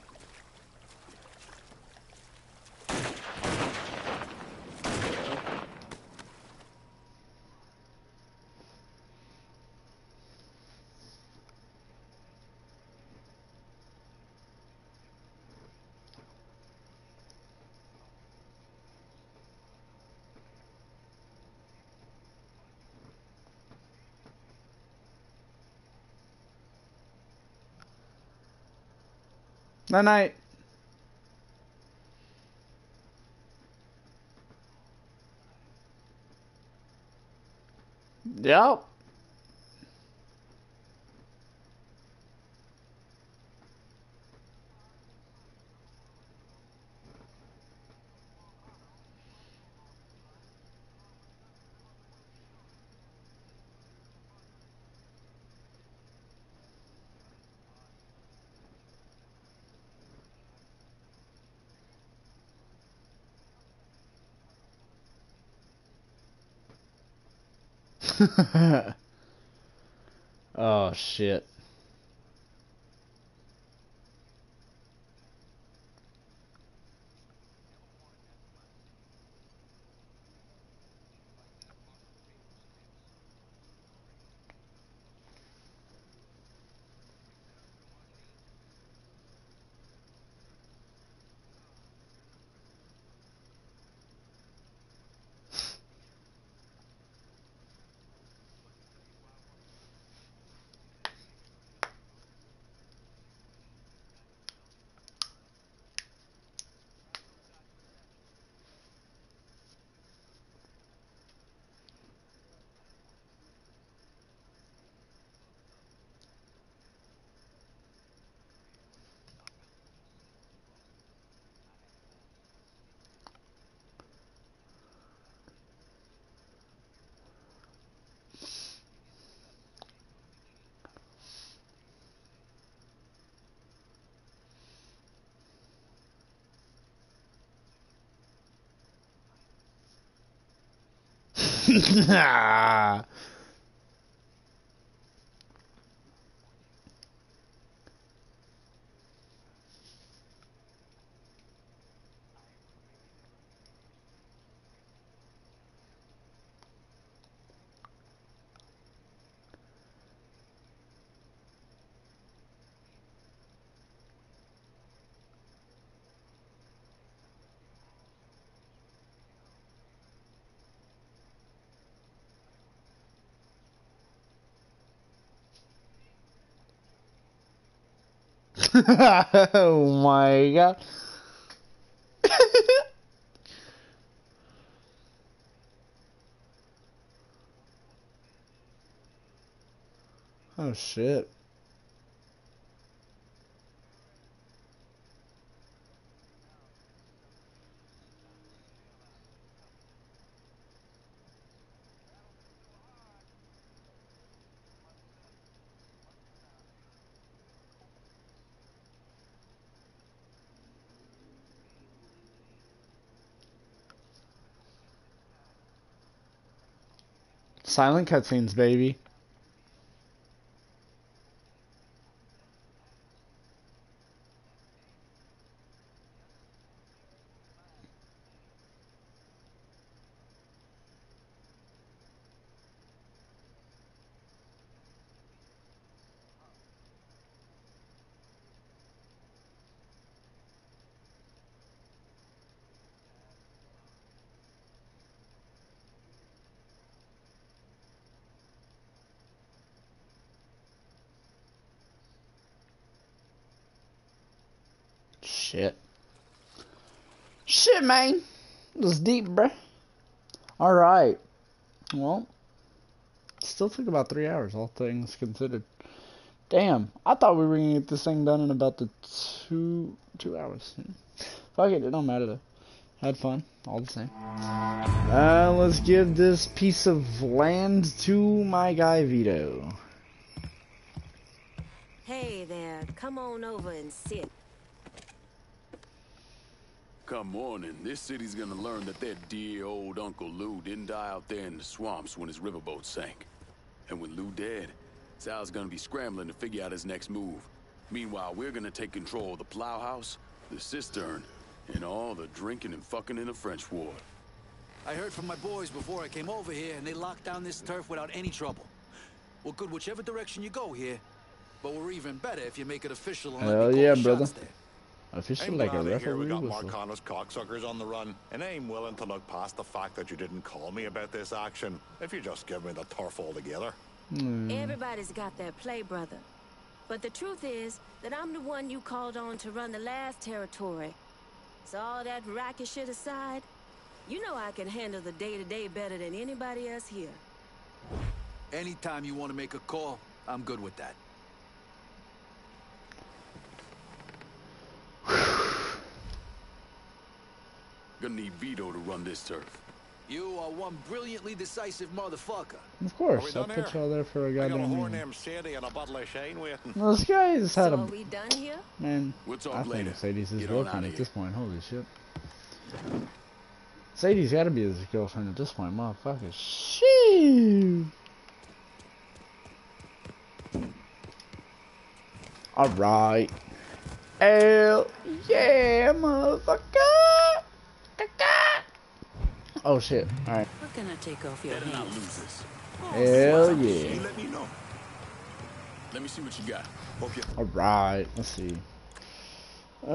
Night night. Yep. oh shit. Nah. oh my god. oh shit. Silent cutscenes, baby. Shit. Shit, man. Is deep, bruh. Alright. Well, still took about three hours, all things considered. Damn, I thought we were gonna get this thing done in about the two two hours. Fuck it, it don't matter though. Had fun, all the same. Uh, let's give this piece of land to my guy Vito. Hey there, come on over and sit. Come morning, this city's gonna learn that their dear old Uncle Lou didn't die out there in the swamps when his riverboat sank. And with Lou dead, Sal's gonna be scrambling to figure out his next move. Meanwhile, we're gonna take control of the plowhouse, the cistern, and all the drinking and fucking in the French ward. I heard from my boys before I came over here, and they locked down this turf without any trouble. We're good whichever direction you go here, but we're even better if you make it official and let me call yeah, the brother. shots there. Official I'm like a glad to we got whistle. Marcano's cocksuckers on the run, and I'm willing to look past the fact that you didn't call me about this action if you just give me the turf altogether. Hmm. Everybody's got their play, brother. But the truth is that I'm the one you called on to run the last territory. So all that racket shit aside, you know I can handle the day-to-day better than anybody else here. Anytime you want to make a call, I'm good with that. Gonna need Vito to run this turf. You are one brilliantly decisive motherfucker. Of course, I'll put y'all there for a I got a goddamn whore reason. named Sadie and a bottle of Shane waiting. Well, this guy's had so a are we done here? man. We'll talk I think later. Sadie's his Get girlfriend at this point. Holy shit. Sadie's got to be his girlfriend at this point, motherfucker. Shit. All right. Hell yeah, motherfucker. Oh shit. All right. We're gonna take off your Better not hands. lose this. Hell yeah. Let me know. Let me see what you got. Hope you All right. Let's see. Um.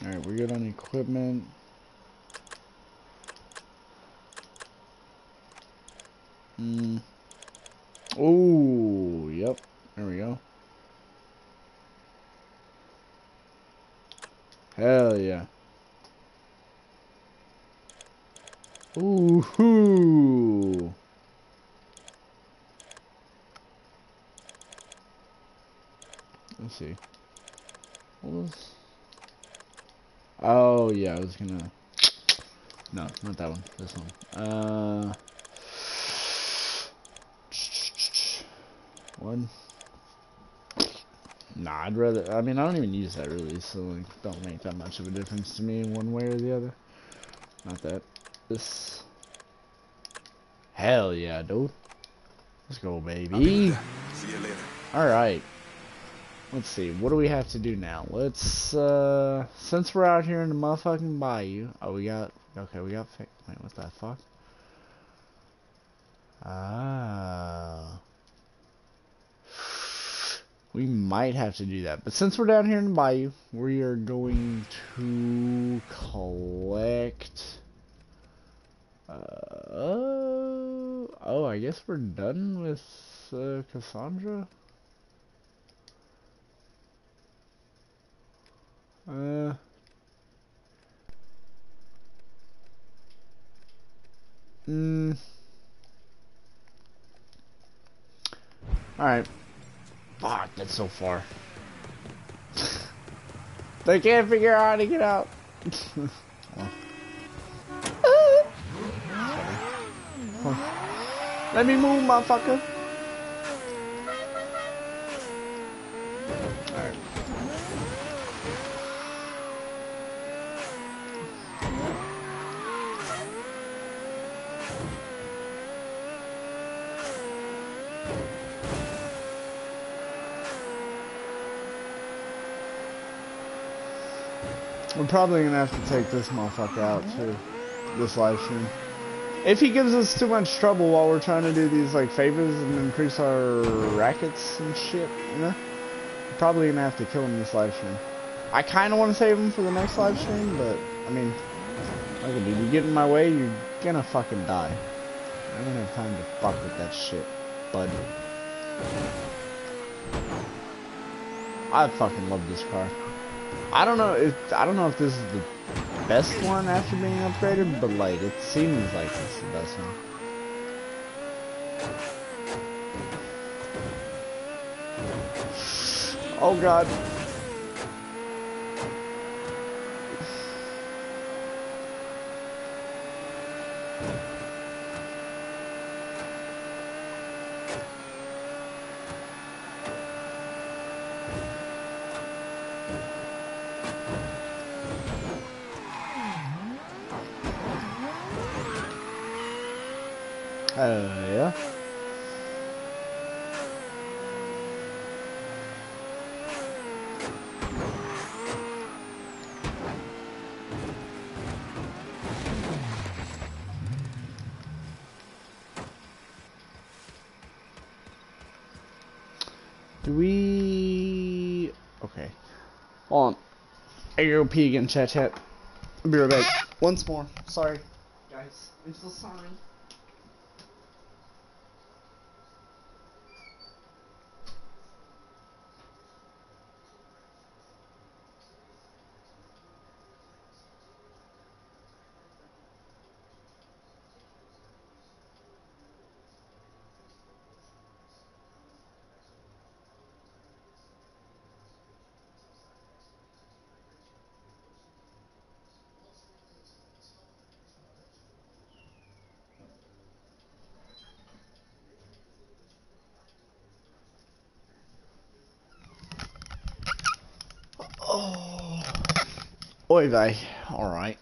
All right, we're good on equipment. Mm. Oh, yep. There we go. Hell yeah. Ooh. hoo. Let's see. Was? Oh yeah, I was gonna. No, not that one. This one. Uh. One. Nah, I'd rather. I mean, I don't even use that really, so like, don't make that much of a difference to me one way or the other. Not that. This. Hell yeah, dude. Let's go, baby. See you later. Alright. Let's see, what do we have to do now? Let's, uh, since we're out here in the motherfucking bayou. Oh, we got, okay, we got, wait, what the fuck? Ah. We might have to do that. But since we're down here in the bayou, we are going to collect. Uh, oh, I guess we're done with uh, Cassandra. Uh. Mm. Alright. Fuck, that's so far. they can't figure out how to get out. Let me move, motherfucker. Probably gonna have to take this motherfucker out too. This live stream. If he gives us too much trouble while we're trying to do these like favors and increase our rackets and shit, you know? Probably gonna have to kill him this live stream. I kinda wanna save him for the next live stream, but I mean at dude, you get in my way, you're gonna fucking die. I don't have time to fuck with that shit, bud. I fucking love this car. I don't know if I don't know if this is the best one after being upgraded, but like it seems like it's the best one. Oh god. Hell yeah. Do we... Okay. Hold on. I go pee again, chat chat. I'll be right back. Once more. Sorry. Guys, I'm so sorry. Oy vey. Alright.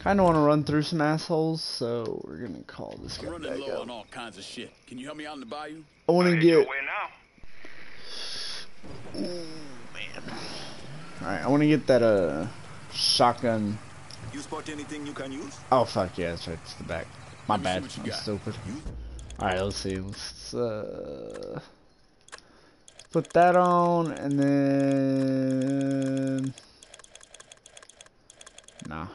Kinda wanna run through some assholes, so we're gonna call this guy I'm running back low up. on all kinds of shit. Can you help me out in the bayou? I wanna get... Alright, I wanna get that, uh, shotgun. You spot anything you can use? Oh, fuck yeah, that's right, it's the back. My Let me see bad, I'm got. stupid. Alright, let's see, let's, uh... Put that on, and then... Nah.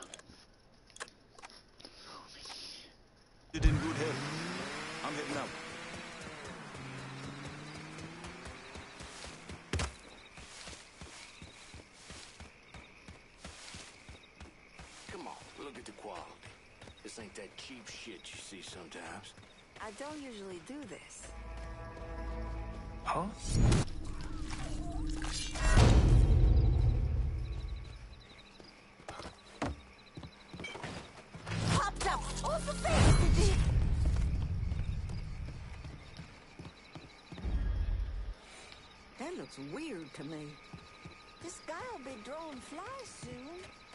You're in good health. I'm heading out. Come on, look at the quality. This ain't that cheap shit you see sometimes. I don't usually do this. Huh? Popped up off the face, That looks weird to me. This guy'll be drawing flies soon.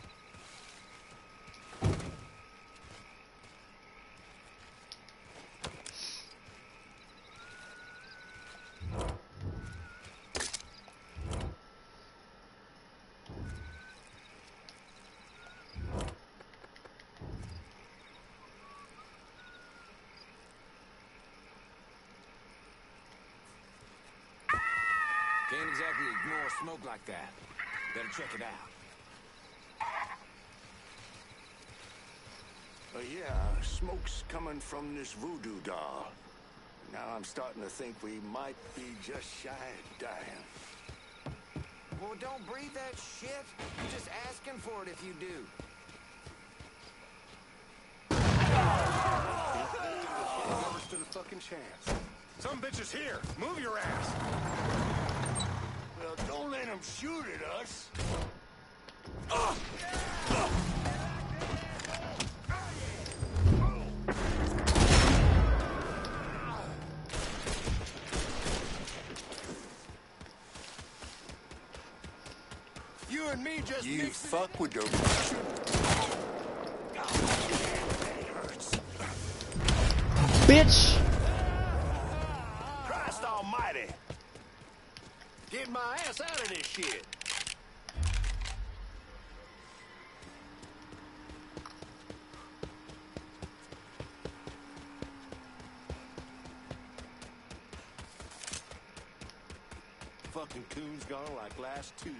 Can't exactly ignore smoke like that. Better check it out. Uh, yeah, smoke's coming from this voodoo doll. Now I'm starting to think we might be just shy of dying. Well, don't breathe that shit. You're just asking for it if you do. Never stood a fucking chance. Some bitch is here. Move your ass. Well, don't let him shoot at us. You and me just You fuck with the... Bitch! Christ almighty! Get my ass out of this shit! Fucking coon's gone like last Tuesday.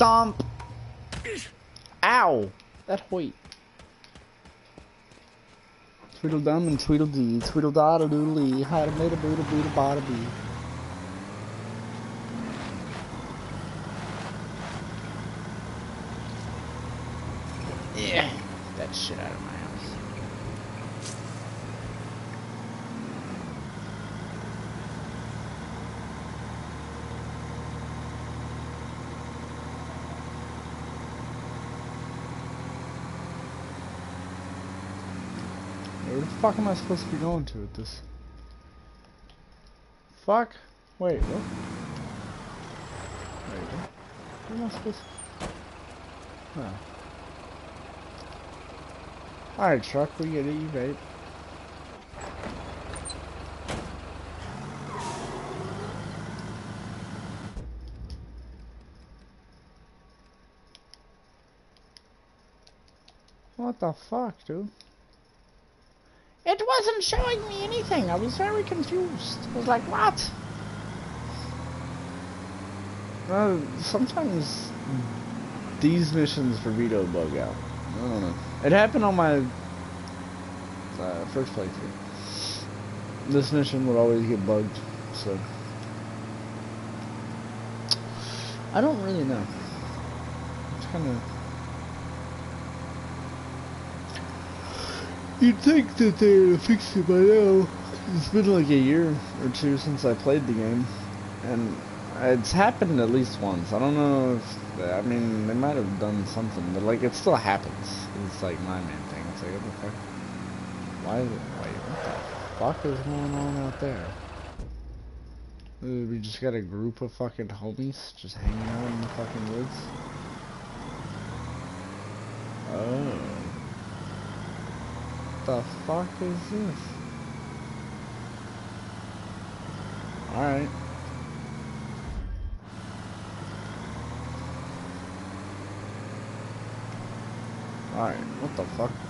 Stomp! Ow! That hoit. Tweedledum and Tweedledee, Tweedledada doodly, how to made a boodle boodle bada bee. Yeah, get that shit out of my house. Where the fuck am I supposed to be going to with this? Fuck. Wait, what? Wait, what? Where am I supposed to... Huh. Alright, truck, we get it, you vape. What the fuck, dude? Wasn't showing me anything. I was very confused. I was like, what? Uh, sometimes these missions for Vito bug out. I don't know. It happened on my uh, first playthrough. This mission would always get bugged, so I don't really know. It's kind of. You'd think that they would fix it by now. It's been like a year or two since I played the game, and it's happened at least once. I don't know if I mean they might have done something, but like it still happens. It's like my main thing. It's like what the fuck? Why? Is it, wait, what the fuck is going on out there? We just got a group of fucking homies just hanging out in the fucking woods. Oh. The fuck is this? Alright. Alright, what the fuck?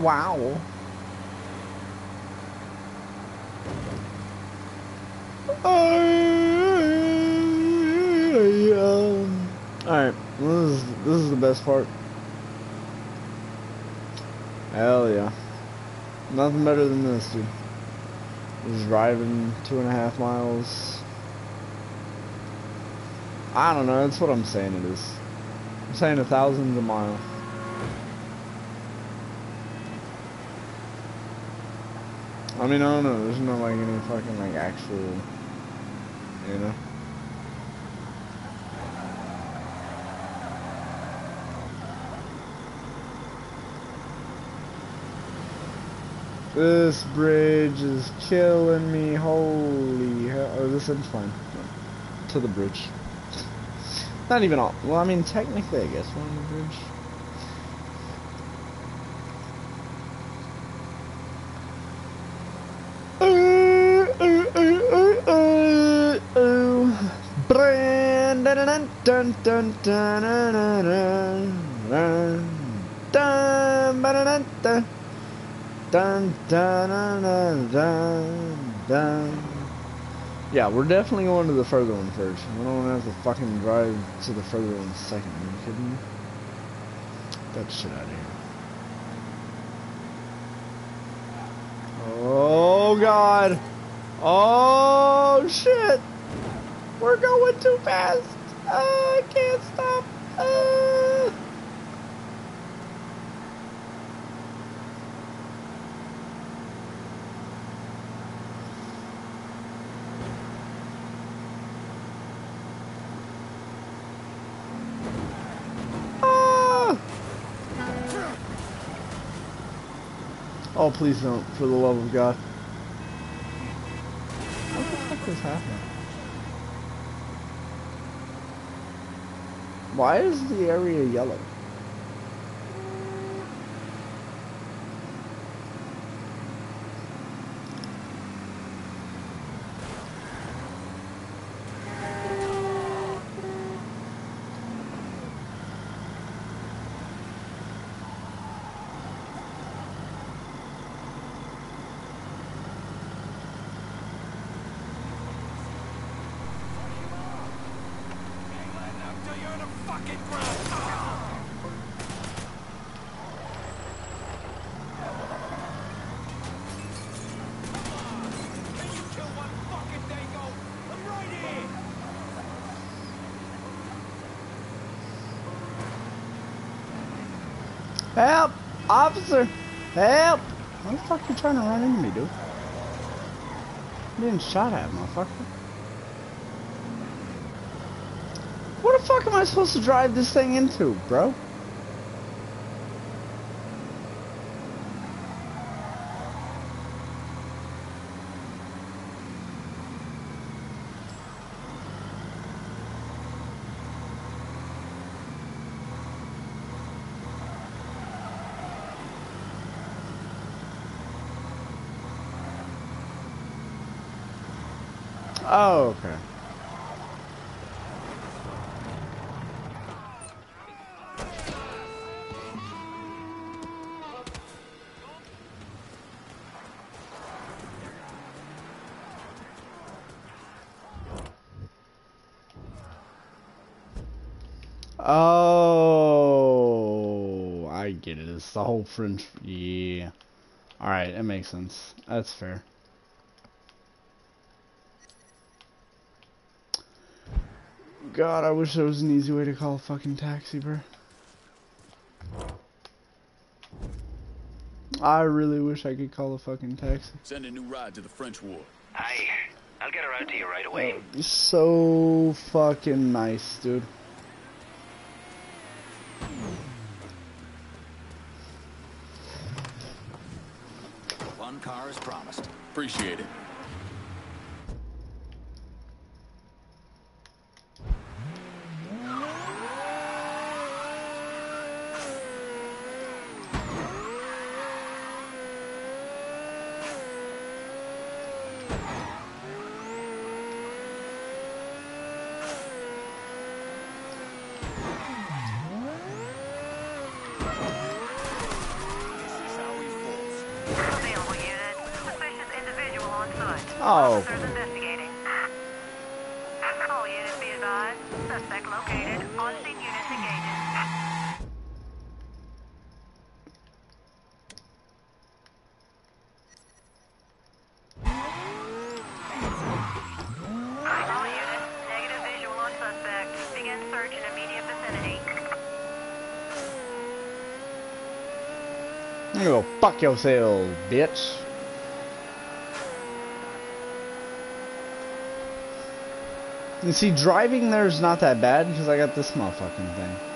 Wow. Alright, this is this is the best part. Hell yeah. Nothing better than this, dude. Just driving two and a half miles. I don't know, that's what I'm saying it is. I'm saying a thousand a mile. I mean, I don't know. There's no like any fucking like actual, you know. This bridge is killing me. Holy hell! Oh, this ends fine. To the bridge. Not even all. Well, I mean, technically, I guess we're on the bridge. Dun dun dun dun dun dun dun dun dun dun dun dun dun Yeah, we're definitely going to the further one first. We don't have to fucking drive to the further one second. Are you kidding me? Get that shit out of here. Oh god. Oh shit. We're going too fast. Uh, I can't stop. Uh. Ah. Oh, please don't, for the love of God. What the fuck is happening? Why is the area yellow? Officer! Help! What the fuck are you trying to run into me, dude? I'm getting shot at, motherfucker. What the fuck am I supposed to drive this thing into, bro? Oh, okay. Oh, I get it. It's the whole French. Yeah. Alright, that makes sense. That's fair. God, I wish there was an easy way to call a fucking taxi, bro. I really wish I could call a fucking taxi. Send a new ride to the French Ward. Aye. I'll get around to you right away. That would so fucking nice, dude. One car is promised. Appreciate it. Available unit. Suspicious individual on foot. Oh. Officers investigating. All units be advised. Suspect located. On scene units engaging. All units. Negative visual on suspect. Begin search in immediate vicinity. You go fuck yourself, bitch. You see, driving there's not that bad because I got this motherfucking thing.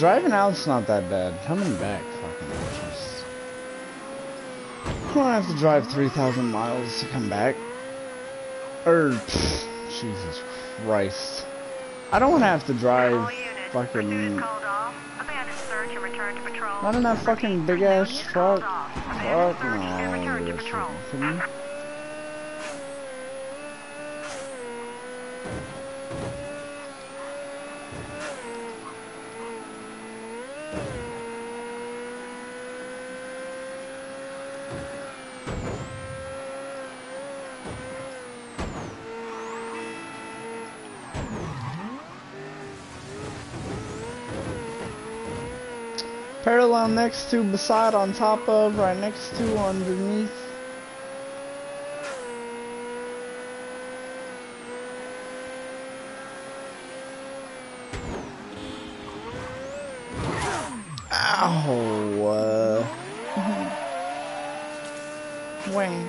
Driving out's not that bad. Coming back, fucking bitches. I don't have to drive 3,000 miles to come back. Er, or, pfft, Jesus Christ. I don't want to have to drive fucking... Abandon search and return to patrol. Not in that fucking big ass truck. Fuck no, next to, beside, on top of, right next to, underneath. Ow! Uh, Wayne.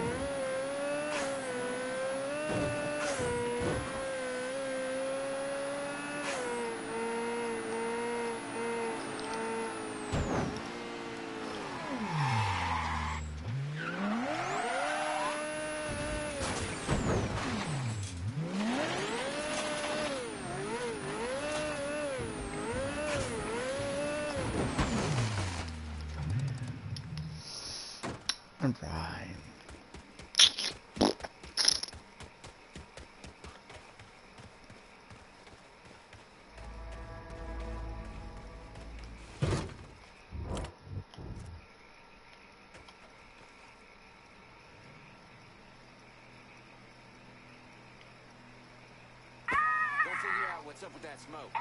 Alright. What's up with that smoke?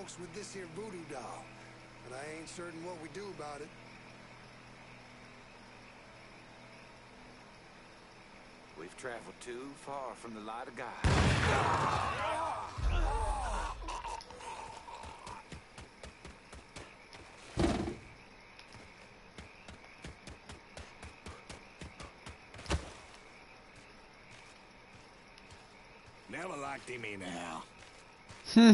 Smokes with this here voodoo doll, but I ain't certain what we do about it. We've traveled too far from the light of God. Never liked him anyhow. Hmm.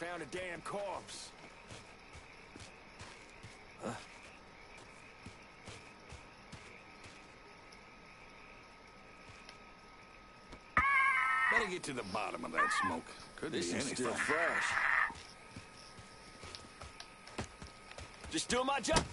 Found a damn corpse. Better get to the bottom of that smoke. Could This be anything. still fresh. Just do my job.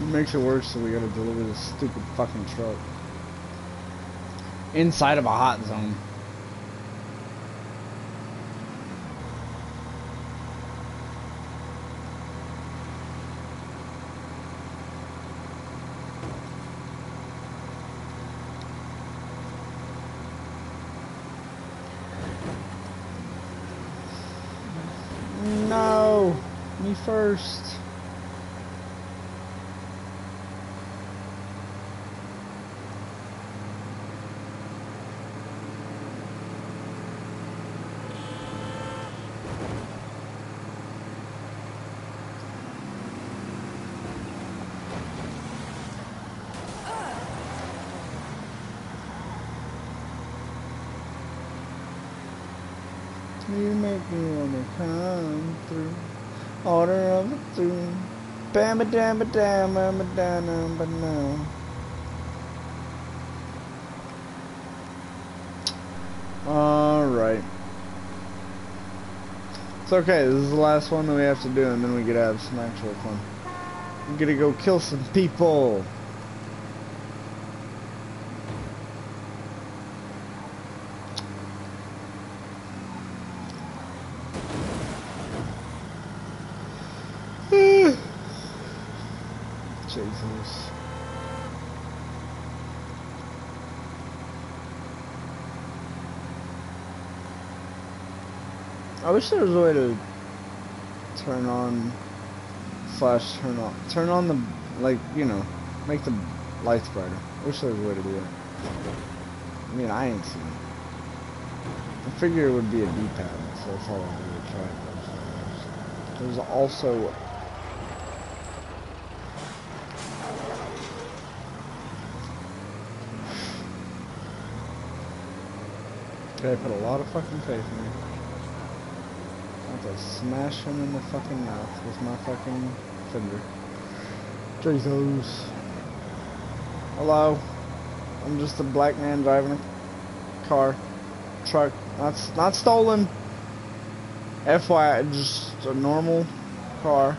It makes it worse, so we gotta deliver this stupid fucking truck. Inside of a hot zone. No! Me first. You make me wanna come through. Order of the throne. Bam a dam a dam a dam but now. Alright. It's okay, this is the last one that we have to do and then we get to have some actual fun. We gotta go kill some people. Jesus. I wish there was a way to turn on flash turn on turn on the like you know make the lights brighter. Wish there was a way to do. I mean I ain't seen it. I figure it would be a D-pad, so that's all I really tried. There's also okay. I put a lot of fucking faith in me. I to smash him in the fucking mouth with my fucking finger. Jesus. Hello. I'm just a black man driving a car. Truck. Not, not stolen. FYI, just a normal car.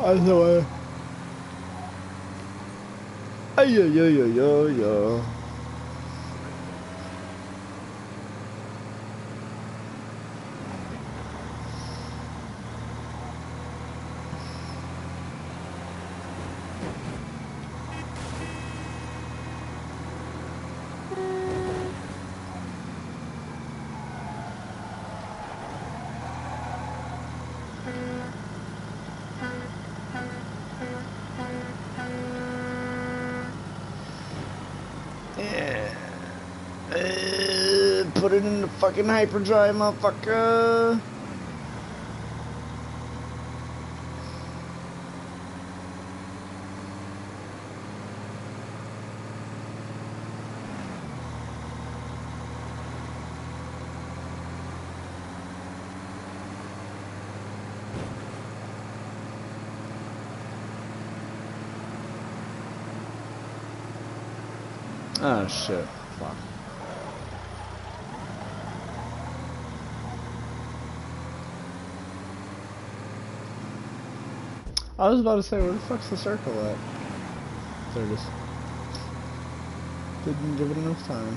I know. Ay, ay, ay, ay, ay, ay. fucking hyperdrive, motherfucker. Oh shit. I was about to say, where the fuck's the circle at? There it is. Didn't give it enough time.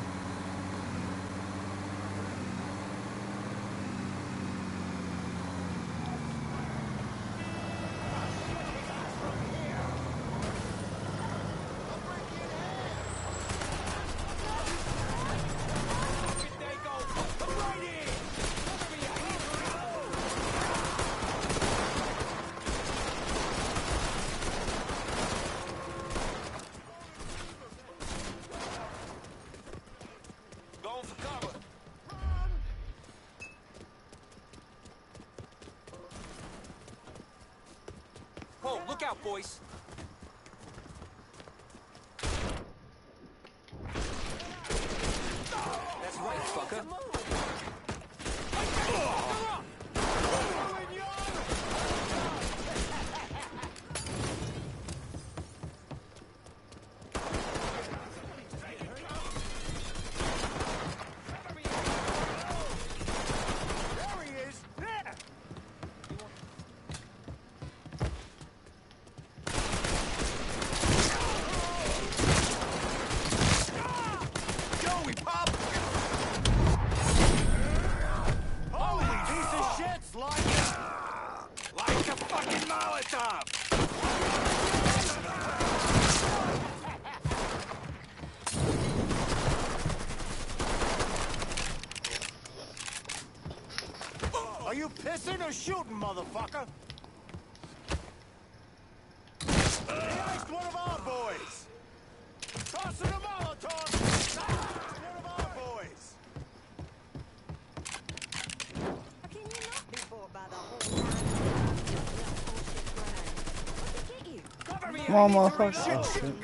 Come on, motherfucker. Oh, shit.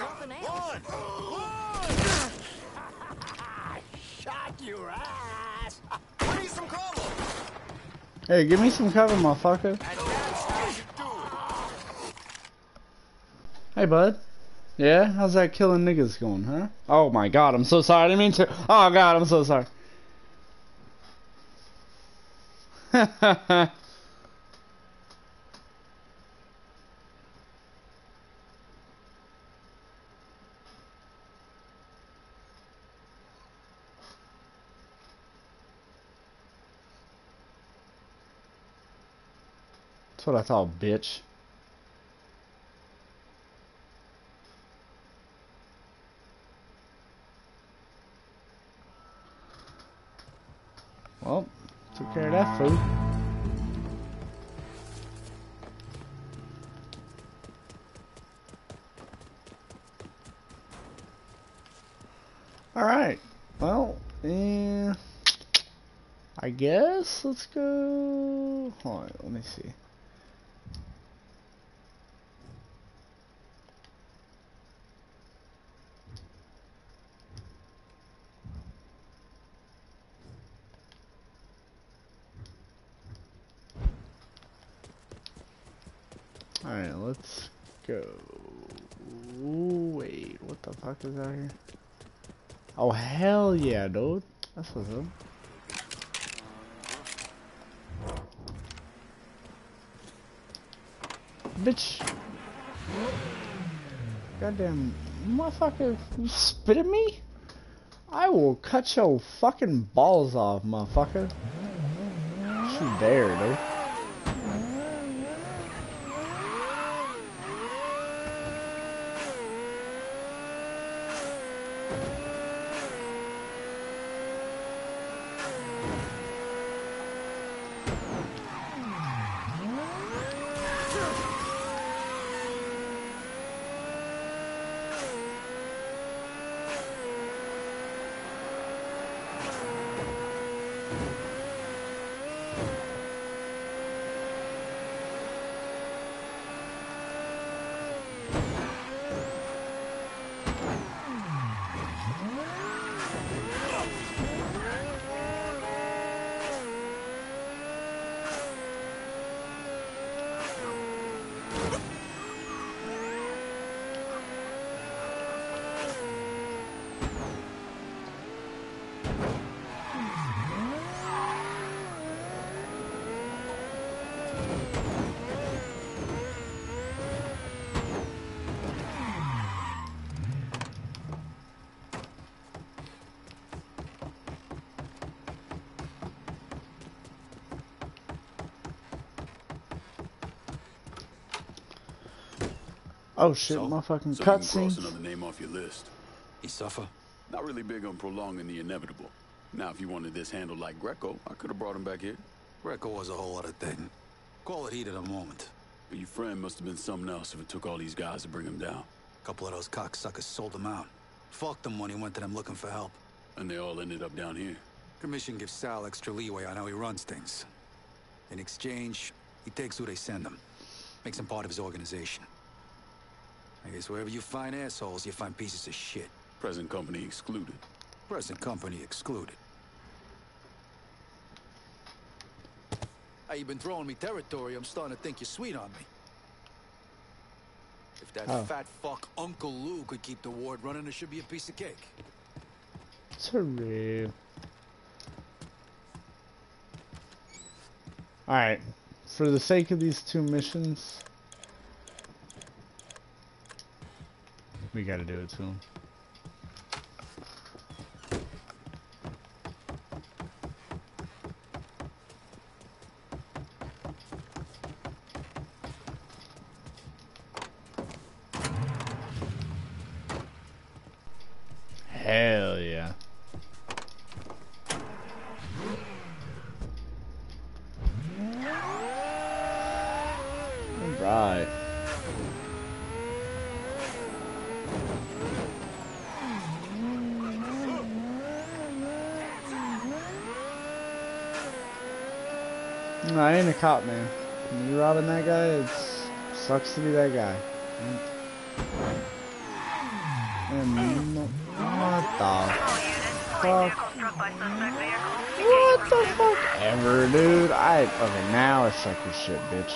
Shot your ass! I need some cover! Hey, give me some cover, motherfucker. Hey, bud. Yeah? How's that killing niggas going, huh? Oh my god, I'm so sorry. I didn't mean to. Oh god, I'm so sorry. That's thought, bitch. Well, took care of that food. Alright. Well, eh, I guess let's go. Hold on, let me see. Alright, let's go. Ooh, wait, what the fuck is out here? Oh, hell yeah, dude. That's what's up. Bitch. Goddamn motherfucker, you spit at me? I will cut your fucking balls off, motherfucker. You dare, dude. Oh shit, So? motherfucking So you can cross another name off your list. He suffer? Not really big on prolonging the inevitable. Now, if you wanted this handled like Greco, I could have brought him back here. Greco was a whole other thing. Call it heat at the moment. But your friend must have been something else if it took all these guys to bring him down. A couple of those cocksuckers sold him out. Fucked him when he went to them looking for help. And they all ended up down here. Commission gives Sal extra leeway on how he runs things. In exchange, he takes who they send him. Makes him part of his organization. I wherever you find assholes, you find pieces of shit. Present company excluded. Present company excluded. Hey, you been throwing me territory. I'm starting to think you're sweet on me. If that Oh. fat fuck Uncle Lou could keep the ward running, it should be a piece of cake. Surreal. Alright. For the sake of these two missions, we gotta do it to him. Hell yeah. Right. No, I ain't a cop, man. You robbing that guy, it sucks to be that guy. And what the fuck? What the fuck ever, dude? I okay now I suck your shit, bitch.